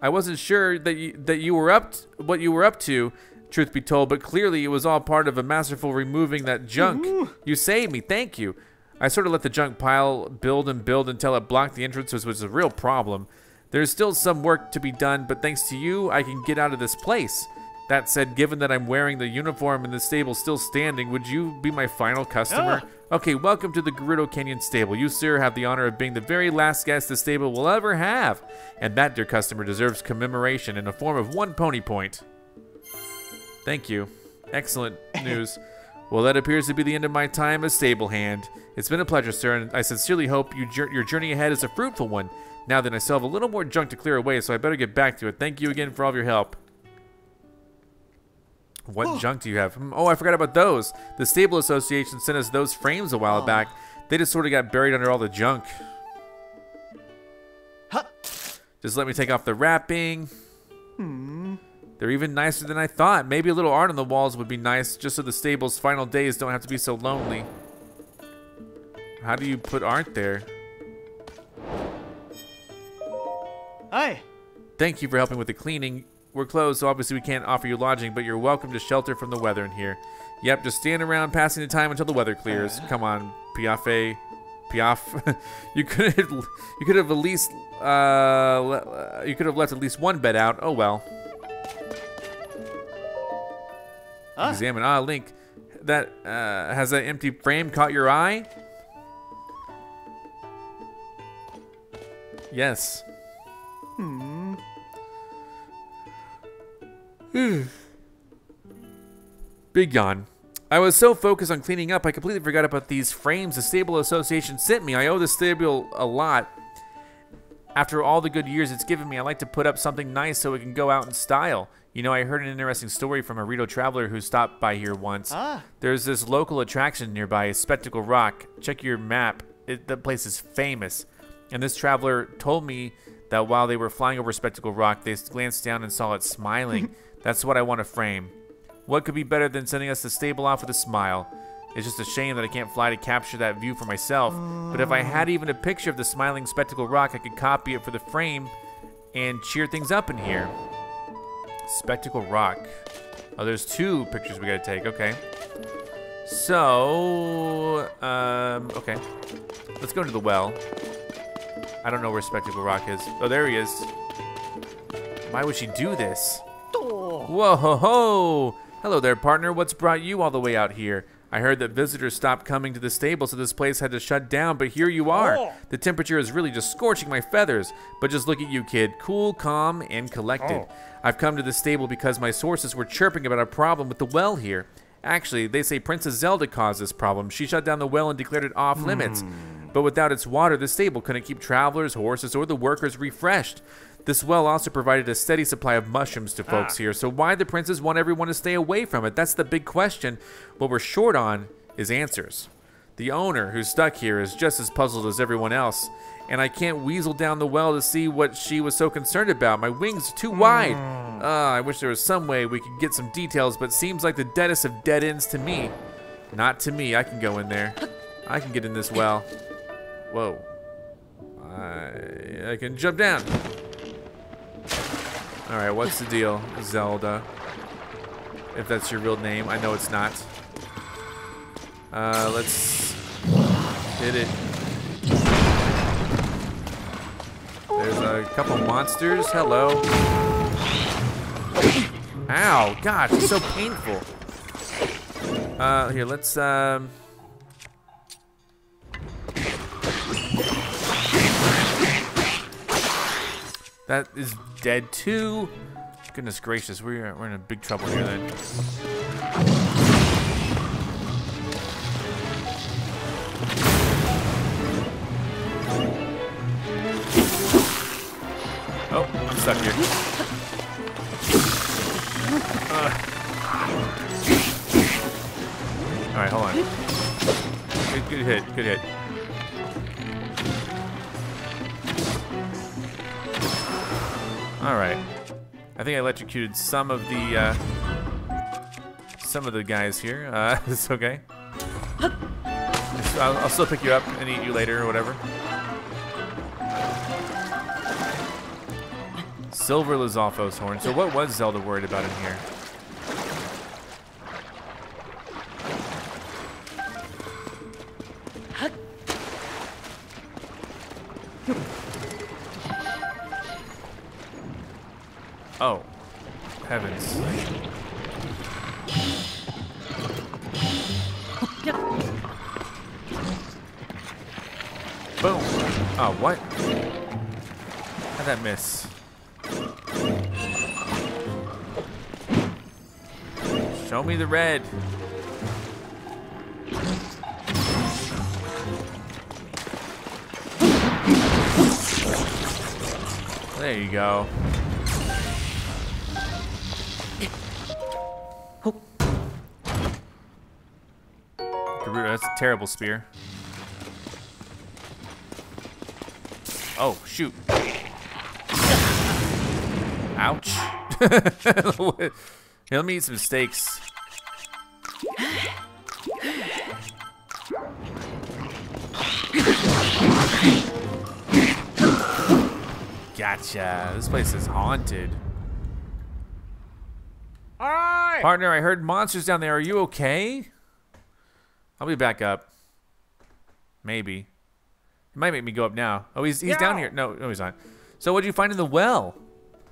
I wasn't sure that you, that you were up t- what you were up to, truth be told, but clearly it was all part of a masterful removing that junk. You saved me, thank you. I sort of let the junk pile build and build until it blocked the entrance, which was a real problem. There's still some work to be done, but thanks to you, I can get out of this place. That said, given that I'm wearing the uniform and the stable still standing, would you be my final customer? Ah. Okay, welcome to the Gerudo Canyon stable. You, sir, have the honor of being the very last guest the stable will ever have. And that, dear customer, deserves commemoration in the form of one pony point. Thank you. Excellent [laughs] news. Well, that appears to be the end of my time as stable hand. It's been a pleasure, sir, and I sincerely hope you your journey ahead is a fruitful one. Now then, I still have a little more junk to clear away, so I better get back to it. Thank you again for all of your help. What junk do you have? Hmm, Oh, I forgot about those. The Stable Association sent us those frames a while back. They just sort of got buried under all the junk. Huh. Just let me take off the wrapping. They're even nicer than I thought. Maybe a little art on the walls would be nice, just so the stable's final days don't have to be so lonely. How do you put art there? Hi. Thank you for helping with the cleaning. We're closed, so obviously we can't offer you lodging, but you're welcome to shelter from the weather in here. Yep, just stand around passing the time until the weather clears. Come on, Piafe. Piaf. [laughs] you could have, you could have at least uh, uh, you could have left at least one bed out. Oh well. Ah. Examine. Ah, Link. That uh, has that empty frame caught your eye? Yes. Hmm. [sighs] Big yawn. I was so focused on cleaning up, I completely forgot about these frames the Stable Association sent me. I owe the stable a lot. After all the good years it's given me, I like to put up something nice so it can go out in style. You know, I heard an interesting story from a Rito traveler who stopped by here once. Ah. There's this local attraction nearby, Spectacle Rock. Check your map. It, the place is famous. And this traveler told me that while they were flying over Spectacle Rock, they glanced down and saw it smiling. [laughs] That's what I want to frame. What could be better than sending us the stable off with a smile? It's just a shame that I can't fly to capture that view for myself. But if I had even a picture of the smiling Spectacle Rock, I could copy it for the frame and cheer things up in here. Spectacle Rock. Oh, there's two pictures we gotta take. Okay. So, um, okay. Let's go to the well. I don't know where Spectacle Rock is. Oh, there he is. Why would she do this? Whoa ho ho! Hello there, partner. What's brought you all the way out here? I heard that visitors stopped coming to the stable, so this place had to shut down, but here you are. Oh. The temperature is really just scorching my feathers. But just look at you, kid. Cool, calm, and collected. Oh. I've come to the stable because my sources were chirping about a problem with the well here. Actually, they say Princess Zelda caused this problem. She shut down the well and declared it off limits. Hmm. But without its water, the stable couldn't keep travelers, horses, or the workers refreshed. This well also provided a steady supply of mushrooms to folks here, so why the princes want everyone to stay away from it? That's the big question. What we're short on is answers. The owner, who's stuck here, is just as puzzled as everyone else, and I can't weasel down the well to see what she was so concerned about. My wings are too wide. Ah, I wish there was some way we could get some details, but seems like the deadest of dead ends to me. Not to me. I can go in there. I can get in this well. Whoa. I, I can jump down. All right, what's the deal, Zelda? If that's your real name, I know it's not. Uh, let's hit it. There's a couple monsters. Hello. Ow, gosh, it's so painful. Uh, here, let's um, That is dead too. Goodness gracious, we're, we're in a big trouble here then. Oh, I'm stuck here. Uh. All right, hold on. Good, good hit, good hit. All right. I think I electrocuted some of the uh, some of the guys here. Uh, [laughs] it's okay. I'll, I'll still pick you up and eat you later or whatever. Silver Lizalfos horn. So what was Zelda worried about in here? The red. There you go. That's a terrible spear. Oh, shoot. Ouch. [laughs] Let me eat some steaks. Gotcha. This place is haunted. Alright! Partner, I heard monsters down there. Are you okay? I'll be back up. Maybe. It might make me go up now. Oh, he's he's down here. No, no, he's not. So what did you find in the well?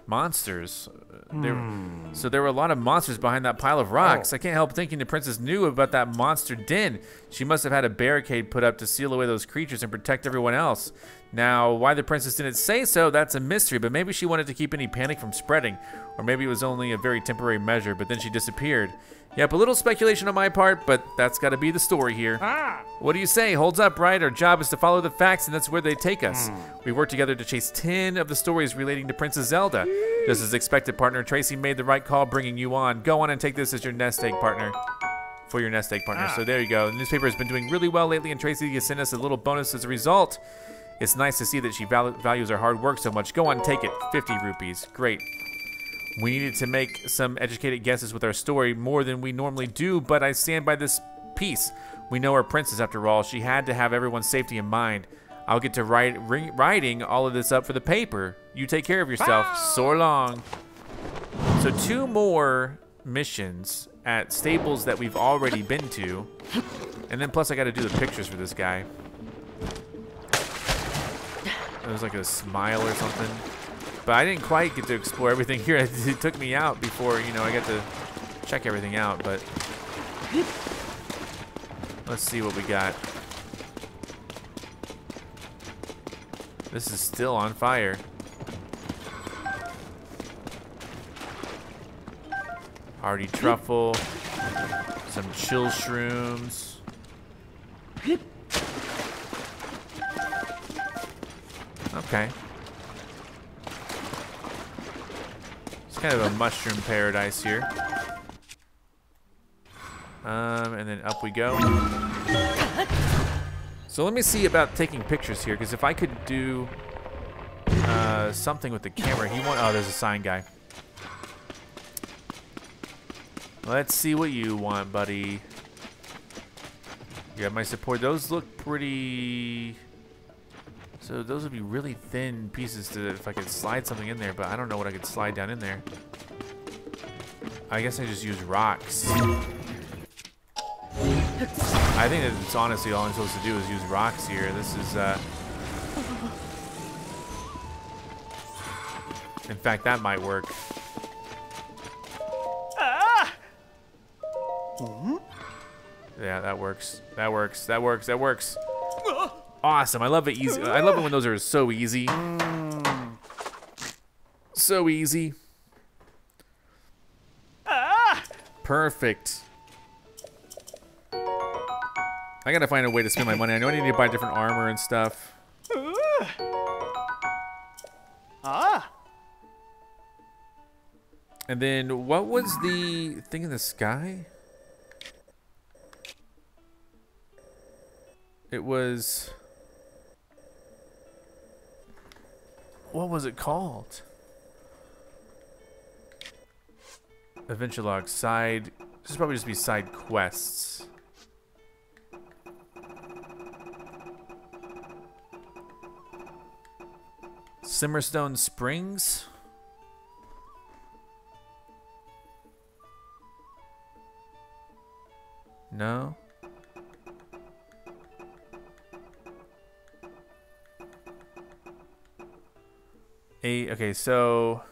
Monsters. There, hmm. So there were a lot of monsters behind that pile of rocks. Oh. I can't help thinking the princess knew about that monster den. She must have had a barricade put up to seal away those creatures and protect everyone else. Now, why the princess didn't say so, that's a mystery, but maybe she wanted to keep any panic from spreading. Or maybe it was only a very temporary measure, but then she disappeared. Yep, a little speculation on my part, but that's gotta be the story here. Ah! What do you say? Holds up, right? Our job is to follow the facts, and that's where they take us. We work together to chase 10 of the stories relating to Princess Zelda. Just as expected, partner, Traysi made the right call bringing you on. Go on and take this as your nest egg, partner. For your nest egg, partner. So there you go. The newspaper has been doing really well lately, and Traysi has sent us a little bonus as a result. It's nice to see that she val- values our hard work so much. Go on, take it. 50 rupees. Great. We needed to make some educated guesses with our story more than we normally do, but I stand by this piece. We know our princess after all. She had to have everyone's safety in mind. I'll get to write, ri- writing all of this up for the paper. You take care of yourself. So long. So two more missions at stables that we've already been to. And then plus I got to do the pictures for this guy. It was like a smile or something. But I didn't quite get to explore everything here. [laughs] It took me out before, you know, I got to check everything out, but let's see what we got. This is still on fire. Hearty truffle, some chill shrooms. Okay. It's kind of a mushroom paradise here. Um, and then up we go. So let me see about taking pictures here, because if I could do uh, something with the camera, he want. Oh, there's a sign guy. Let's see what you want, buddy. You have my support. Those look pretty. So those would be really thin pieces to if I could slide something in there, but I don't know what I could slide down in there. I guess I just use rocks. I think that it's honestly all I'm supposed to do is use rocks here. This is, uh... In fact, that might work. Ah! Yeah, that works. That works. That works. That works. Awesome. I love it easy. I love it when those are so easy. So easy. Perfect. I gotta find a way to spend my money. I know I need to buy different armor and stuff. Ah! And then what was the thing in the sky? It was What was it called? Adventure log side this is probably just be side quests. Simmerstone Springs? No? Okay, so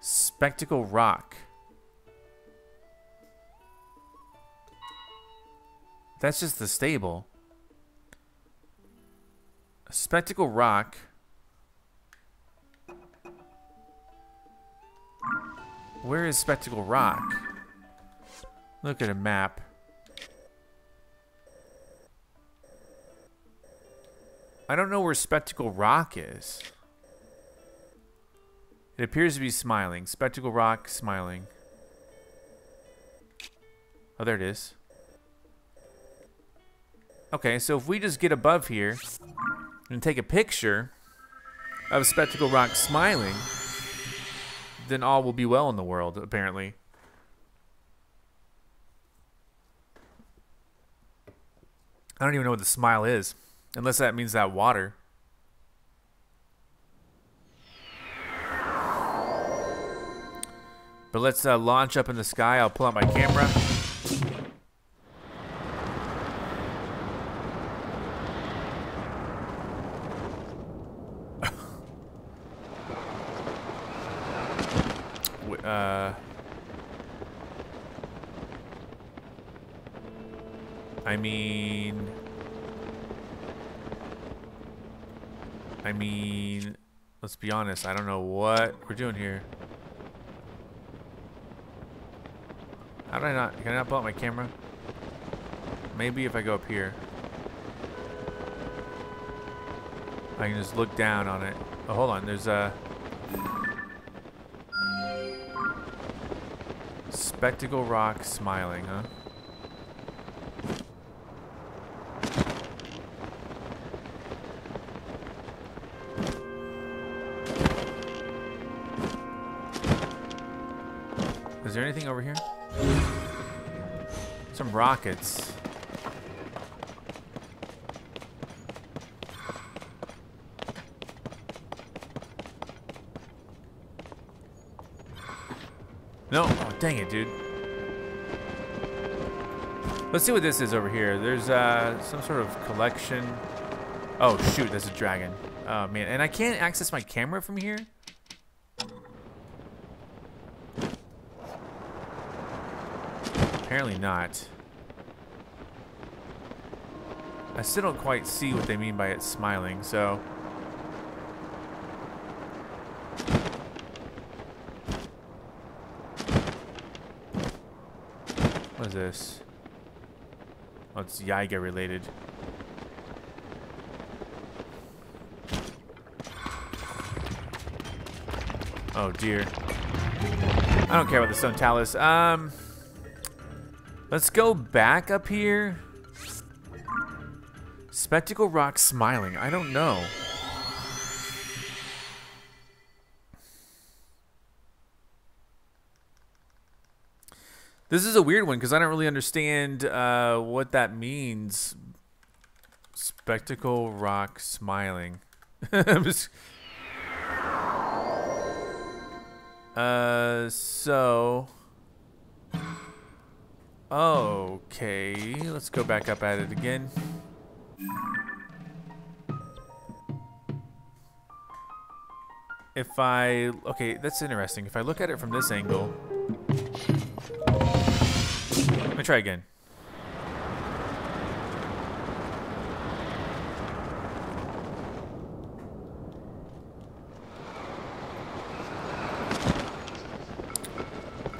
Spectacle Rock. That's just the stable. Spectacle Rock. Where is Spectacle Rock? Look at a map. I don't know where Spectacle Rock is. It appears to be smiling. Spectacle Rock smiling. Oh, there it is. Okay, so if we just get above here and take a picture of Spectacle Rock smiling, then all will be well in the world, apparently. I don't even know what the smile is, unless that means that water. But let's uh, launch up in the sky. I'll pull out my camera. [laughs] uh, I mean... I mean... Let's be honest, I don't know what we're doing here. How did I not? Can I not pull out my camera? Maybe if I go up here. I can just look down on it. Oh, hold on. There's a... Spectacle Rock smiling, huh? Is there anything over here? Rockets. No. Oh, dang it, dude. Let's see what this is over here. There's uh, some sort of collection. Oh, shoot. That's a dragon. Oh, man. And I can't access my camera from here? Apparently not. I still don't quite see what they mean by it smiling, so... What is this? Oh, it's Yiga related. Oh dear. I don't care about the stone talus. Um, let's go back up here. Spectacle Rock smiling. I don't know. This is a weird one because I don't really understand uh, what that means. Spectacle Rock smiling. [laughs] uh, so. Okay, let's go back up at it again. If I... Okay, that's interesting. If I look at it from this angle... Let me try again.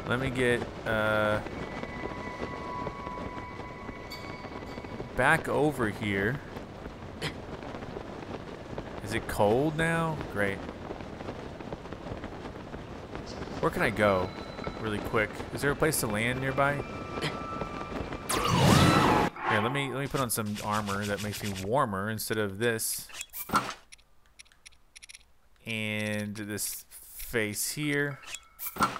Let me get... Uh, back over here. Is it cold now? Great. Where can I go? Really quick. Is there a place to land nearby? Here, let me let me put on some armor that makes me warmer instead of this. And this face here. I'm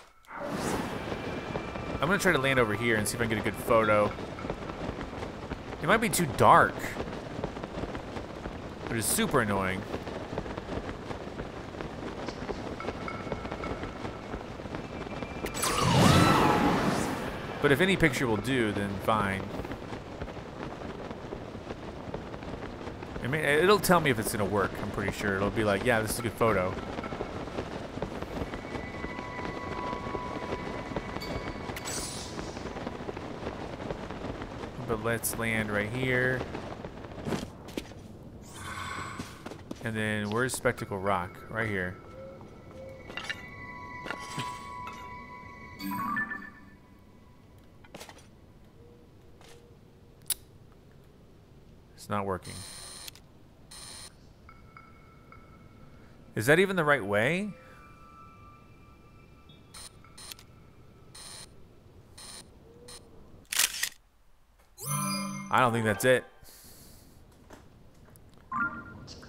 gonna try to land over here and see if I can get a good photo. It might be too dark. But it's super annoying. But if any picture will do, then fine. I mean, it'll tell me if it's gonna work. I'm pretty sure it'll be like, yeah, this is a good photo. Let's land right here. And then where's Spectacle Rock? Right here. It's not working. Is that even the right way? I don't think that's it.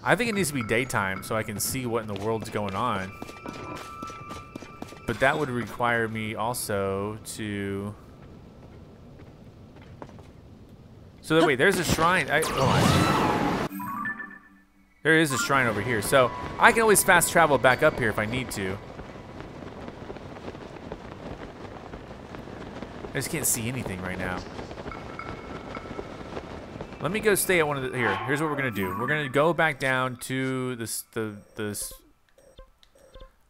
I think it needs to be daytime so I can see what in the world's going on. But that would require me also to... So wait, there's a shrine. I, on. There is a shrine over here. So I can always fast travel back up here if I need to. I just can't see anything right now. Let me go stay at one of the here. Here's what we're gonna do. We're gonna go back down to this the this.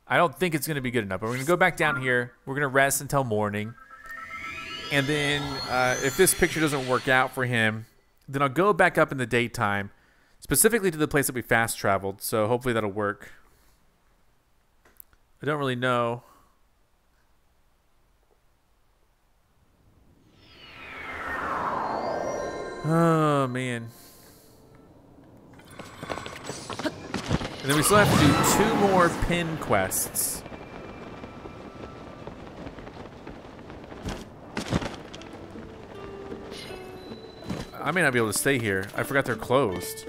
I don't think it's gonna be good enough, but we're gonna go back down here. We're gonna rest until morning, and then uh, if this picture doesn't work out for him, then I'll go back up in the daytime, specifically to the place that we fast traveled. So hopefully that'll work. I don't really know. Oh, man. And then we still have to do two more Penn quests. I may not be able to stay here. I forgot they're closed.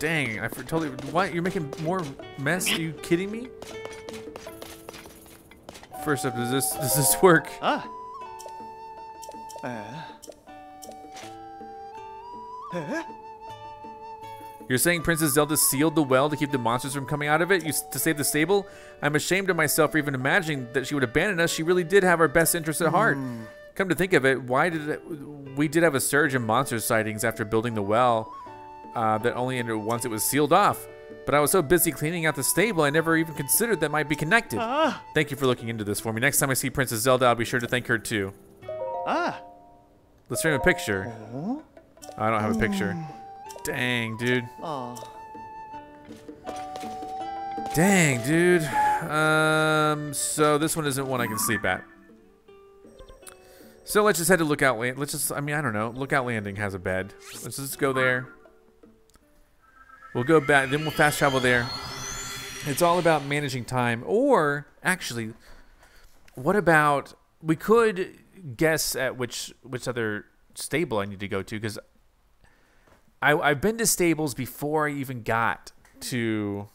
Dang, I for totally. What? You're making more mess? Are you kidding me? First up, does this does this work? Ah. Uh. Huh? You're saying Princess Zelda sealed the well to keep the monsters from coming out of it? You, to save the stable? I'm ashamed of myself for even imagining that she would abandon us. She really did have our best interests at heart. Come to think of it, why did it, we did have a surge in monster sightings after building the well uh, that only ended once it was sealed off. But I was so busy cleaning out the stable, I never even considered that might be connected. Ah. Thank you for looking into this for me. Next time I see Princess Zelda, I'll be sure to thank her too. Ah. Let's frame a picture. I don't have a picture. Dang, dude. Oh. Dang, dude. Um, so this one isn't one I can sleep at. So let's just head to Lookout Land. Let's just, I mean, I don't know. Lookout Landing has a bed. Let's just go there. We'll go back, then we'll fast travel there. It's all about managing time. Or, actually, what about, we could guess at which which other stable I need to go to, because I, I've been to stables before I even got to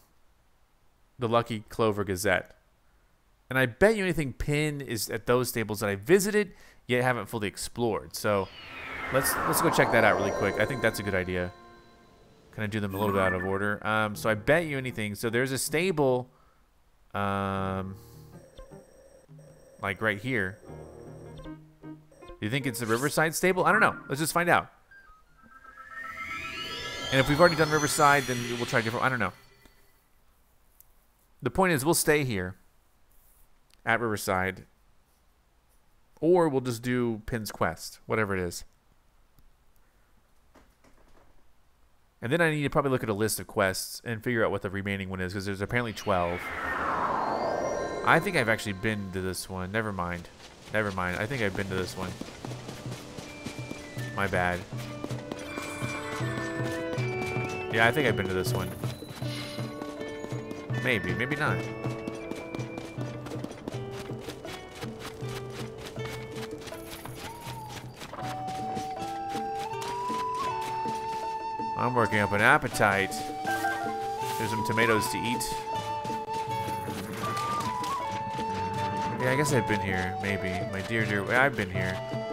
the Lucky Clover Gazette. And I bet you anything Penn is at those stables that I visited yet haven't fully explored. So let's let's go check that out really quick. I think that's a good idea. Kind of do them a little bit out of order. Um, so I bet you anything. So there's a stable, um, like right here. Do you think it's the Riverside stable? I don't know. Let's just find out. And if we've already done Riverside, then we'll try different. I don't know. The point is, we'll stay here at Riverside, or we'll just do Penn's Quest, whatever it is. And then I need to probably look at a list of quests and figure out what the remaining one is, because there's apparently 12. I think I've actually been to this one. Never mind. Never mind. I think I've been to this one. My bad. Yeah, I think I've been to this one. Maybe, maybe not. I'm working up an appetite. There's some tomatoes to eat. Yeah, I guess I've been here, maybe. My dear, dear, I've been here.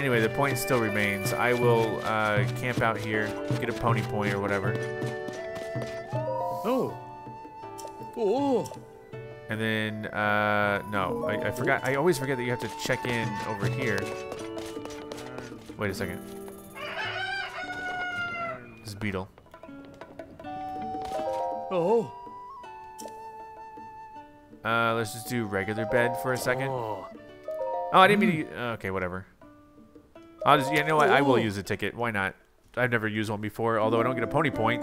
Anyway, the point still remains. I will uh, camp out here, get a pony point or whatever, Oh. Oh. and then uh, no, I, I forgot. I always forget that you have to check in over here. Wait a second. This is Beedle. Oh. Uh, let's just do regular bed for a second. Oh. Oh, I didn't mean to. Okay, whatever. I'll just. You know what? I will use a ticket. Why not? I've never used one before, although I don't get a pony point.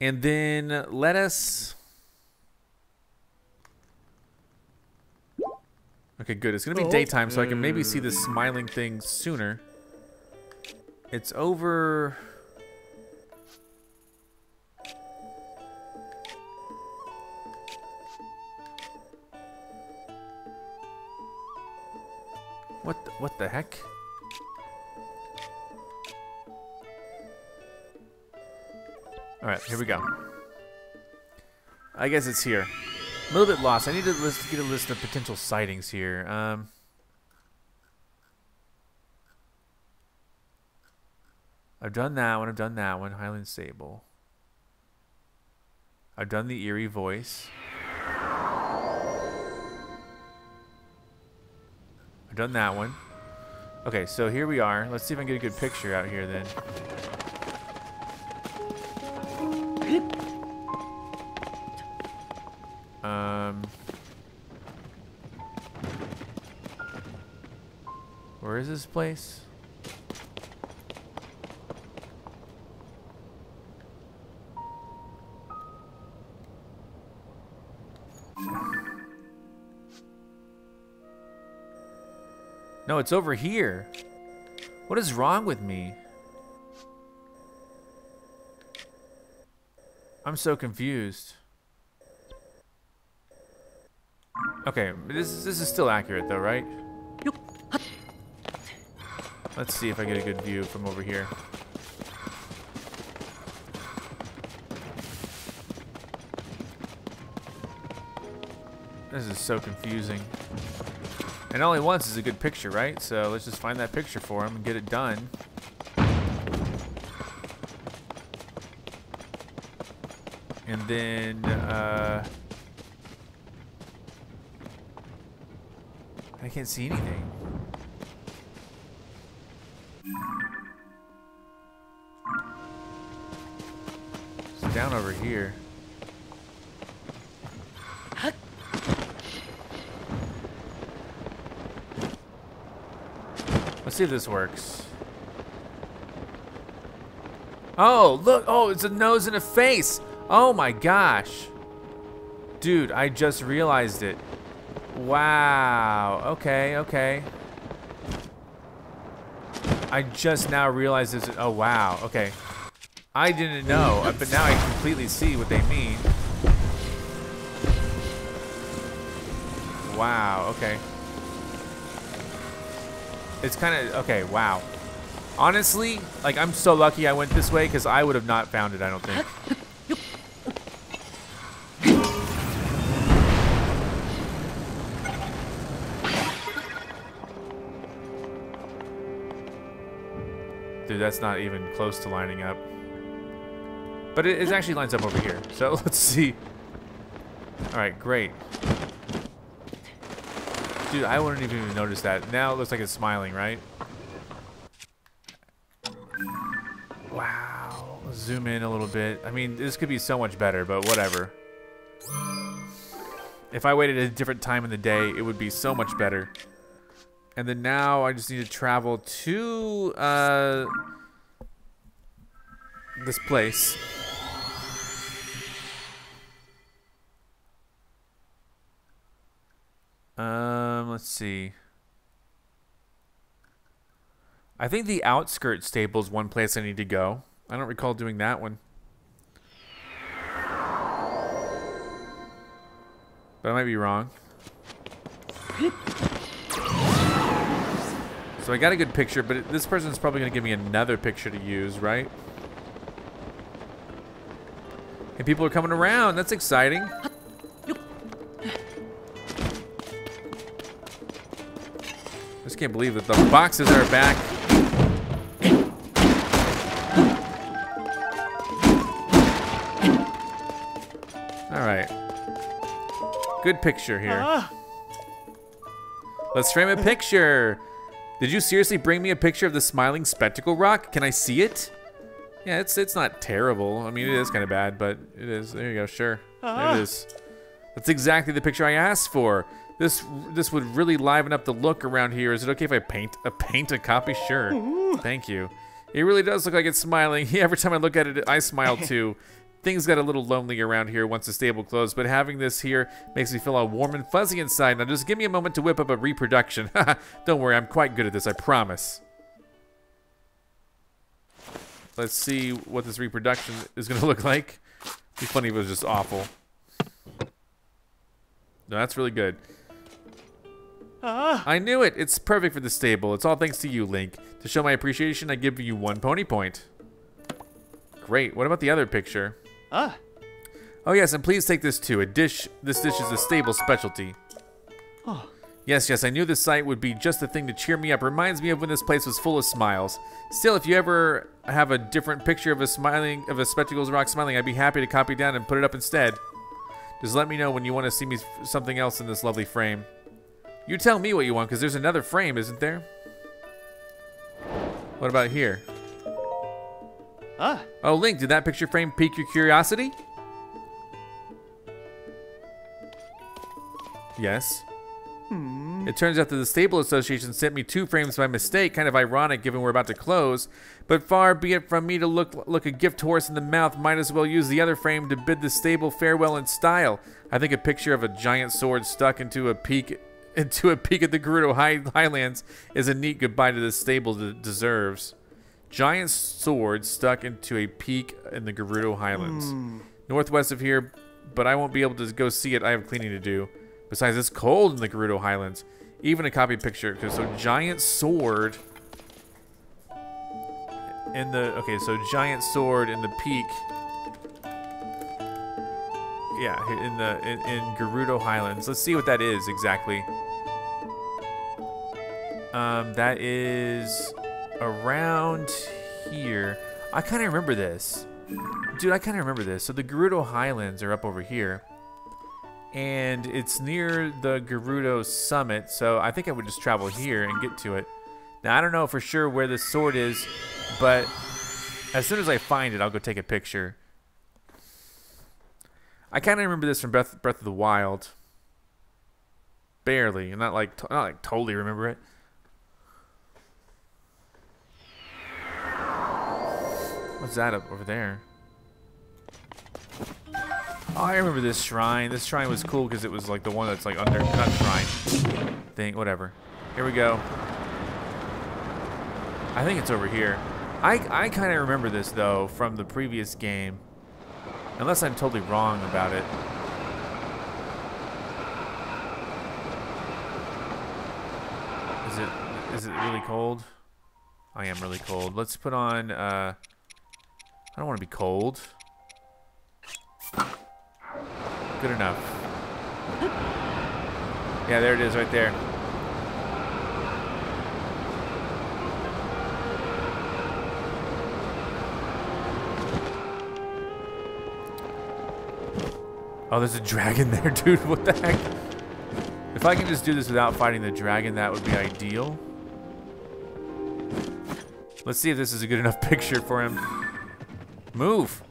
And then let us. Okay, good. It's gonna be Oh. daytime, so I can maybe see the smiling thing sooner. It's over. What the, what the heck? All right, here we go. I guess it's here. A little bit lost. I need to list, get a list of potential sightings here. Um, I've done that one. I've done that one. Highland Stable. I've done the eerie voice. I've done that one. Okay, so here we are. Let's see if I can get a good picture out here then. Um, where is this place? No, it's over here. What is wrong with me? I'm so confused. Okay, this this is still accurate though, right? Let's see if I get a good view from over here. This is so confusing. And only once is a good picture, right? So let's just find that picture for him and get it done. And then, uh... I can't see anything. It's down over here. Let's see if this works. Oh, look. Oh, it's a nose and a face. Oh my gosh. Dude, I just realized it. Wow. Okay, okay. I just now realized this. Oh, wow. Okay. I didn't know, uh, but now I completely see what they mean. Wow. Okay. It's kind of okay. Wow. Honestly, like I'm so lucky I went this way because I would have not found it. I don't think. Dude, that's not even close to lining up. But it, it actually lines up over here. So [laughs] let's see. All right, great. Dude, I wouldn't even notice that. Now it looks like it's smiling, right? Wow. Zoom in a little bit. I mean, this could be so much better, but whatever. If I waited a different time in the day, it would be so much better. And then now I just need to travel to uh, this place. Um, let's see. I think the outskirt stable is one place I need to go. I don't recall doing that one. But I might be wrong. So I got a good picture, but this person's probably going to give me another picture to use, right? And people are coming around. That's exciting. Can't believe that the boxes are back. All right. Good picture here. Uh-huh. Let's frame a picture. Did you seriously bring me a picture of the smiling spectacle rock? Can I see it? Yeah, it's it's not terrible. I mean, it is kind of bad, but it is. There you go. Sure, there it uh-huh. is. That's exactly the picture I asked for. This this would really liven up the look around here. Is it okay if I paint a paint a copy? Sure. Thank you. It really does look like it's smiling. [laughs] Every time I look at it, I smile [laughs] too. Things got a little lonely around here once the stable closed, but having this here makes me feel all warm and fuzzy inside. Now just give me a moment to whip up a reproduction. [laughs] Don't worry, I'm quite good at this, I promise. Let's see what this reproduction is going to look like. It'd be funny if it was just awful. No, that's really good. I knew it. It's perfect for the stable. It's all thanks to you, Link. To show my appreciation, I give you one pony point. Great. What about the other picture? Ah. Oh yes, and please take this too. A dish. This dish is a stable specialty. Oh. Yes, yes, I knew this sight would be just the thing to cheer me up. Reminds me of when this place was full of smiles. Still, if you ever have a different picture of a smiling of a spectacles rock smiling, I'd be happy to copy down and put it up instead. Just let me know when you want to see me something else in this lovely frame. You tell me what you want, because there's another frame, isn't there? What about here? Ah. Oh, Link, did that picture frame pique your curiosity? Yes. Hmm. It turns out that the Stable Association sent me two frames by mistake, kind of ironic given we're about to close. But far be it from me to look look a gift horse in the mouth, might as well use the other frame to bid the stable farewell in style. I think a picture of a giant sword stuck into a peak into a peak at the Gerudo High, Highlands is a neat goodbye to the stable that deserves. Giant sword stuck into a peak in the Gerudo Highlands. Hmm. Northwest of here, but I won't be able to go see it. I have cleaning to do. Besides, it's cold in the Gerudo Highlands. Even a copy picture. So giant sword in the okay, so giant sword in the peak. Yeah, in the in, in Gerudo Highlands. Let's see what that is exactly. Um, that is around here. I kind of remember this. Dude, I kind of remember this. So the Gerudo Highlands are up over here. And it's near the Gerudo summit, so I think I would just travel here and get to it. Now, I don't know for sure where this sword is, but as soon as I find it, I'll go take a picture. I kind of remember this from Breath, Breath of the Wild. Barely, not like not like totally remember it. What's that up over there? Oh, I remember this shrine. This shrine was cool because it was like the one that's like under, not shrine, thing, whatever. Here we go. I think it's over here. I, I kind of remember this though from the previous game. Unless I'm totally wrong about it. Is it is it really cold? I am really cold. Let's put on uh I don't want to be cold. Good enough. Yeah, there it is right there. Oh, there's a dragon there, [laughs] dude. What the heck? If I can just do this without fighting the dragon, that would be ideal. Let's see if this is a good enough [laughs] picture for him. Move.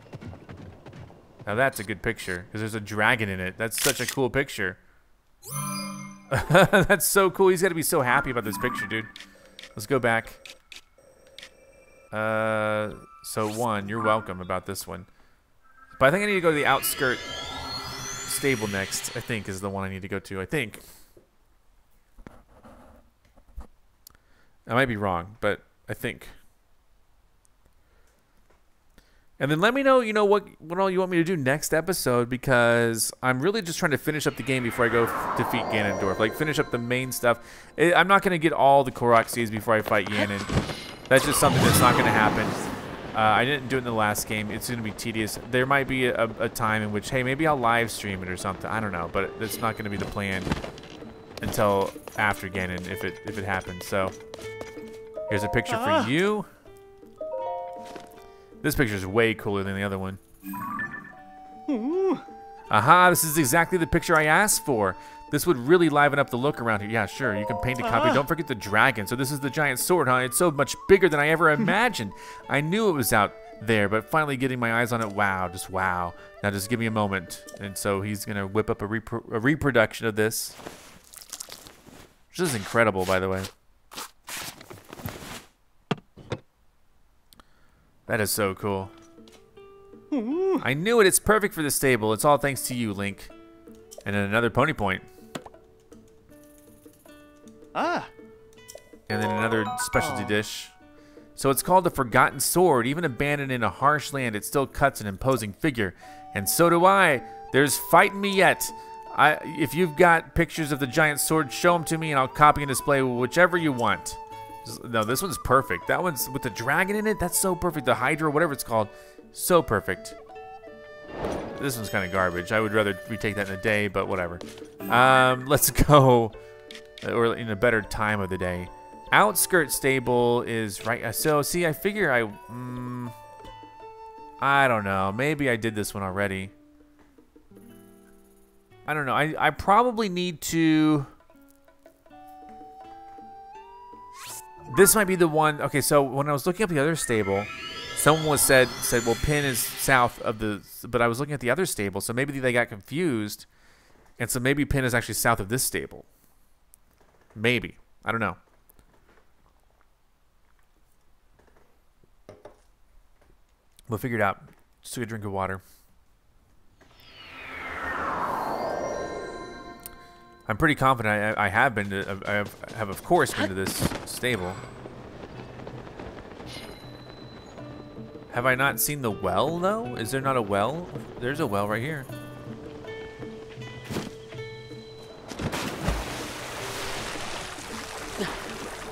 Now that's a good picture, because there's a dragon in it. That's such a cool picture. [laughs] that's so cool. He's got to be so happy about this picture, dude. Let's go back. Uh, so one, you're welcome about this one. But I think I need to go to the outskirt stable next, I think, is the one I need to go to. I think. I might be wrong, but I think. And then let me know, you know, what what all you want me to do next episode because I'm really just trying to finish up the game before I go defeat Ganondorf. Like, finish up the main stuff. I'm not going to get all the Korok seeds before I fight Ganon. That's just something that's not going to happen. Uh, I didn't do it in the last game. It's gonna be tedious. There might be a, a time in which, hey, maybe I'll live stream it or something. I don't know, but that's not gonna be the plan until after Ganon if it if it happens. So here's a picture Ah. for you. This picture is way cooler than the other one. Aha, this is exactly the picture I asked for. This would really liven up the look around here. Yeah, sure, you can paint a copy. Ah. Don't forget the dragon. So this is the giant sword, huh? It's so much bigger than I ever [laughs] imagined. I knew it was out there, but finally getting my eyes on it, wow, just wow. Now just give me a moment. And so he's gonna whip up a, repro- a reproduction of this. Which is incredible, by the way. That is so cool. I knew it. It's perfect for the stable. It's all thanks to you, Link. And then another pony point. Ah. And then another specialty Aw. dish. So it's called the Forgotten Sword. Even abandoned in a harsh land, it still cuts an imposing figure. And so do I. There's fighting me yet. I, if you've got pictures of the giant sword, show them to me, and I'll copy and display whichever you want. No, this one's perfect. That one's with the dragon in it. That's so perfect. The Hydra, whatever it's called, so perfect. This one's kind of garbage. I would rather retake that in a day, but whatever. Um, let's [laughs] go, or in a better time of the day. Outskirt stable is right. uh, So see, I figure I, mm, I don't know. Maybe I did this one already. I don't know. I I probably need to. This might be the one. Okay, so when I was looking up the other stable, someone was said said, "Well, Penn is south of the," but I was looking at the other stable, so maybe they got confused, and so maybe Penn is actually south of this stable. Maybe I don't know. We'll figure it out. Just took a drink of water. I'm pretty confident I, I have been to, I have, have of course been to this stable. Have I not seen the well though? Is there not a well? There's a well right here.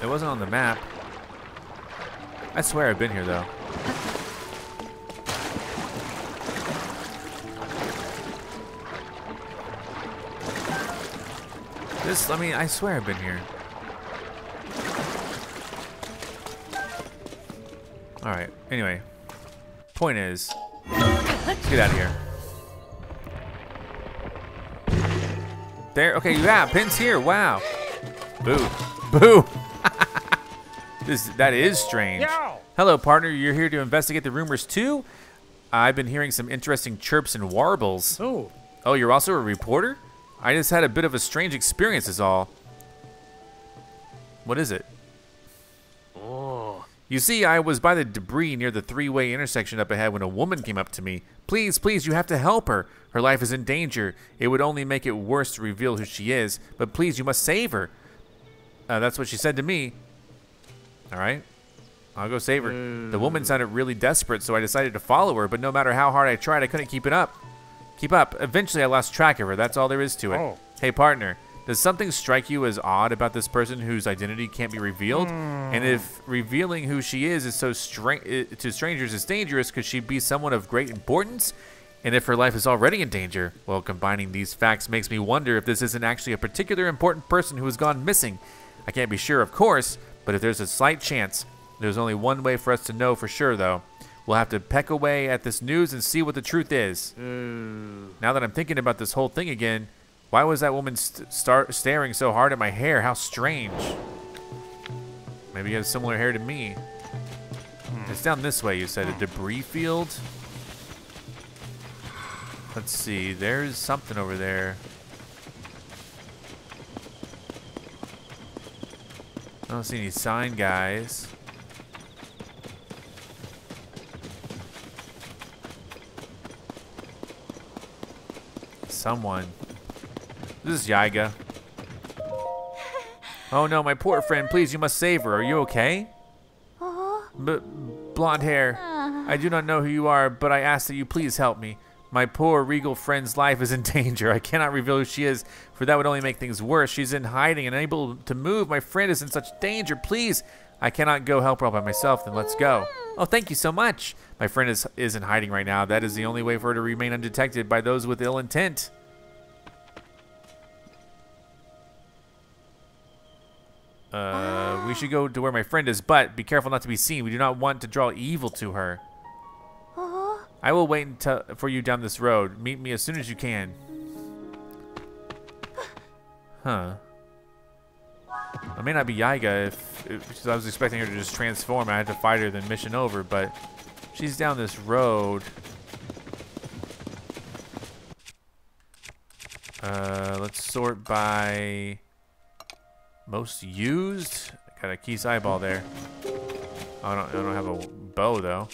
It wasn't on the map. I swear I've been here though. This, I mean, I swear I've been here. Alright, anyway. Point is, let's get out of here. There, okay, yeah, Penn's here, wow. Boo, [laughs] boo. This, that is strange. Hello, partner, you're here to investigate the rumors too? I've been hearing some interesting chirps and warbles. Oh. Oh, you're also a reporter? I just had a bit of a strange experience is all. What is it? Oh. You see, I was by the debris near the three-way intersection up ahead when a woman came up to me. Please, please, you have to help her. Her life is in danger. It would only make it worse to reveal who she is, but please, you must save her. Uh, that's what she said to me. All right. I'll go save her. The woman mm. sounded really desperate, so I decided to follow her, but no matter how hard I tried, I couldn't keep it up. Keep up. Eventually, I lost track of her. That's all there is to it. Oh. Hey, partner, does something strike you as odd about this person whose identity can't be revealed? And if hmm. revealing who she is is so stra- i- to strangers is dangerous, could she be someone of great importance? And if her life is already in danger, well, combining these facts makes me wonder if this isn't actually a particular important person who has gone missing. I can't be sure, of course, but if there's a slight chance, there's only one way for us to know for sure, though. We'll have to peck away at this news and see what the truth is. Mm. Now that I'm thinking about this whole thing again, why was that woman st- start staring so hard at my hair? How strange. Maybe you have similar hair to me. Hmm. It's down this way, you said. A debris field? Let's see. There's something over there. I don't see any sign guys. Someone. This is Yiga. Oh no, my poor friend, please, you must save her. Are you okay? Oh. B blonde hair. Uh. I do not know who you are, but I ask that you please help me. My poor regal friend's life is in [laughs] danger. I cannot reveal who she is, for that would only make things worse. She's in hiding and unable to move. My friend is in such danger. Please, I cannot go help her all by myself. Then let's go. Oh, thank you so much. My friend is, is in hiding right now. That is the only way for her to remain undetected by those with ill intent. Uh, we should go to where my friend is, but be careful not to be seen. We do not want to draw evil to her. I will wait until, for you down this road. Meet me as soon as you can. Huh. I may not be Yiga if, if I was expecting her to just transform. I had to fight her, then mission over, but she's down this road. Uh, let's sort by most used. Got a Keese eyeball there. I don't, I don't have a bow though.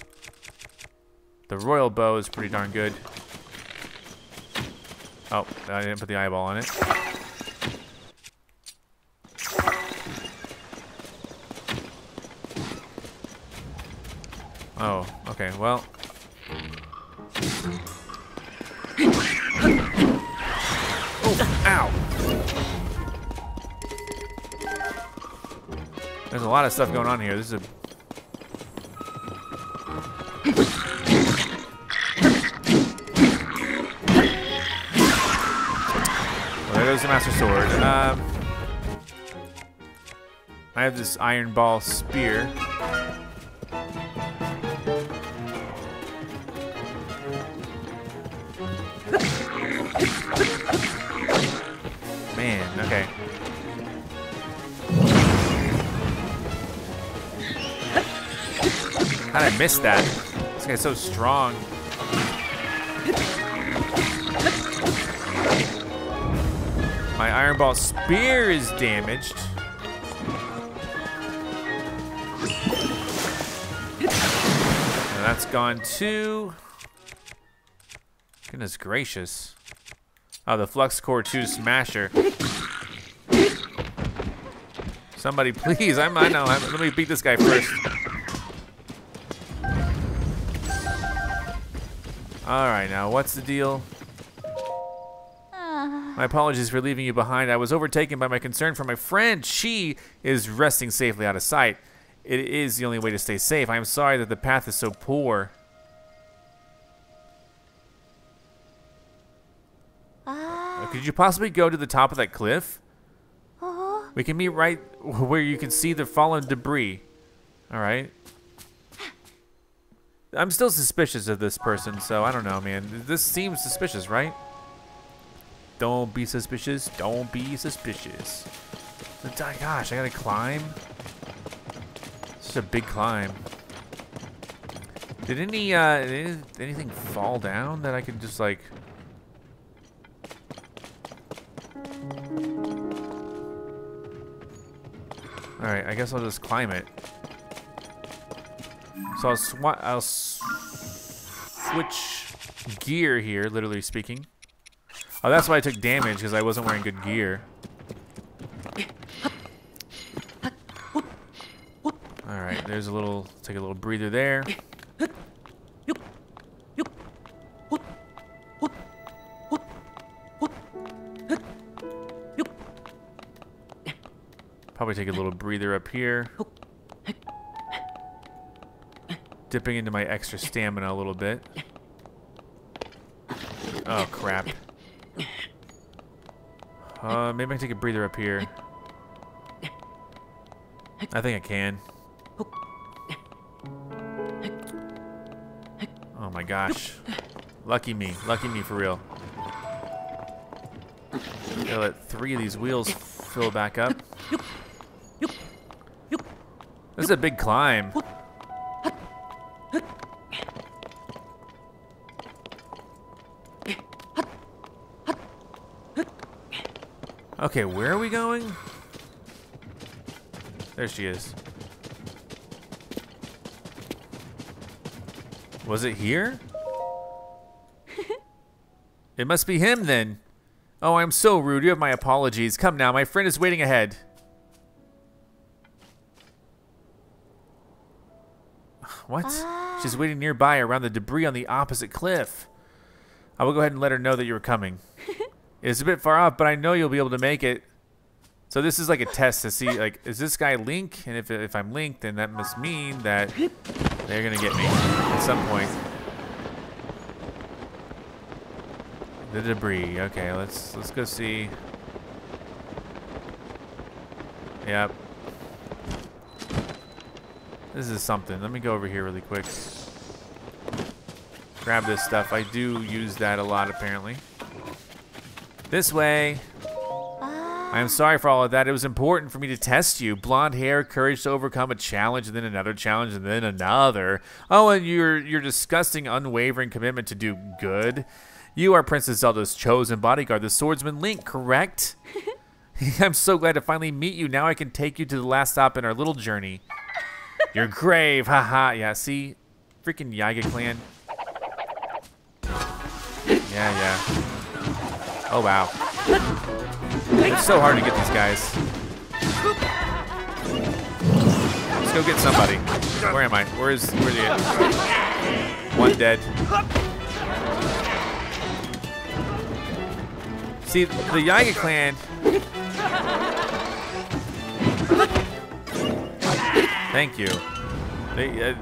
The royal bow is pretty darn good. Oh, I didn't put the eyeball on it. Oh, okay, well. Oh, ow! There's a lot of stuff going on here. This is a goes the Master Sword. Um, I have this Iron Ball Spear. Man, okay. How'd I miss that? This guy's so strong. My Iron Ball Spear is damaged. And that's gone too. Goodness gracious. Oh, the Flux Core 2 Smasher. Somebody please, I'm, I know, I'm, let me beat this guy first. Alright, now what's the deal? My apologies for leaving you behind. I was overtaken by my concern for my friend. She is resting safely out of sight. It is the only way to stay safe. I am sorry that the path is so poor. Ah. Could you possibly go to the top of that cliff? Oh. We can meet right where you can see the fallen debris. All right. I'm still suspicious of this person, so I don't know, man. This seems suspicious, right? Don't be suspicious. Don't be suspicious. Gosh, I gotta climb. Is a big climb. Did any uh, anything fall down that I could just like? All right, I guess I'll just climb it. So I'll swa I'll switch gear here, literally speaking. Oh, that's why I took damage because I wasn't wearing good gear. All right, there's a little take a little breather there. Probably take a little breather up here. Dipping into my extra stamina a little bit. Oh, crap. Uh, maybe I can take a breather up here. I think I can. Oh my gosh. Lucky me. Lucky me for real. Gotta let three of these wheels fill back up. This is a big climb. Okay, where are we going? There she is. Was it here? [laughs] it must be him then. Oh, I'm so rude. You have my apologies. Come now, my friend is waiting ahead. What? Ah. She's waiting nearby around the debris on the opposite cliff. I will go ahead and let her know that you were coming. [laughs] it's a bit far off, but I know you'll be able to make it. So this is like a test to see, like, is this guy Link? And if, if I'm Link, then that must mean that they're gonna get me at some point. The debris. Okay, let's let's go see. Yep. This is something. Let me go over here really quick. Grab this stuff. I do use that a lot, apparently. This way. I am sorry for all of that. It was important for me to test you. Blonde hair, courage to overcome a challenge, and then another challenge, and then another. Oh, and your your disgusting, unwavering commitment to do good. You are Princess Zelda's chosen bodyguard, the swordsman Link, correct? [laughs] I'm so glad to finally meet you. Now I can take you to the last stop in our little journey. Your grave, haha. Yeah, see? Freaking Yiga clan. Yeah, yeah. Oh, wow. It's so hard to get these guys. Let's go get somebody. Where am I? Where is, where is he? One dead. See, the Yiga clan. Thank you. The uh,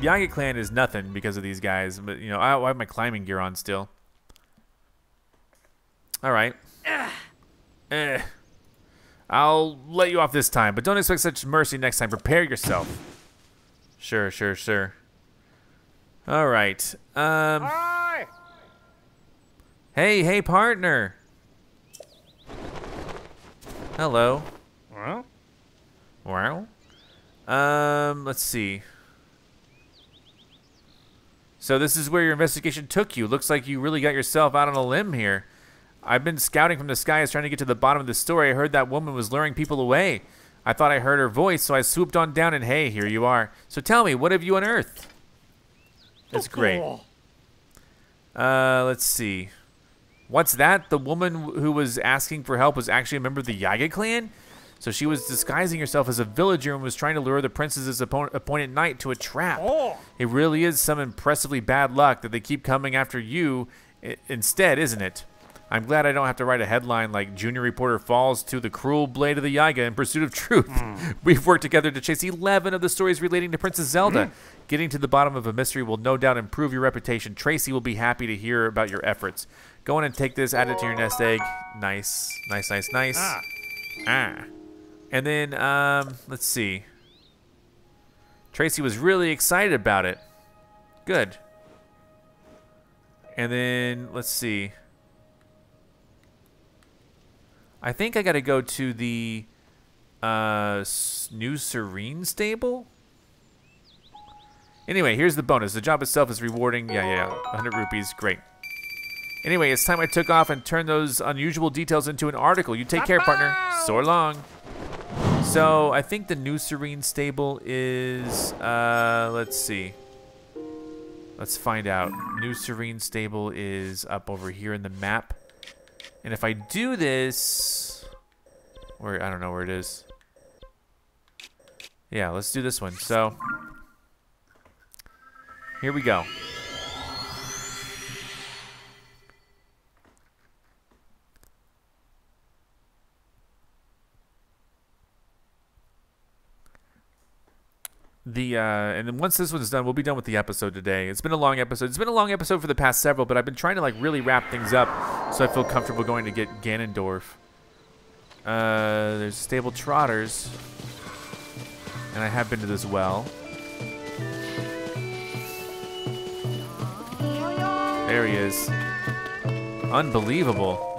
Yiga clan is nothing because of these guys, but you know I, I have my climbing gear on still. All right. Eh. I'll let you off this time, but don't expect such mercy next time. Prepare yourself. Sure, sure, sure. All right. Um. Hi! Hey, hey, partner. Hello. Well, Wow. Um, let's see. So this is where your investigation took you. Looks like you really got yourself out on a limb here. I've been scouting from the skies trying to get to the bottom of the story. I heard that woman was luring people away. I thought I heard her voice, so I swooped on down and hey, here you are. So tell me, what have you unearthed? That's great. Uh, let's see. What's that? The woman who was asking for help was actually a member of the Yiga clan? So she was disguising herself as a villager and was trying to lure the princess's appointed knight to a trap. Oh. It really is some impressively bad luck that they keep coming after you instead, isn't it? I'm glad I don't have to write a headline like Junior Reporter falls to the cruel blade of the Yiga in pursuit of truth. [laughs] We've worked together to chase 11 of the stories relating to Princess Zelda. Getting to the bottom of a mystery will no doubt improve your reputation. Traysi will be happy to hear about your efforts. Go on and take this, add it to your nest egg. Nice, nice, nice, nice. Ah. Ah. And then, um, let's see. Traysi was really excited about it. Good. And then, let's see. I think I got to go to the uh, New Serenne stable. Anyway, here's the bonus. The job itself is rewarding. Yeah, yeah, yeah. 100 rupees. Great. Anyway, it's time I took off and turned those unusual details into an article. You take care, partner. So long. So I think the New Serenne stable is. Uh, let's see. Let's find out. New Serenne stable is up over here in the map. And if I do this, where I don't know where it is. Yeah, let's do this one. So here we go. The uh, and then once this one's done, we'll be done with the episode today. It's been a long episode. It's been a long episode for the past several, but I've been trying to like really wrap things up so I feel comfortable going to get Ganondorf. Uh, there's stable trotters, and I have been to this well. There he is. Unbelievable.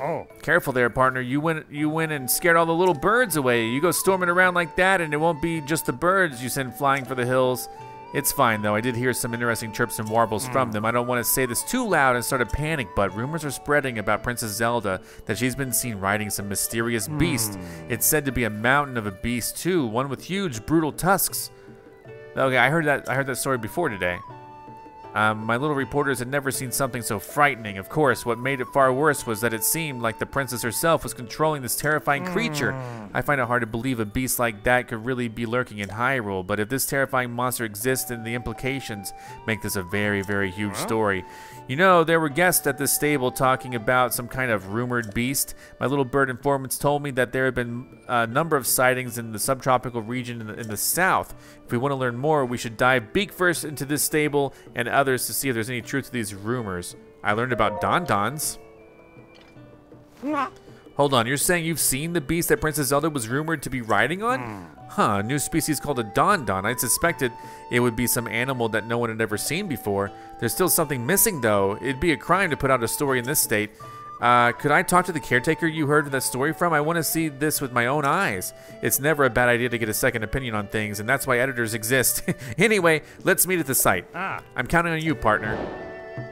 Oh. Careful there, partner. You went you went and scared all the little birds away. You go storming around like that and it won't be just the birds you send flying for the hills. It's fine though. I did hear some interesting chirps and warbles from mm. them. I don't want to say this too loud and start a panic, but rumors are spreading about Princess Zelda that she's been seen riding some mysterious hmm. beast. It's said to be a mountain of a beast too, one with huge brutal tusks. Okay, I heard that I heard that story before today. Um, my little reporters had never seen something so frightening. Of course, what made it far worse was that it seemed like the princess herself was controlling this terrifying creature. I find it hard to believe a beast like that could really be lurking in Hyrule, but if this terrifying monster exists, then the implications make this a very, very huge story. You know, there were guests at the stable talking about some kind of rumored beast. My little bird informants told me that there had been a number of sightings in the subtropical region in the, in the south. If we want to learn more, we should dive beak first into this stable and others to see if there's any truth to these rumors. I learned about Dondons. Hold on, you're saying you've seen the beast that Princess Zelda was rumored to be riding on? Hmm. Huh, a new species called a Dondon. I suspected it would be some animal that no one had ever seen before. There's still something missing, though. It'd be a crime to put out a story in this state. Uh, could I talk to the caretaker you heard that story from? I want to see this with my own eyes. It's never a bad idea to get a second opinion on things, and that's why editors exist. [laughs] anyway, let's meet at the site. Ah. I'm counting on you, partner.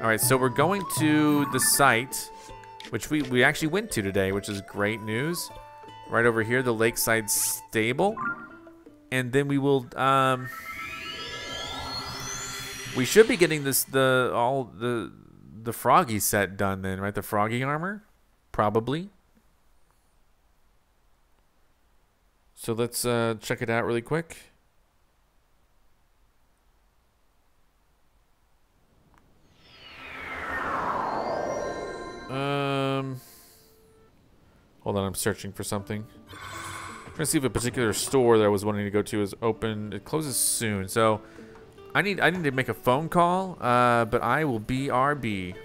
All right, so we're going to the site, which we, we actually went to today, which is great news. Right over here, the Lakeside Stable. And then we will, um, we should be getting this, the, all the, the Froggy set done then, right? The Froggy armor? Probably. So let's uh, check it out really quick. Um, hold on, I'm searching for something. To see if a particular store that I was wanting to go to is open. It closes soon, so I need I need to make a phone call. Uh, but I will BRB.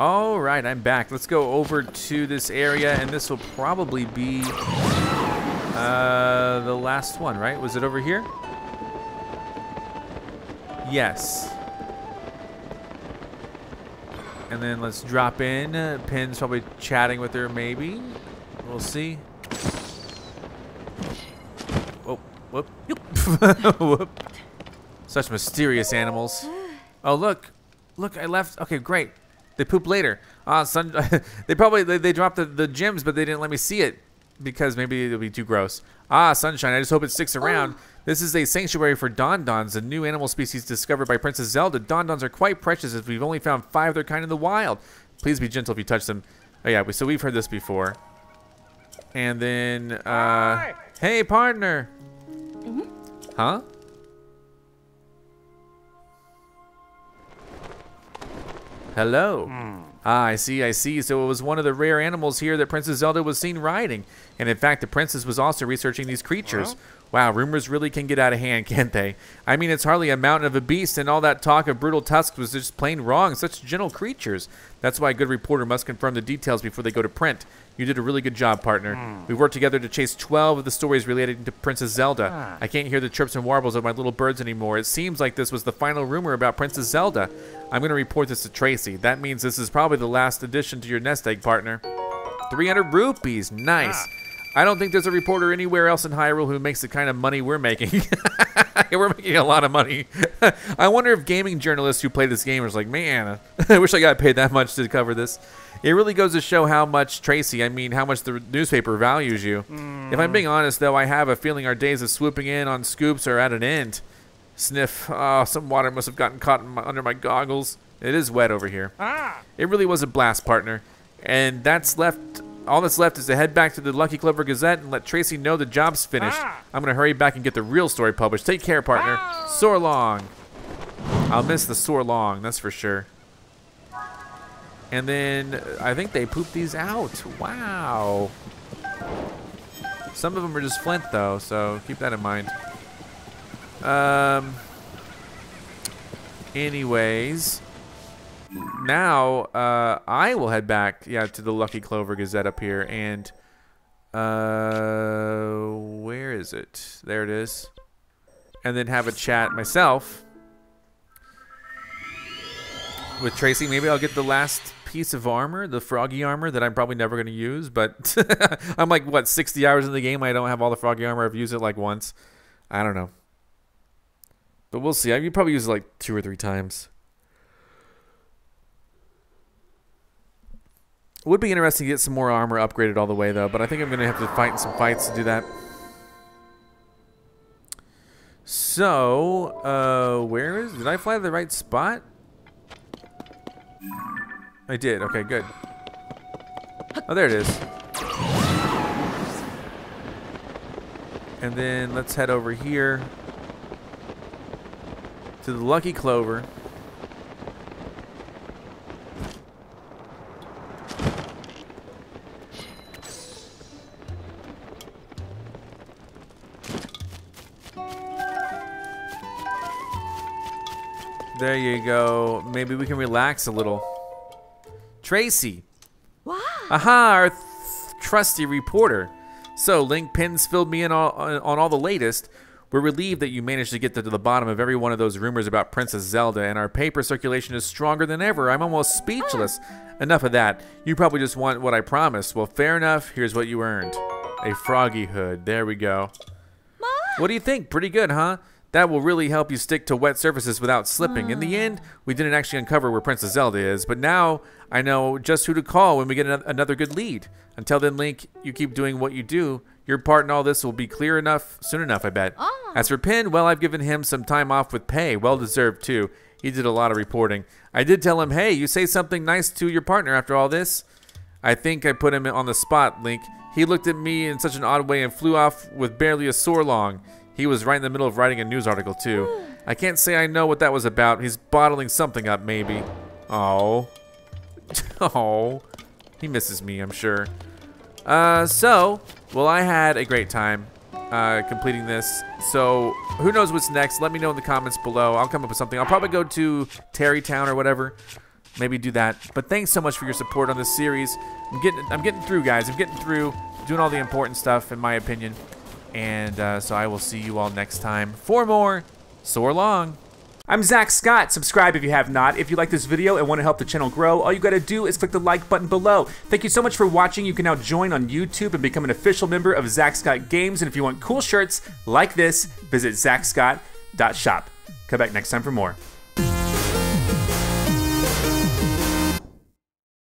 All right, I'm back. Let's go over to this area, and this will probably be uh, the last one, right? Was it over here? Yes. And then let's drop in. Penn's probably chatting with her, maybe. We'll see. Whoop, [laughs] whoop, Such mysterious animals. Oh, look. Look, I left. Okay, great. They poop later. Ah, sun. [laughs] they probably they, they dropped the, the gems, but they didn't let me see it because maybe it'll be too gross. Ah, sunshine. I just hope it sticks around. This is a sanctuary for Dondons, a new animal species discovered by Princess Zelda. Dondons are quite precious as we've only found five of their kind in the wild. Please be gentle if you touch them. Oh yeah, so we've heard this before. And then, uh, hey partner. Huh? Hello. Ah, I see, I see. So it was one of the rare animals here that Princess Zelda was seen riding. And in fact, the princess was also researching these creatures. Wow, rumors really can get out of hand, [laughs] can't they? I mean, it's hardly a mountain of a beast, and all that talk of brutal tusks was just plain wrong. Such gentle creatures. That's why a good reporter must confirm the details before they go to print. You did a really good job, partner. Hmm. We worked together to chase 12 of the stories related to Princess Zelda. Ah. I can't hear the chirps and warbles of my little birds anymore. It seems like this was the final rumor about Princess Zelda. I'm going to report this to Traysi. That means this is probably the last addition to your nest egg, partner. 300 rupees. Nice. Ah. I don't think there's a reporter anywhere else in Hyrule who makes the kind of money we're making. [laughs] we're making a lot of money. [laughs] I wonder if gaming journalists who play this game are like, man, [laughs] I wish I got paid that much to cover this. It really goes to show how much Traysi, I mean, how much the newspaper values you. If I'm being honest, though, I have a feeling our days of swooping in on scoops are at an end. Sniff. Oh, some water must have gotten caught in my, under my goggles. It is wet over here. Ah. It really was a blast, partner. And that's left. All that's left is to head back to the Lucky Clover Gazette and let Traysi know the job's finished. Ah. I'm gonna hurry back and get the real story published. Take care, partner. Soar long. I'll miss the soar long, that's for sure. And then I think they pooped these out. Wow. Some of them are just flint though, so keep that in mind. Um. Anyways, now uh, I will head back, yeah, to the Lucky Clover Gazette up here, and uh, where is it? There it is, and then have a chat myself with Traysi. Maybe I'll get the last piece of armor, the froggy armor that I'm probably never going to use, but [laughs] I'm like what 60 hours in the game. I don't have all the froggy armor. I've used it like once. I don't know. But we'll see. I you probably use it like two or three times. Would be interesting to get some more armor upgraded all the way though, but I think I'm gonna have to fight in some fights to do that. So so, uh, where is, did I fly to the right spot? I did, okay, good. Oh, there it is. And then let's head over here to the Lucky Clover. There you go. Maybe we can relax a little. Traysi. Wow. Aha, our th- trusty reporter. So, Link Penn's filled me in all, on, on all the latest. We're relieved that you managed to get to the bottom of every one of those rumors about Princess Zelda, and our paper circulation is stronger than ever. I'm almost speechless. Oh. Enough of that. You probably just want what I promised. Well, fair enough. Here's what you earned a froggy hood. There we go. Mom. What do you think? Pretty good, huh? That will really help you stick to wet surfaces without slipping. In the end, ah. we didn't actually uncover where Princess Zelda is, but now I know just who to call when we get ano- another good lead. Until then, Link, you keep doing what you do. Your part in all this will be clear enough soon enough, I bet. Oh. As for Penn, well, I've given him some time off with pay. Well deserved, too. He did a lot of reporting. I did tell him, hey, you say something nice to your partner after all this. I think I put him on the spot, Link. He looked at me in such an odd way and flew off with barely a soar long. He was right in the middle of writing a news article, too. I can't say I know what that was about. He's bottling something up, maybe. Oh. [laughs] Oh. He misses me, I'm sure. Uh, so, well, I had a great time uh, completing this. So, who knows what's next? Let me know in the comments below. I'll come up with something. I'll probably go to Tarrey Town or whatever. Maybe do that. But thanks so much for your support on this series. I'm getting, I'm getting through, guys. I'm getting through, doing all the important stuff, in my opinion. And uh, so I will see you all next time for more. Soar long. I'm Zack Scott. Subscribe if you have not. If you like this video and want to help the channel grow, all you gotta do is click the like button below. Thank you so much for watching. You can now join on YouTube and become an official member of Zack Scott Games. And if you want cool shirts like this, visit zackscott.shop. Come back next time for more.